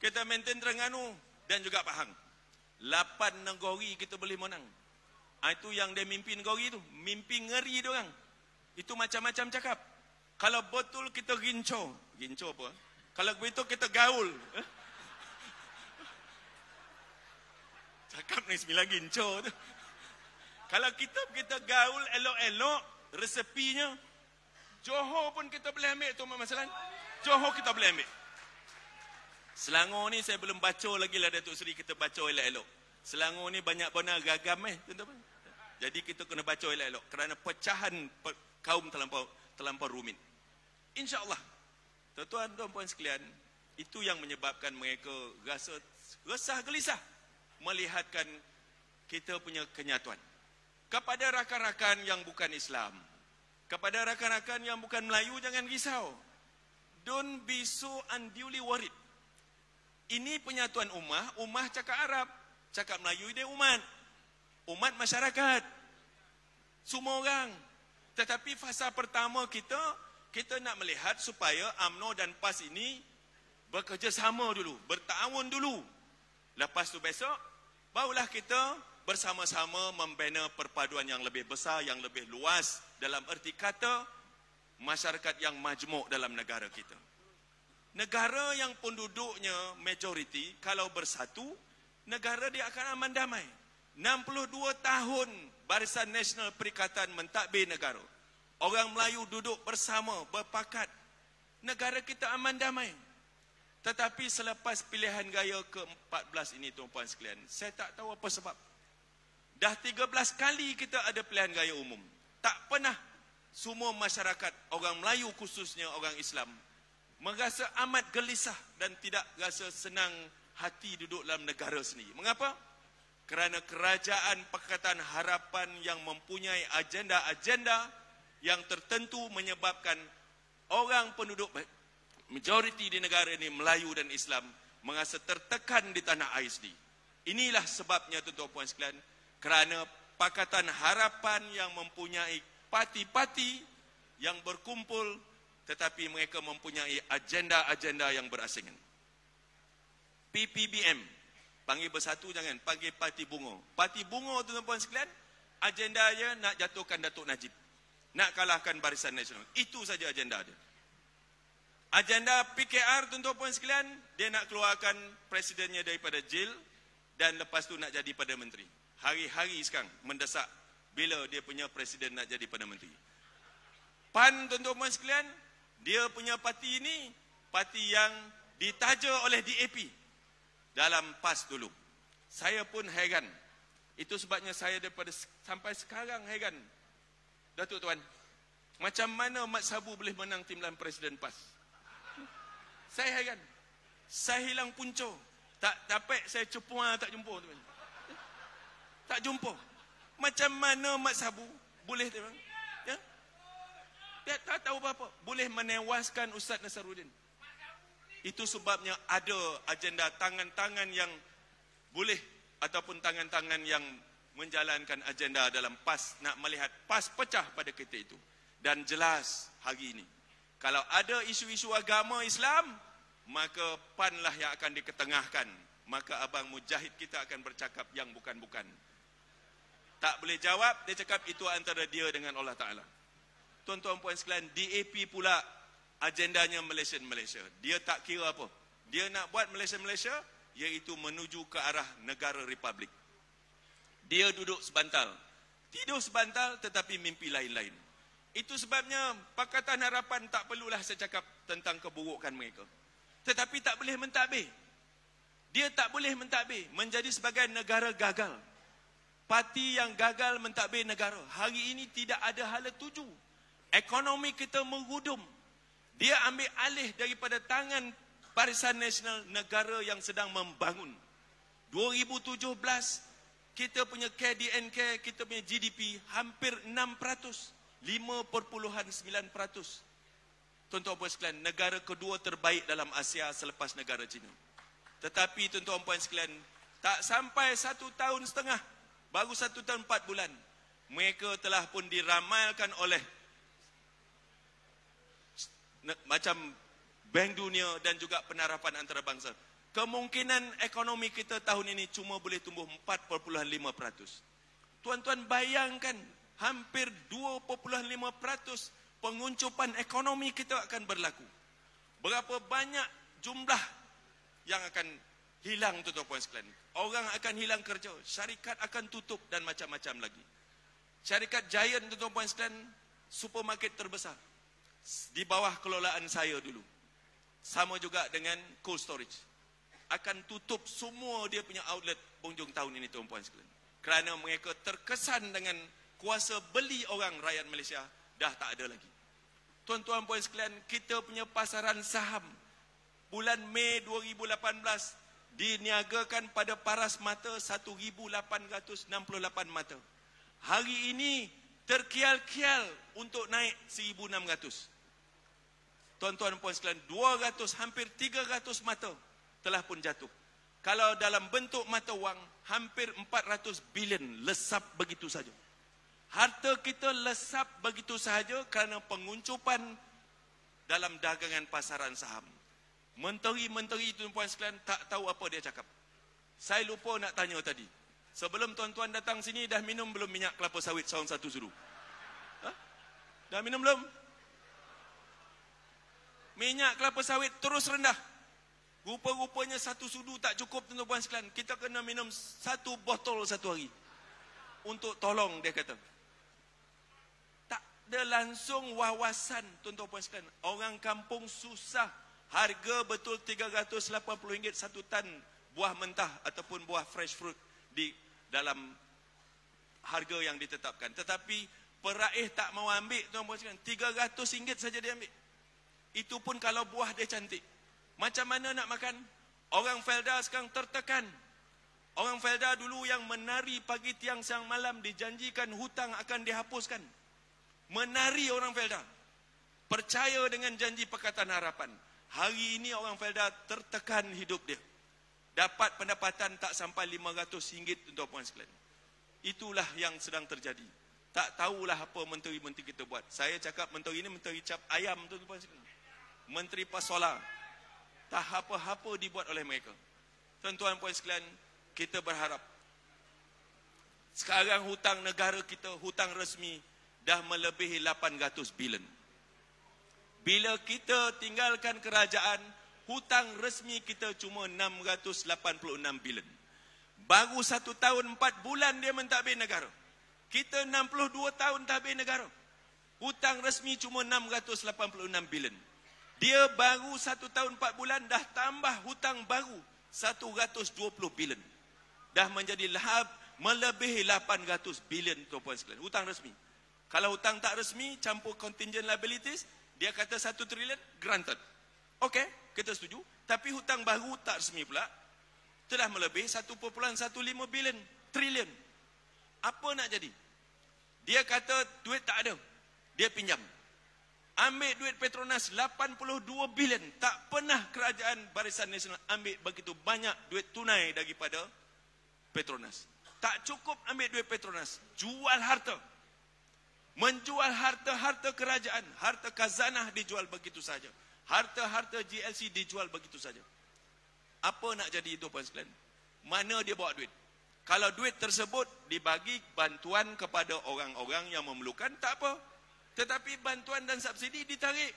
S9: Kita maintain Terengganu. Dan juga Pahang. Lapan negeri kita boleh menang. Ah, itu yang dia mimpi negeri tu. Mimpi ngeri dia orang. Itu macam-macam cakap. Kalau betul kita ginco. Ginco apa? Kalau betul kita gaul. Eh? Cakap ni sembilan ginco tu. Kalau kita kita gaul elok-elok, resepinya, Johor pun kita boleh ambil tu masalah. Johor kita boleh ambil. Selangor ni saya belum baca lagi lah Datuk Seri kita baca elok-elok. Selangor ni banyak benar gagam eh, tuan-tuan. Jadi kita kena baca elok-elok kerana pecahan kaum terlampau terlampau rumit. Insya-Allah. Tuan-tuan dan puan sekalian, itu yang menyebabkan mereka rasa resah gelisah melihatkan kita punya kenyatuan. Kepada rakan-rakan yang bukan Islam, kepada rakan-rakan yang bukan Melayu jangan risau. Don't be so unduly worried. Ini penyatuan ummah, ummah cakap Arab, cakap Melayu dia umat. Umat masyarakat. Semua orang. Tetapi fasa pertama kita, kita nak melihat supaya AMNO dan PAS ini bekerjasama dulu, bertawun dulu. Lepas tu besok, barulah kita bersama-sama membina perpaduan yang lebih besar, yang lebih luas dalam erti kata masyarakat yang majmuk dalam negara kita. Negara yang penduduknya majoriti kalau bersatu, negara dia akan aman damai. 62 tahun Barisan Nasional Perikatan mentadbir negara. Orang Melayu duduk bersama, berpakat. Negara kita aman damai. Tetapi selepas pilihan gaya ke-14 ini tuan-puan sekalian, saya tak tahu apa sebab. Dah 13 kali kita ada pilihan gaya umum. Tak pernah semua masyarakat, orang Melayu khususnya orang Islam, merasa amat gelisah dan tidak rasa senang hati duduk dalam negara sendiri. Mengapa? Kerana kerajaan Pakatan Harapan yang mempunyai agenda-agenda yang tertentu menyebabkan orang penduduk majoriti di negara ini Melayu dan Islam merasa tertekan di tanah air sendiri. Inilah sebabnya tuan-tuan puan sekalian kerana Pakatan Harapan yang mempunyai parti-parti yang berkumpul tetapi mereka mempunyai agenda-agenda yang berasingan. PPBM panggil bersatu jangan panggil parti bunga. Parti bunga tuan-tuan sekalian agendanya nak jatuhkan Datuk Najib. Nak kalahkan Barisan Nasional. Itu saja agenda dia. Agenda PKR tuan-tuan sekalian, dia nak keluarkan presidennya daripada jail dan lepas tu nak jadi pada menteri. Hari-hari sekarang mendesak bila dia punya presiden nak jadi pada menteri. PAN tuan-tuan sekalian, dia punya parti ini parti yang ditaja oleh DAP dalam PAS dulu. Saya pun heran. Itu sebabnya saya daripada sampai sekarang heran. Datuk Tuan, macam mana Mat Sabu boleh menang timbalan presiden PAS? Saya heran. Saya hilang punca. Tak dapat saya cepuan tak jumpa tu. Tak jumpa. Macam mana Mat Sabu boleh tu? Dia tak tahu apa-apa. Boleh menewaskan Ustaz Nasaruddin. Itu sebabnya ada agenda tangan-tangan yang boleh ataupun tangan-tangan yang menjalankan agenda dalam PAS nak melihat PAS pecah pada kita itu. Dan jelas hari ini kalau ada isu-isu agama Islam, maka panlah yang akan diketengahkan. Maka abang mujahid kita akan bercakap yang bukan-bukan. Tak boleh jawab, dia cakap itu antara dia dengan Allah Ta'ala. Tuan-tuan puan sekalian, DAP pula agendanya Malaysian-Malaysia. Dia tak kira apa. Dia nak buat Malaysia-Malaysia, iaitu menuju ke arah negara republik. Dia duduk sebantal. Tidur sebantal tetapi mimpi lain-lain. Itu sebabnya Pakatan Harapan tak perlulah saya cakap tentang keburukan mereka. Tetapi tak boleh mentadbir. Dia tak boleh mentadbir menjadi sebagai negara gagal. Parti yang gagal mentadbir negara. Hari ini tidak ada hala tuju. Ekonomi kita mengudum. Dia ambil alih daripada tangan Barisan Nasional negara yang sedang membangun. 2017 kita punya KDNK, kita punya GDP hampir 6%. 5.9%. Tuan-tuan puan sekalian, negara kedua terbaik dalam Asia selepas negara China. Tetapi tuan-tuan puan sekalian, tak sampai satu tahun setengah, baru satu tahun empat bulan, mereka telah pun diramalkan oleh macam Bank Dunia dan juga penarapan antarabangsa. Kemungkinan ekonomi kita tahun ini cuma boleh tumbuh 4.5%. Tuan-tuan bayangkan hampir 2.5% penguncupan ekonomi kita akan berlaku. Berapa banyak jumlah yang akan hilang tuan-tuan sekalian. Orang akan hilang kerja, syarikat akan tutup dan macam-macam lagi. Syarikat Giant tuan-tuan sekalian, supermarket terbesar di bawah kelolaan saya dulu. Sama juga dengan cold storage. Akan tutup semua dia punya outlet penghujung tahun ini tuan-tuan puan sekalian. Kerana mereka terkesan dengan kuasa beli orang rakyat Malaysia dah tak ada lagi. Tuan-tuan puan sekalian, kita punya pasaran saham bulan Mei 2018 diniagakan pada paras mata 1868 mata. Hari ini terkial-kial untuk naik 1600. Tuan-tuan puan sekalian, 200 hampir 300 mata telah pun jatuh. Kalau dalam bentuk mata wang, hampir 400 bilion lesap begitu saja. Harta kita lesap begitu sahaja kerana penguncupan dalam dagangan pasaran saham. Menteri-menteri itu puan sekalian tak tahu apa dia cakap. Saya lupa nak tanya tadi. Sebelum tuan-tuan datang sini dah minum belum minyak kelapa sawit seorang satu sudu? Ha? Dah minum belum? Minyak kelapa sawit terus rendah. Rupa-rupanya satu sudu tak cukup tuan-tuan sekalian. Kita kena minum satu botol satu hari. Untuk tolong dia kata ada langsung wawasan tuan-tuan sekalian. Orang kampung susah. Harga betul RM380 satu tan buah mentah ataupun buah fresh fruit di dalam harga yang ditetapkan. Tetapi peraih tak mau ambil tuan puan sekalian. RM300 saja dia ambil. Itu pun kalau buah dia cantik. Macam mana nak makan? Orang Felda sekarang tertekan. Orang Felda dulu yang menari pagi tiang siang malam dijanjikan hutang akan dihapuskan menari orang Felda. Percaya dengan janji Pakatan Harapan. Hari ini orang Felda tertekan hidup dia. Dapat pendapatan tak sampai RM500 untuk puan sekalian. Itulah yang sedang terjadi. Tak tahulah apa menteri-menteri kita buat. Saya cakap menteri ini menteri cap ayam tu puan sekalian. Menteri Pasola. Tak apa-apa dibuat oleh mereka. Tuan-tuan puan sekalian, kita berharap sekarang hutang negara kita, hutang resmi dah melebihi 800 bilion. Bila kita tinggalkan kerajaan, hutang resmi kita cuma 686 bilion. Baru satu tahun empat bulan dia mentadbir negara. Kita 62 tahun tadbir negara. Hutang resmi cuma 686 bilion. Dia baru satu tahun empat bulan dah tambah hutang baru 120 bilion. Dah menjadi lahab melebihi 800 bilion tuan-puan sekalian. Hutang resmi. Kalau hutang tak resmi, campur contingent liabilities, dia kata satu trilion, granted. Okey, kita setuju. Tapi hutang baru tak resmi pula, telah melebihi 1.15 bilion, trilion. Apa nak jadi? Dia kata duit tak ada. Dia pinjam. Ambil duit Petronas 82 bilion. Tak pernah kerajaan Barisan Nasional ambil begitu banyak duit tunai daripada Petronas. Tak cukup ambil duit Petronas. Jual harta menjual harta-harta kerajaan, harta kazanah dijual begitu saja. Harta-harta GLC dijual begitu saja. Apa nak jadi itu puan sekalian? Mana dia bawa duit? Kalau duit tersebut dibagi bantuan kepada orang-orang yang memerlukan, tak apa. Tetapi bantuan dan subsidi ditarik.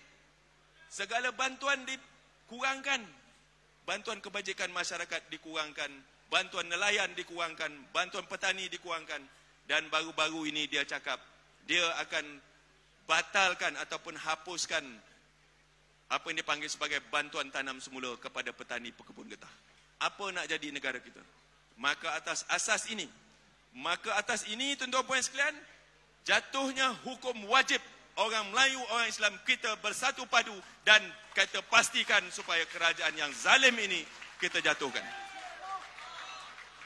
S9: Segala bantuan dikurangkan. Bantuan kebajikan masyarakat dikurangkan. Bantuan nelayan dikurangkan. Bantuan petani dikurangkan. Dan baru-baru ini dia cakap, dia akan batalkan ataupun hapuskan apa yang dipanggil sebagai bantuan tanam semula kepada petani pekebun getah. Apa nak jadi negara kita? Maka atas asas ini, maka atas ini tuan-tuan puan sekalian, jatuhnya hukum wajib orang Melayu, orang Islam kita bersatu padu dan kita pastikan supaya kerajaan yang zalim ini kita jatuhkan.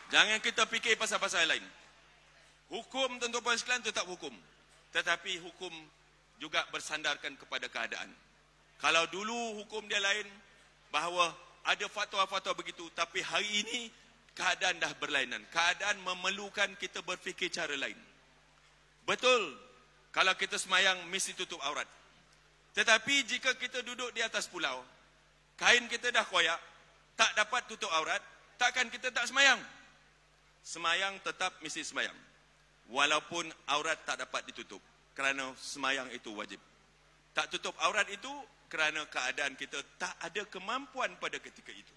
S9: Jangan kita fikir pasal-pasal lain. Hukum tuan-tuan puan sekalian tetap hukum. Tetapi hukum juga bersandarkan kepada keadaan. Kalau dulu hukum dia lain, bahawa ada fatwa-fatwa begitu, tapi hari ini keadaan dah berlainan. Keadaan memerlukan kita berfikir cara lain. Betul, kalau kita semayang mesti tutup aurat. Tetapi jika kita duduk di atas pulau, kain kita dah koyak, tak dapat tutup aurat, takkan kita tak semayang? Semayang tetap mesti semayang walaupun aurat tak dapat ditutup kerana semayang itu wajib. Tak tutup aurat itu kerana keadaan kita tak ada kemampuan pada ketika itu.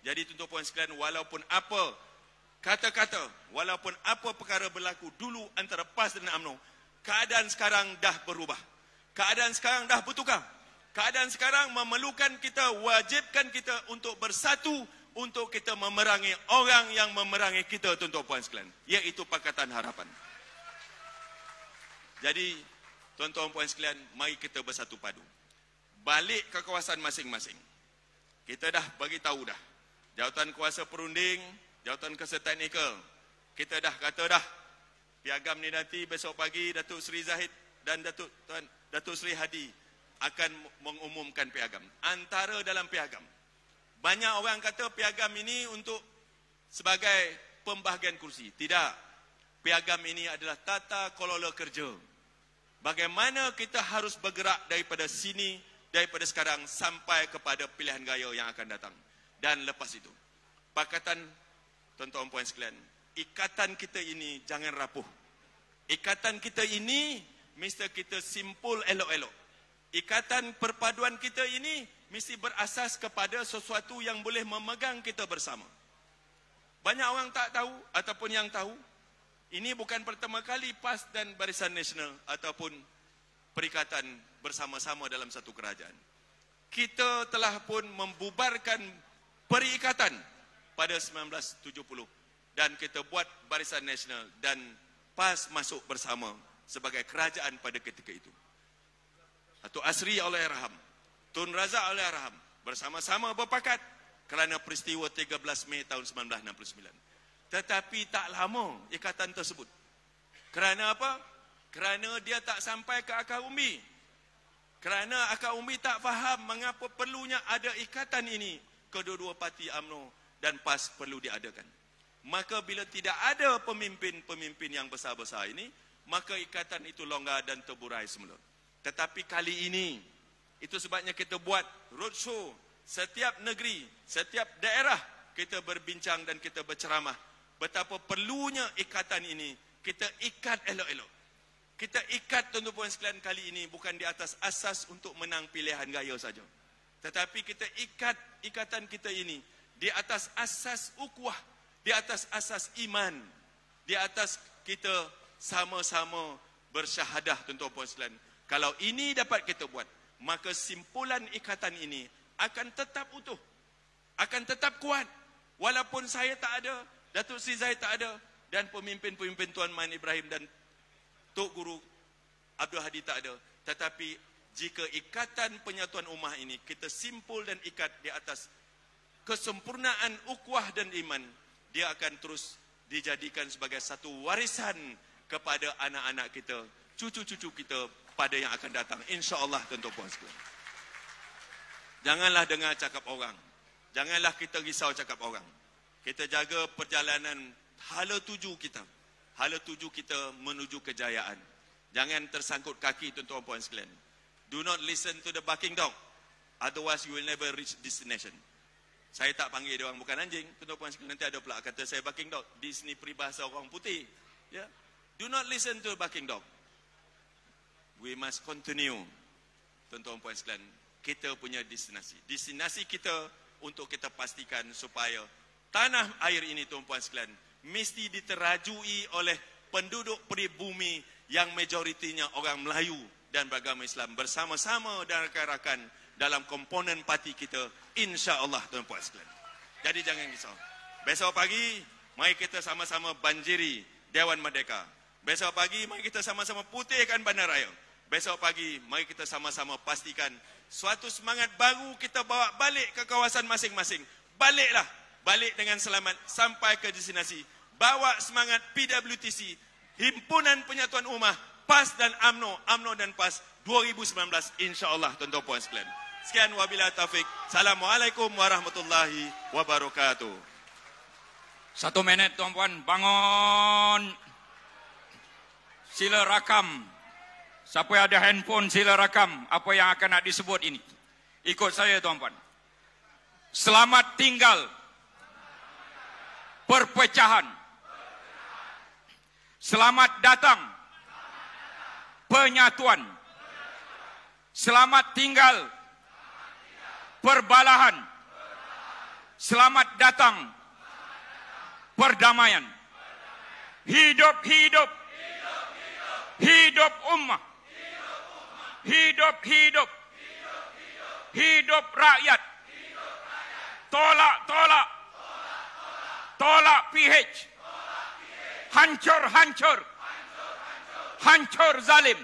S9: Jadi tuan-tuan sekalian walaupun apa kata-kata, walaupun apa perkara berlaku dulu antara PAS dan UMNO, keadaan sekarang dah berubah. Keadaan sekarang dah bertukar. Keadaan sekarang memerlukan kita, wajibkan kita untuk bersatu untuk kita memerangi orang yang memerangi kita tuan-tuan puan sekalian iaitu Pakatan Harapan. Jadi tuan-tuan puan sekalian mari kita bersatu padu. Balik ke kawasan masing-masing. Kita dah bagi tahu dah. Jawatan kuasa perunding, jawatan kuasa teknikal. Kita dah kata dah piagam ni nanti besok pagi Datuk Seri Zahid dan Datuk Tuan Datuk Seri Hadi akan mengumumkan piagam. Antara dalam piagam banyak orang kata piagam ini untuk sebagai pembahagian kursi. Tidak. Piagam ini adalah tata kelola kerja. Bagaimana kita harus bergerak daripada sini, daripada sekarang sampai kepada pilihan gaya yang akan datang. Dan lepas itu, pakatan tuan-tuan puan sekalian, ikatan kita ini jangan rapuh. Ikatan kita ini mesti kita simpul elok-elok. Ikatan perpaduan kita ini mesti berasas kepada sesuatu yang boleh memegang kita bersama. Banyak orang tak tahu ataupun yang tahu, ini bukan pertama kali PAS dan Barisan Nasional ataupun perikatan bersama-sama dalam satu kerajaan. Kita telah pun membubarkan perikatan pada 1970 dan kita buat Barisan Nasional dan PAS masuk bersama sebagai kerajaan pada ketika itu. Atau Asri Allah Raham. Tun Razak Al-Arham bersama-sama berpakat kerana peristiwa 13 Mei tahun 1969. Tetapi tak lama ikatan tersebut. Kerana apa? Kerana dia tak sampai ke akar umbi. Kerana akar umbi tak faham mengapa perlunya ada ikatan ini kedua-dua parti AMNO dan PAS perlu diadakan. Maka bila tidak ada pemimpin-pemimpin yang besar-besar ini, maka ikatan itu longgar dan terburai semula. Tetapi kali ini, itu sebabnya kita buat roadshow setiap negeri, setiap daerah kita berbincang dan kita berceramah betapa perlunya ikatan ini. Kita ikat elok-elok. Kita ikat tuan-tuan sekalian kali ini bukan di atas asas untuk menang pilihan gaya saja. Tetapi kita ikat ikatan kita ini di atas asas ukhuwah, di atas asas iman, di atas kita sama-sama bersyahadah tuan-tuan puan sekalian. Kalau ini dapat kita buat, maka simpulan ikatan ini akan tetap utuh. Akan tetap kuat. Walaupun saya tak ada, Datuk Sri Zaid tak ada, dan pemimpin-pemimpin Tuan Man Ibrahim dan Tok Guru Abdul Hadi tak ada. Tetapi jika ikatan penyatuan ummah ini kita simpul dan ikat di atas kesempurnaan ukwah dan iman, dia akan terus dijadikan sebagai satu warisan kepada anak-anak kita, cucu-cucu kita pada yang akan datang. InsyaAllah tentu puan sekalian. Janganlah dengar cakap orang. Janganlah kita risau cakap orang. Kita jaga perjalanan hala tuju kita. Hala tuju kita menuju kejayaan. Jangan tersangkut kaki tuan-tuan puan sekalian. Do not listen to the barking dog. Otherwise you will never reach destination. Saya tak panggil dia orang bukan anjing. Tuan-tuan sekalian nanti ada pula kata saya barking dog. Di sini peribahasa orang putih. Ya. Do not listen to barking dog. we must continue tuan-tuan puan sekalian kita punya destinasi destinasi kita untuk kita pastikan supaya tanah air ini tuan puan sekalian mesti diterajui oleh penduduk pribumi yang majoritinya orang Melayu dan beragama Islam bersama-sama dan rakan-rakan dalam komponen parti kita insya-Allah tuan puan sekalian jadi jangan risau besok pagi mari kita sama-sama banjiri Dewan Merdeka besok pagi mari kita sama-sama putihkan bandaraya Besok pagi, mari kita sama-sama pastikan suatu semangat baru kita bawa balik ke kawasan masing-masing. Baliklah, balik dengan selamat sampai ke destinasi. Bawa semangat PWTC, Himpunan Penyatuan Ummah, PAS dan AMNO, AMNO dan PAS 2019 insya-Allah tuan-tuan puan sekalian. Sekian wabillahi taufik. Assalamualaikum warahmatullahi wabarakatuh.
S4: Satu minit tuan-puan, bangun. Sila rakam Siapa yang ada handphone sila rakam apa yang akan nak disebut ini. Ikut saya tuan-tuan. Selamat tinggal. Perpecahan. Selamat datang. Penyatuan. Selamat tinggal. Perbalahan. Selamat datang. Perdamaian. Hidup-hidup. Hidup ummah. Hidup hidup. Hidup rakyat. Tolak tolak. Tolak PH. Hancur hancur. Hancur zalim.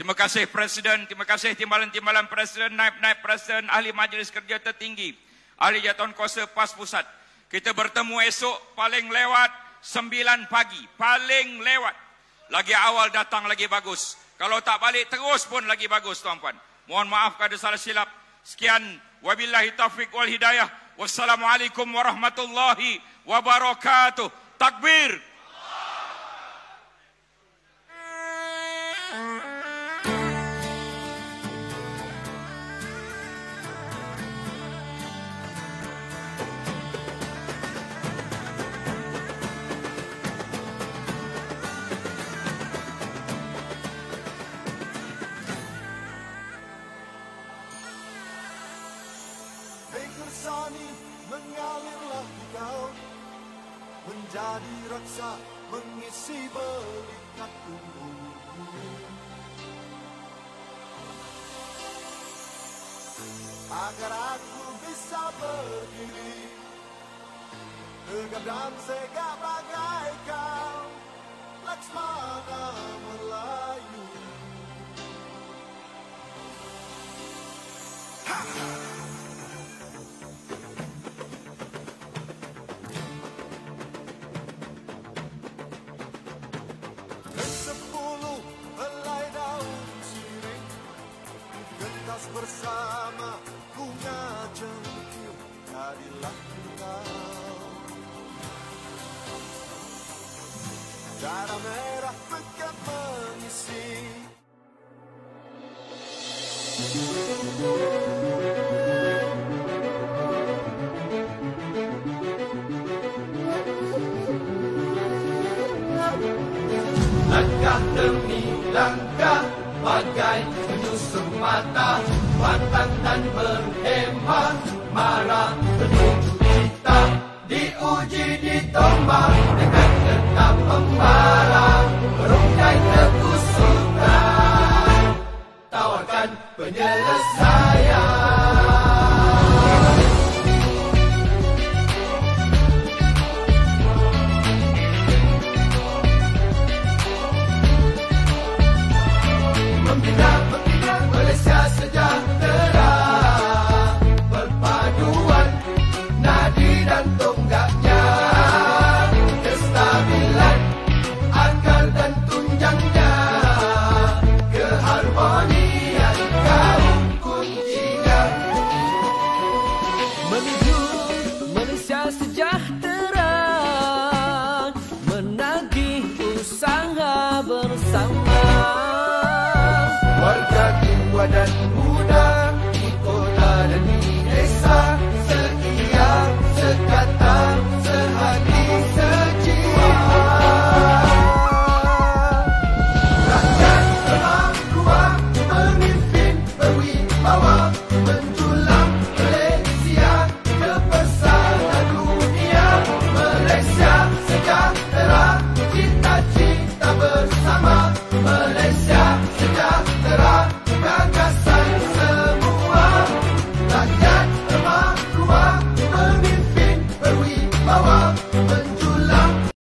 S4: Terima kasih Presiden, terima kasih timbalan-timbalan Presiden, naib-naib Presiden, ahli Majlis Kerja Tertinggi, ahli jatuhan kuasa PAS Pusat. Kita bertemu esok paling lewat 9 pagi, paling lewat. Lagi awal datang lagi bagus. Kalau tak balik terus pun lagi bagus tuan-tuan. Mohon maaf kalau salah silap. Sekian wabillahi taufik wal hidayah. Wassalamualaikum warahmatullahi wabarakatuh. Takbir.